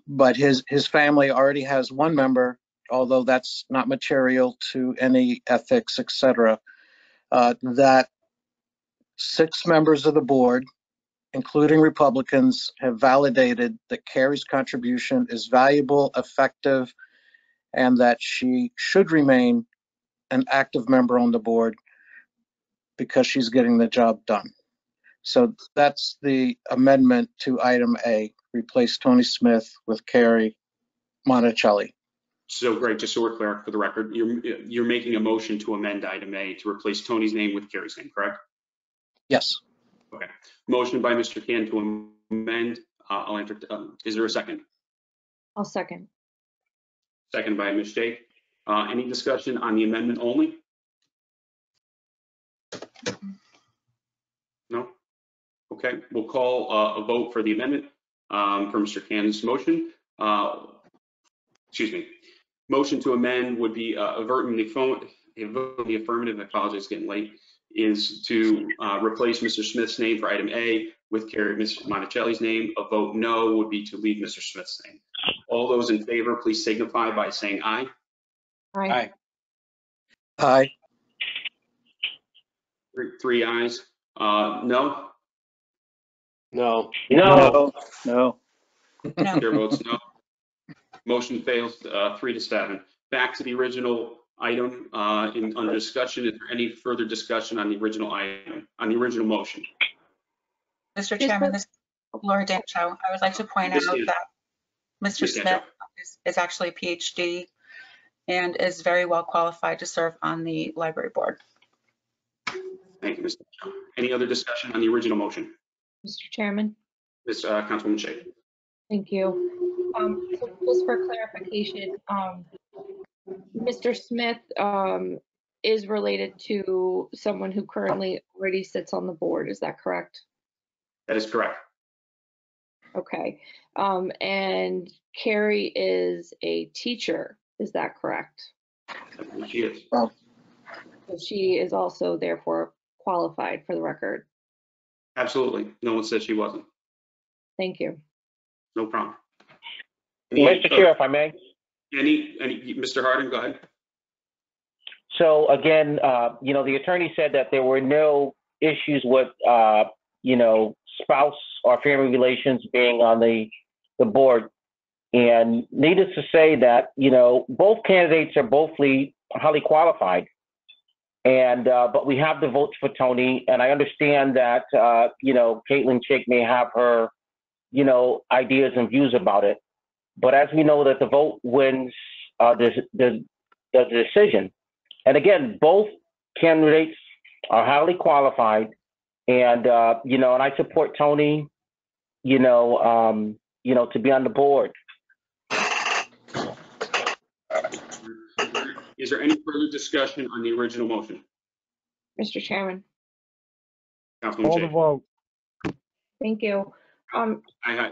but his, his family already has one member, although that's not material to any ethics, etc. uh, that six members of the board, including Republicans, have validated that Carrie's contribution is valuable, effective, and that she should remain an active member on the board because she's getting the job done. So that's the amendment to item A, replace Tony Smith with Carrie Monticelli. So great, just so we're clear for the record, you're, you're making a motion to amend item A to replace Tony's name with Carrie's name, correct? Yes. Okay. Motion by Mr. Cann to amend. Uh, I'll enter, um, is there a second? I'll second. Second by Ms. Shake. Uh, any discussion on the amendment only? No? Okay, we'll call uh, a vote for the amendment um, for Mr. Cann's motion. Uh, Excuse me. Motion to amend would be uh, a vote in the phone, a vote in the affirmative, I apologize, it's getting late, is to uh, replace Mr. Smith's name for item A with Carrie Ms. Monticelli's name. A vote no would be to leave Mr. Smith's name. All those in favor, please signify by saying aye. Aye. Aye. Three- Three ayes. Uh, no? No. No. No. Chair votes no. Motion fails, uh, three to seven. Back to the original item, uh, in, under discussion. Is there any further discussion on the original item, on the original motion? Mr. Chairman, this is Laura Dancho. I would like to point out Ms. Dan- that Mr. Ms. Smith is- is actually a PhD and is very well qualified to serve on the library board. Thank you, Mr. Chow. Any other discussion on the original motion? Mr. Chairman, Ms. uh, Councilwoman Shea. thank you. Um, so Just for clarification, um, Mr. Smith um, is related to someone who currently already sits on the board, is that correct? That is correct. Okay. Um, And Carrie is a teacher, is that correct? I She is. So She is also therefore qualified for the record. Absolutely. No one said she wasn't. Thank you. No problem. Any- Mr. Chair, if I may. Any, any, Mr. Harden, go ahead. So again, uh, you know, the attorney said that there were no issues with, uh, you know, spouse or family relations being on the, the board. And needless to say that, you know, both candidates are both highly qualified. And, uh, but we have the votes for Tony, and I understand that, uh, you know, Caitlin Chick may have her, you know, ideas and views about it. But as we know that the vote wins, uh, the, the, the decision. And again, both candidates are highly qualified. And, uh, you know, and I support Tony, you know, um, you know, to be on the board. Is there any further discussion on the original motion? Mr. Chairman, Councilwoman Shea. vote. thank you. Um, Aye, aye.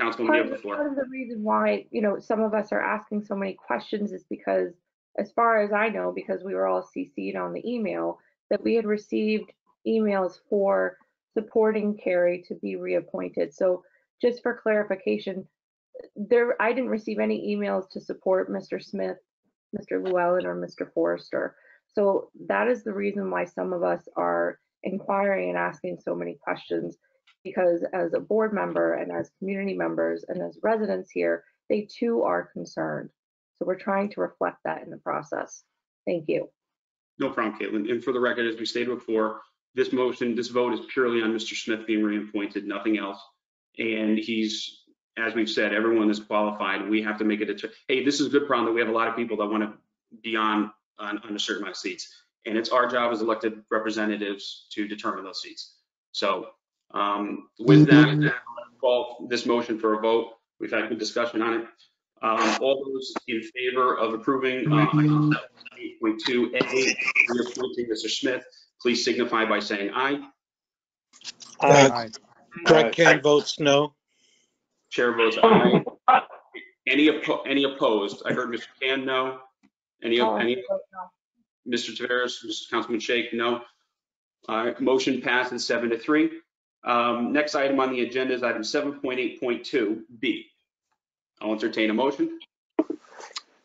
Councilwoman, you Part have the the- floor. part of the reason why, you know, some of us are asking so many questions is because, as far as I know, because we were all CC'd on the email, that we had received emails for supporting Carrie to be reappointed. So just for clarification, there, I didn't receive any emails to support Mr. Smith, Mr. Llewellyn, or Mr. Forrester. So that is the reason why some of us are inquiring and asking so many questions because as a board member and as community members and as residents here, they too are concerned. So we're trying to reflect that in the process. Thank you. No problem, Caitlin. And for the record, as we stated before, this motion, this vote is purely on Mr. Smith being reappointed, nothing else. And he's, as we've said, everyone is qualified. We have to make it a hey, this is a good problem that we have a lot of people that want to be on, on, on a certain amount of seats. And it's our job as elected representatives to determine those seats. So um, with that, I'll call this motion for a vote. We've had good discussion on it. Um, all those in favor of approving, uh, item 7.2A, reappointing Mr. Smith, please signify by saying aye. Uh, Greg Cann votes no. Chair votes aye. Any oppo, any opposed? I heard Mr. Cann, no. Any, any, vote. Mr. Taveras, Mr. Councilman Shake, no. All right, motion passes seven to three. Um, Next item on the agenda is item 7.8.2B. I'll entertain a motion.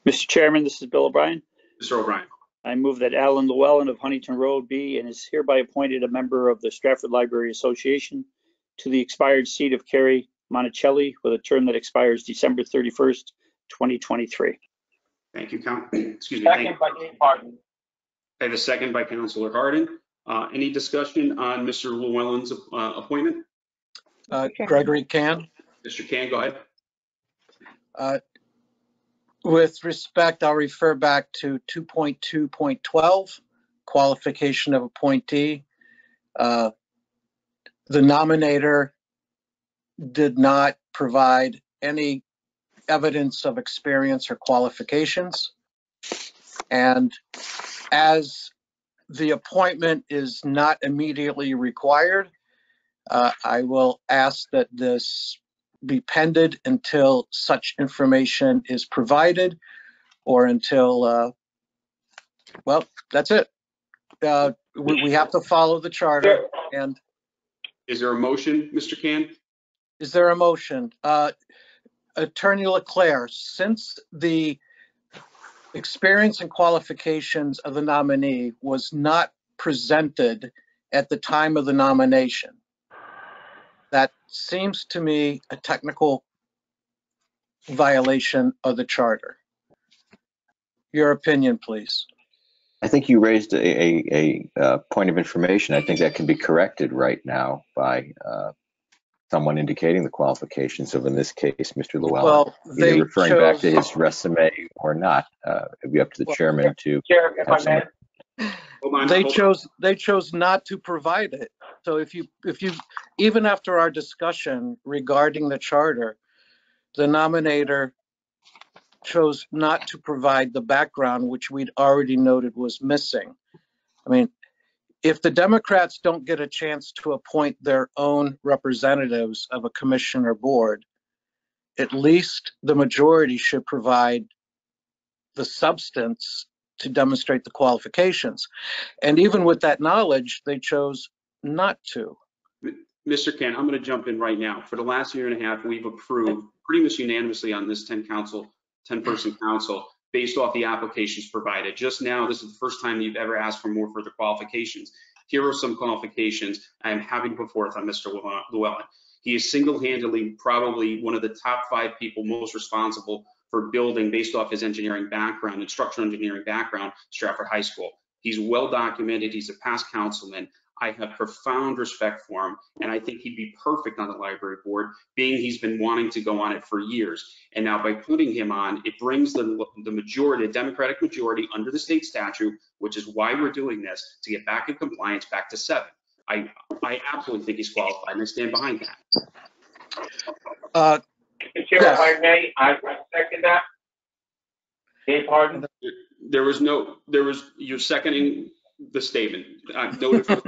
Mr. Chairman, this is Bill O'Brien. Mr. O'Brien. I move that Alan Llewellyn of Huntington Road be and is hereby appointed a member of the Stratford Library Association to the expired seat of Carrie Monticelli with a term that expires December 31st, 2023. Thank you, Count, excuse me. thank you. Second by Dave Martin. I have a second by Councilor Harden. Uh, Any discussion on Mr. Llewellyn's uh, appointment? Uh, Gregory Cann. Mr. Cann, go ahead. With respect, I'll refer back to 2.2.12, qualification of appointee. Uh, The nominator did not provide any evidence of experience or qualifications. And as the appointment is not immediately required, uh, I will ask that this be pended until such information is provided or until, uh, well, that's it. Uh, We we have to follow the charter. And Is there a motion, Mr. Cann? is there a motion? Uh, Attorney Leclerc, since the experience and qualifications of the nominee was not presented at the time of the nomination, that seems to me a technical violation of the charter. Your opinion, please. I think you raised a, a, a, uh point of information. I think that can be corrected right now by, uh, someone indicating the qualifications of, in this case, Mr. Llewellyn. Well, Either they referring back to his resume or not. Uh, it'd be up to the chairman to. Chair, if I may, Hold They chose, they chose not to provide it. So if you, if you, even after our discussion regarding the charter, the nominator chose not to provide the background, which we'd already noted was missing. I mean, if the Democrats don't get a chance to appoint their own representatives of a commission or board, at least the majority should provide the substance to demonstrate the qualifications. And even with that knowledge, they chose not to. Mr. Cann, I'm going to jump in right now. For the last year and a half, we've approved pretty much unanimously on this 10 council, 10 person council, based off the applications provided. Just now, this is the first time you've ever asked for more further qualifications. Here are some qualifications I am having put forth on Mr. Llewellyn. He is single-handedly probably one of the top five people most responsible for building based off his engineering background and structural engineering background, Stratford High School. He's well documented. He's a past councilman. I have profound respect for him, and I think he'd be perfect on the library board, being he's been wanting to go on it for years. And now by putting him on, it brings the, the majority, the Democratic majority under the state statute, which is why we're doing this, to get back in compliance, back to seven. I, I absolutely think he's qualified, and I stand behind that. Uh, Mr. Chair, if I may, I I second that. Dave Martin. There was no, there was, you're seconding the statement. Uh, noted for-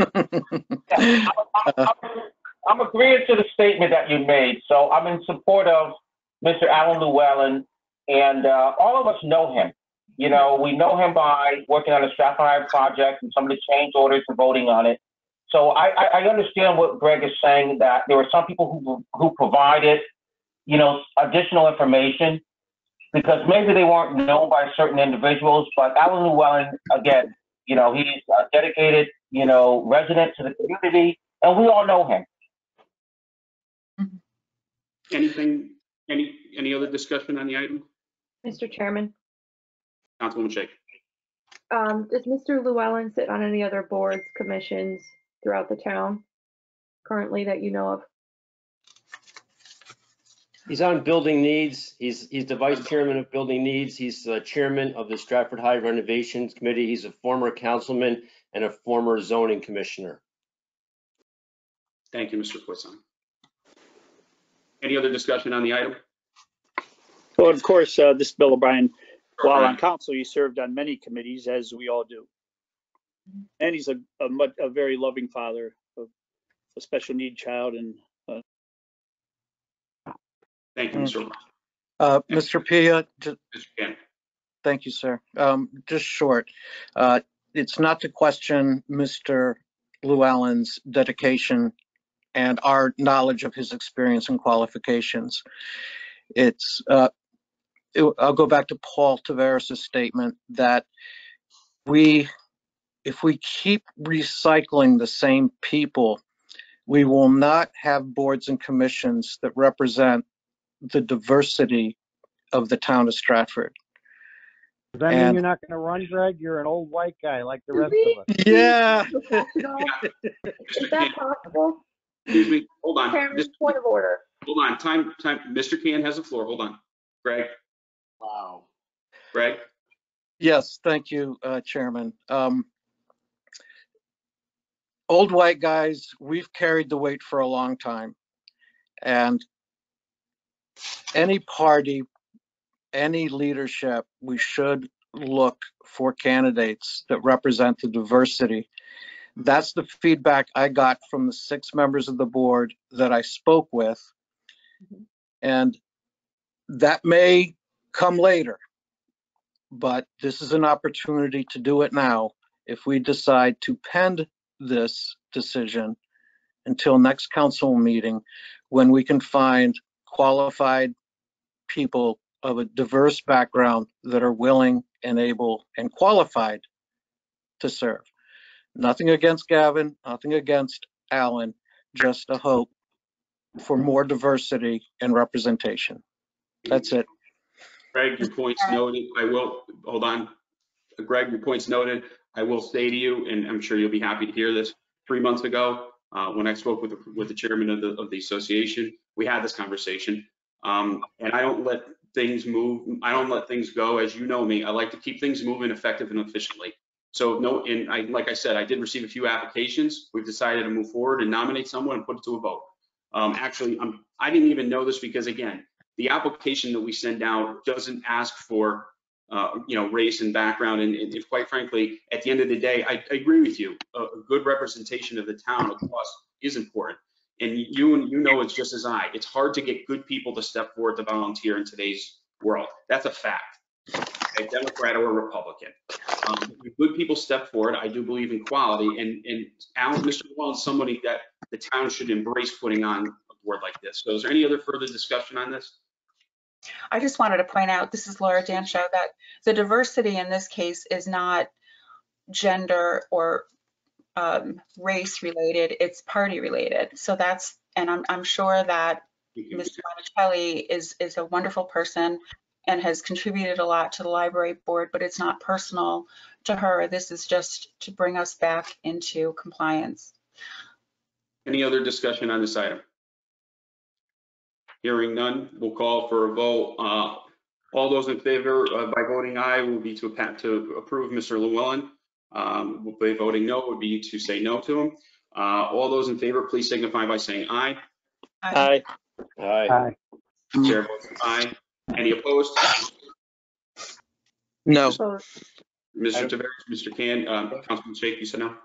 I'm agreeing to the statement that you made, so I'm in support of Mr. Alan Llewellyn, and uh, all of us know him. You know, we know him by working on the Stratford project and some of the change orders and voting on it. So I, I, I understand what Greg is saying, that there were some people who, who provided, you know, additional information because maybe they weren't known by certain individuals, but Alan Llewellyn, again, you know, he's a dedicated, you know, resident to the community, and we all know him. Anything, any, any other discussion on the item? Mr. Chairman, Councilwoman Shake. um, does Mr. Llewellyn sit on any other boards, commissions throughout the town currently that you know of? He's on building needs. He's, he's the vice chairman of building needs. He's the chairman of the Stratford High Renovations Committee. He's a former councilman and a former zoning commissioner. Thank you, Mr. Poisson. Any other discussion on the item? Well, of course, uh, this is Bill O'Brien. While on council, he served on many committees, as we all do. And he's a, a, mu- a very loving father of a special need child and Thank you, Mr. O'Brien. Uh, Mr. Pia, ju- Mr. Thank you, sir. Um, Just short. Uh, It's not to question Mr. Llewellyn's dedication and our knowledge of his experience and qualifications. It's, uh, it- I'll go back to Paul Taveras' statement that we, if we keep recycling the same people, we will not have boards and commissions that represent the diversity of the town of Stratford. Does that mean you're not going to run, Greg? You're an old white guy like the rest of us. Yeah. Is that possible? Excuse me, hold on. Chairman, This- point of order. Hold on, time, time. Mr. Cann has the floor. Hold on. Greg, Wow. Greg, Yes, thank you, uh, Chairman. Um, Old white guys, we've carried the weight for a long time. And any party, any leadership, we should look for candidates that represent the diversity. That's the feedback I got from the six members of the board that I spoke with. Mm-hmm. And that may come later but this is an opportunity to do it now if we decide to pend this decision until next council meeting, when we can find qualified people of a diverse background that are willing and able and qualified to serve. Nothing against Gavin, nothing against Alan, just a hope for more diversity and representation. That's it. Greg, your point's noted. I will, hold on. Greg, your point's noted. I will say to you, and I'm sure you'll be happy to hear this, three months ago, uh, when I spoke with, the- with the chairman of the, of the association, we had this conversation. Um, and I don't let things move, I don't let things go, as you know me. I like to keep things moving effective and efficiently. So no, and I, like I said, I did receive a few applications. We've decided to move forward and nominate someone and put it to a vote. Um, actually, I'm, I didn't even know this because again, the application that we send out doesn't ask for, uh, you know, race and background. And, and if quite frankly, at the end of the day, I, I agree with you. A, a good representation of the town across is important. And you you know it's just as I. It's hard to get good people to step forward to volunteer in today's world. That's a fact. A Democrat or a Republican. Um, good people step forward. I do believe in quality. And and Alan, Mr. Is somebody that the town should embrace putting on a board like this. So is there any other further discussion on this? I just wanted to point out, this is Laura Dancho, that the diversity in this case is not gender or um, race related, it's party related. So that's, and I'm, I'm sure that Mr. Monticelli is, is a wonderful person and has contributed a lot to the library board, but it's not personal to her. This is just to bring us back into compliance. Any other discussion on this item? Hearing none, we'll call for a vote. Uh, All those in favor uh, by voting aye will be to to approve Mr. Llewellyn. Um, By voting no would be to say no to them. Uh, All those in favor, please signify by saying aye. Aye. Aye. Chair votes aye. Any opposed? No. Mr. Taveras, Mr. Cann, um, Councilman Shake, you said no?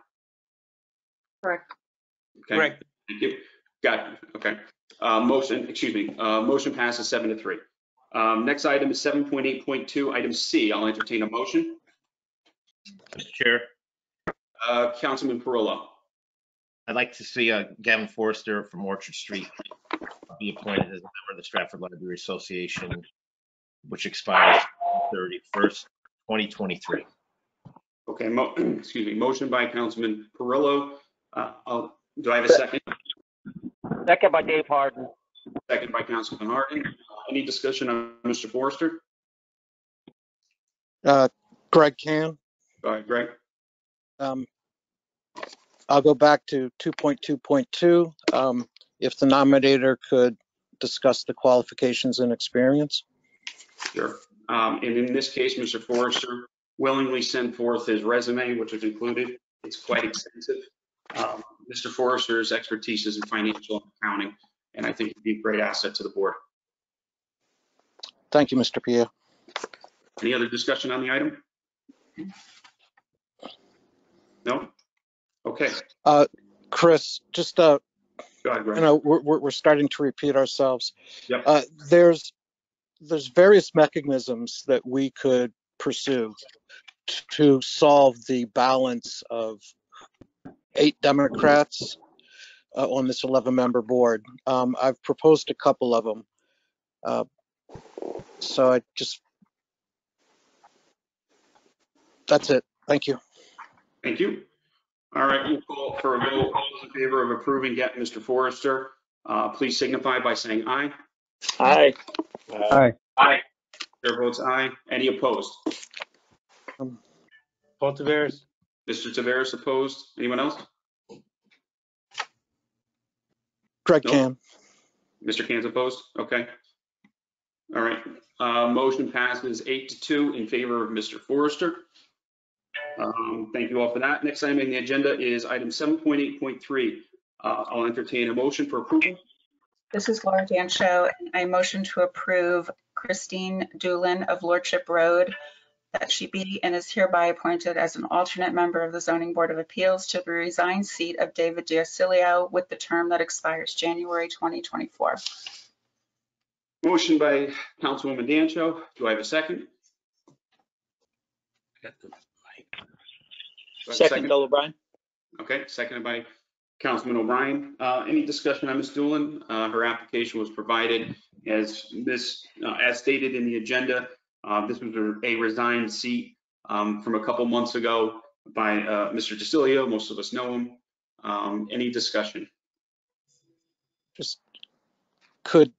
Correct. Okay. Correct. Thank you. Got it. Okay. Uh, motion, excuse me, uh, motion passes seven to three. Um, next item is seven point eight point two, item C. I'll entertain a motion. Mr. Chair, Uh, Councilman Perillo. I'd like to see uh, Gavin Forrester from Orchard Street be appointed as a member of the Stratford Library Association, which expires 31st, 2023. Okay, mo, excuse me, motion by Councilman Perillo. Uh, I'll, do I have a second? Second by Dave Harden. Second by Councilman Harden. Uh, Any discussion on Mr. Forrester? Uh, Greg Cann. Go ahead, Greg. Um, I'll go back to 2.2.2. Um, if the nominator could discuss the qualifications and experience. Sure. Um, and in this case, Mr. Forrester willingly sent forth his resume, which is included. It's quite extensive. Um, Mr. Forrester's expertise is in financial accounting, and I think he'd be a great asset to the board. Thank you, Mr. Pia. Any other discussion on the item? No? Okay, Uh, Chris, just, uh, go ahead, you know, we're, we're, we're starting to repeat ourselves. Yep. Uh, there's, there's various mechanisms that we could pursue to solve the balance of eight Democrats uh, on this 11-member board. Um, I've proposed a couple of them. Uh, So I just, that's it. Thank you. Thank you. All right, we'll call for a vote. All those in favor of approving get Mr. Forrester, uh, please signify by saying aye. Aye. Aye. Aye. Chair votes aye. Any opposed? Paul Taveras. Mr. Taveras opposed? Anyone else? Greg Nope. Cann. Mr. Cann's opposed? Okay. All right, uh, motion passes eight to two in favor of Mr. Forrester. Um, thank you all for that. Next item on the agenda is item seven point eight point three. Uh, I'll entertain a motion for approval. This is Laura Dancho, and I motion to approve Christine Doolin of Lordship Road, that she be and is hereby appointed as an alternate member of the Zoning Board of Appeals to the resigned seat of David Diacilio with the term that expires January 2024. Motion by Councilwoman Dancho. Do I have a second? Got the mic. Do I have a Second, Bill O'Brien. Okay, seconded by Councilman O'Brien. Uh, Any discussion on Ms. Doolin? Uh, Her application was provided as this, uh, as stated in the agenda. uh, This was a- a resigned seat um, from a couple months ago by uh, Mr. DeCilio. Most of us know him. Um, Any discussion? Just, could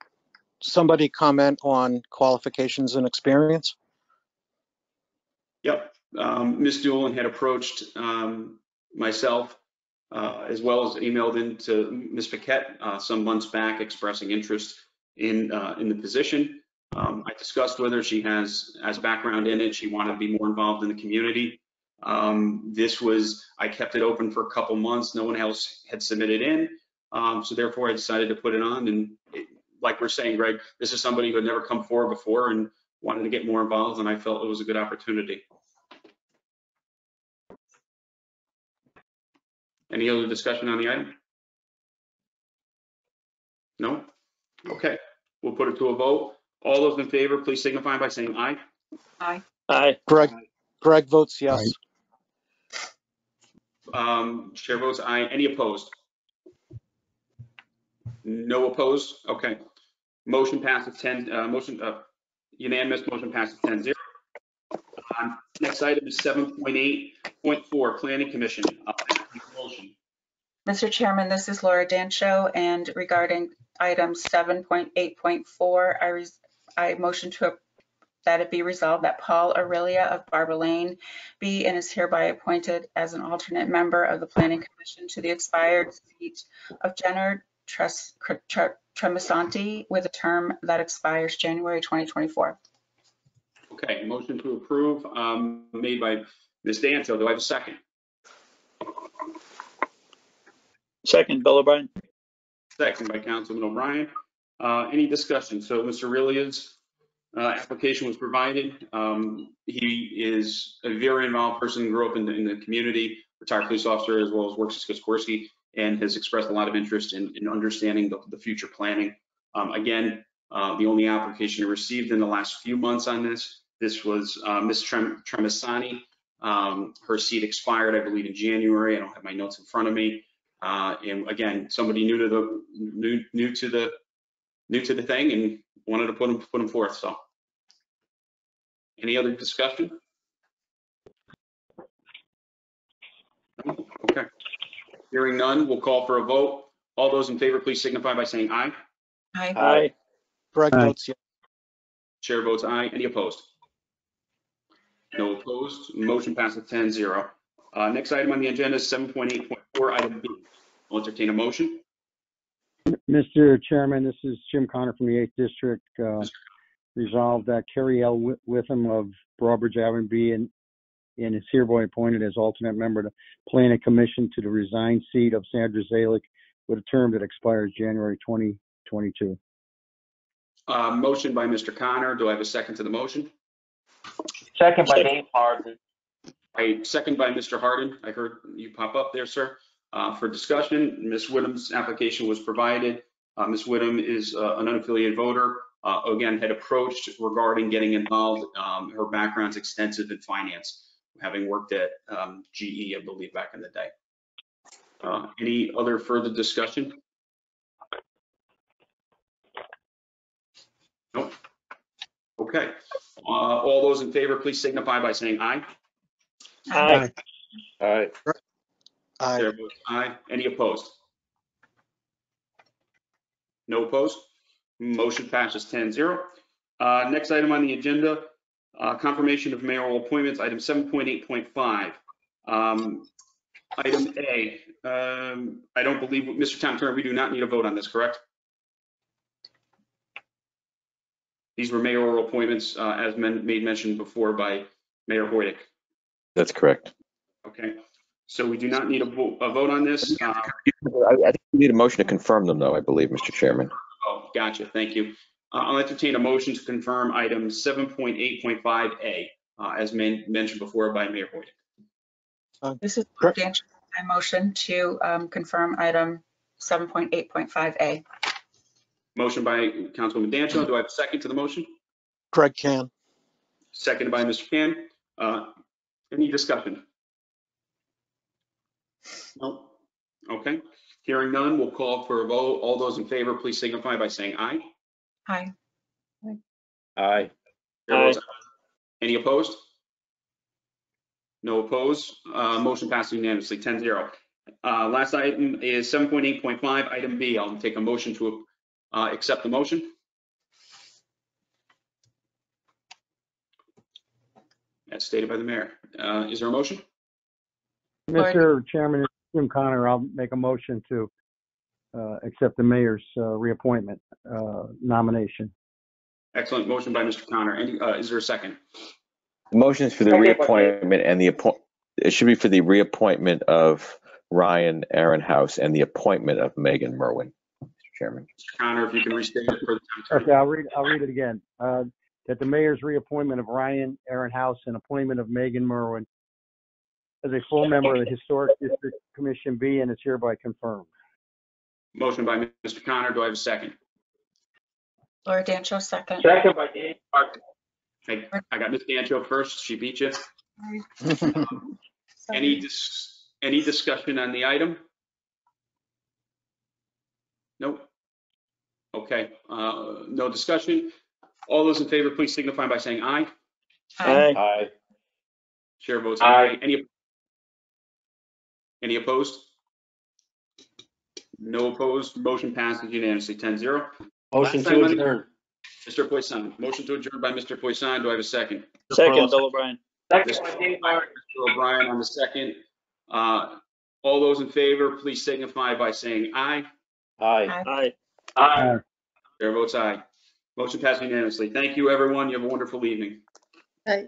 somebody comment on qualifications and experience? Yep. Um, Ms. Doolin had approached um, myself uh, as well as emailed in to Ms. Paquette uh, some months back expressing interest in, uh, in the position. Um, I discussed with her, she has, has background in it. She wanted to be more involved in the community. Um, This was, I kept it open for a couple months. No one else had submitted in. Um, So therefore I decided to put it on and it- like we're saying, Greg, this is somebody who had never come forward before and wanted to get more involved and I felt it was a good opportunity. Any other discussion on the item? No? Okay, we'll put it to a vote. All those in favor, please signify by saying aye. Aye. Aye. Greg, Greg votes yes. Um, Chair votes aye. Any opposed? No opposed? Okay. Motion passes 10, uh, motion, uh, unanimous, motion passes 10-0. Um, Next item is 7.8.4, Planning Commission. Uh, motion. Mr. Chairman, this is Laura Dancho, and regarding item 7.8.4, I I motion to, that it be resolved that Paul Aurelia of Barber Lane be and is hereby appointed as an alternate member of the Planning Commission to the expired seat of Jenner Tres- Tre- with a term that expires January 2024. Okay, motion to approve, um, made by Ms. Dancho. Do I have a second? Second, Bill O'Brien. Second by Councilman O'Brien. Uh, Any discussion? So Mr. Aurelia's uh, application was provided. Um, He is a very involved person, grew up in the, in the community, retired police officer, as well as works at Sikorsky, and has expressed a lot of interest in, in understanding the, the future planning. Um, Again, uh, the only application received in the last few months on this, this was uh, Ms. Trem- Tremisani. Um, Her seat expired, I believe, in January. I don't have my notes in front of me. Uh, and again, somebody new to the, new, new to the, new to the thing and wanted to put them, put them forth, so. Any other discussion? Okay. Hearing none, we'll call for a vote. All those in favor, please signify by saying aye. Aye. Aye. Greg Aye. votes yes. Chair votes aye. Any opposed? No opposed. Motion passes 10-0. Uh, next item on the agenda is seven point eight point four, item B. I'll entertain a motion. Mr. Chairman, this is Jim Connor from the 8th District. Uh, Resolved that Kerry L. Wi- Witham of Broadbridge Avenue be and and is hereby appointed as alternate member to Planning Commission to the resigned seat of Sandra Zalik with a term that expires January 2022. Uh, motion by Mr. Connor. Do I have a second to the motion? Second by Dave Harden. I second by Mr. Harden. I heard you pop up there, sir. Uh, For discussion, Ms. Whittam's application was provided. Uh, Ms. Whittam is uh, an unaffiliated voter. Uh, Again, had approached regarding getting involved. Um, Her background's extensive in finance, having worked at um, GE, I believe, back in the day. Uh, Any other further discussion? Nope. Okay. Uh, All those in favor, please signify by saying aye. Aye. Aye. Aye. Chair votes aye. Any opposed? No opposed? Motion passes 10-0. Uh, Next item on the agenda, uh, confirmation of mayoral appointments, item 7.8.5. Um, Item A, um, I don't believe, Mr. Town Attorney, we do not need a vote on this, correct? These were mayoral appointments, uh, as men- made mention before by Mayor Hoydick. That's correct. Okay, so we do not need a vo- a vote on this. Uh, I, I think we need a motion to confirm them, though, I believe, Mr. Chairman. Oh, gotcha, thank you. Uh, I'll entertain a motion to confirm item 7.8.5A, uh, as men- mentioned before by Mayor Hoyt. This is Laura Dancho. I motion to um, confirm item 7.8.5A. Motion by Councilwoman Dancho, do I have a second to the motion? Greg Cann. Seconded by Mr. Cann. Uh, Any discussion? No? Okay, hearing none, we'll call for a vote. All those in favor, please signify by saying aye. Aye. Aye. Chair votes aye. Any opposed? No opposed. Uh, Motion passes unanimously, 10-0. Uh, Last item is 7.8.5, item B. I'll take a motion to uh, accept the motion. As stated by the mayor. Uh, Is there a motion? Mr. Chairman, it's Jim Connor, I'll make a motion to uh, accept the mayor's uh, reappointment uh, nomination. Excellent. Motion by Mr. Connor. Any, uh, is there a second? The motion is for the reappointment and the appoint, it should be for the reappointment of Ryan Aaronhouse and the appointment of Megan Merwin, Mr. Chairman. Mr. Connor, if you can restate it for the time. Okay, I'll read, I'll read it again. Uh, That the mayor's reappointment of Ryan Aaronhouse and appointment of Megan Merwin as a full member of the Historic District Commission be and is hereby confirmed. Motion by Mr. Connor. Do I have a second? Laura Dancho, second. Second by Dan. I I got Ms. Dancho first. She beat you. Any, dis- any discussion on the item? Nope. Okay, uh, no discussion. All those in favor, please signify by saying aye. Aye. Aye. Chair votes aye. Any, any opposed? No opposed. Motion passes unanimously, 10-0. Motion Last item to on the- adjourn. Mr. Poisson, motion to adjourn by Mr. Poisson. Do I have a second? Second, Bill O'Brien. Second. Mr. O'Brien on the second. Uh, All those in favor, please signify by saying aye. Aye. Aye. Aye. Chair votes aye. Motion passed unanimously. Thank you, everyone. You have a wonderful evening. Aye.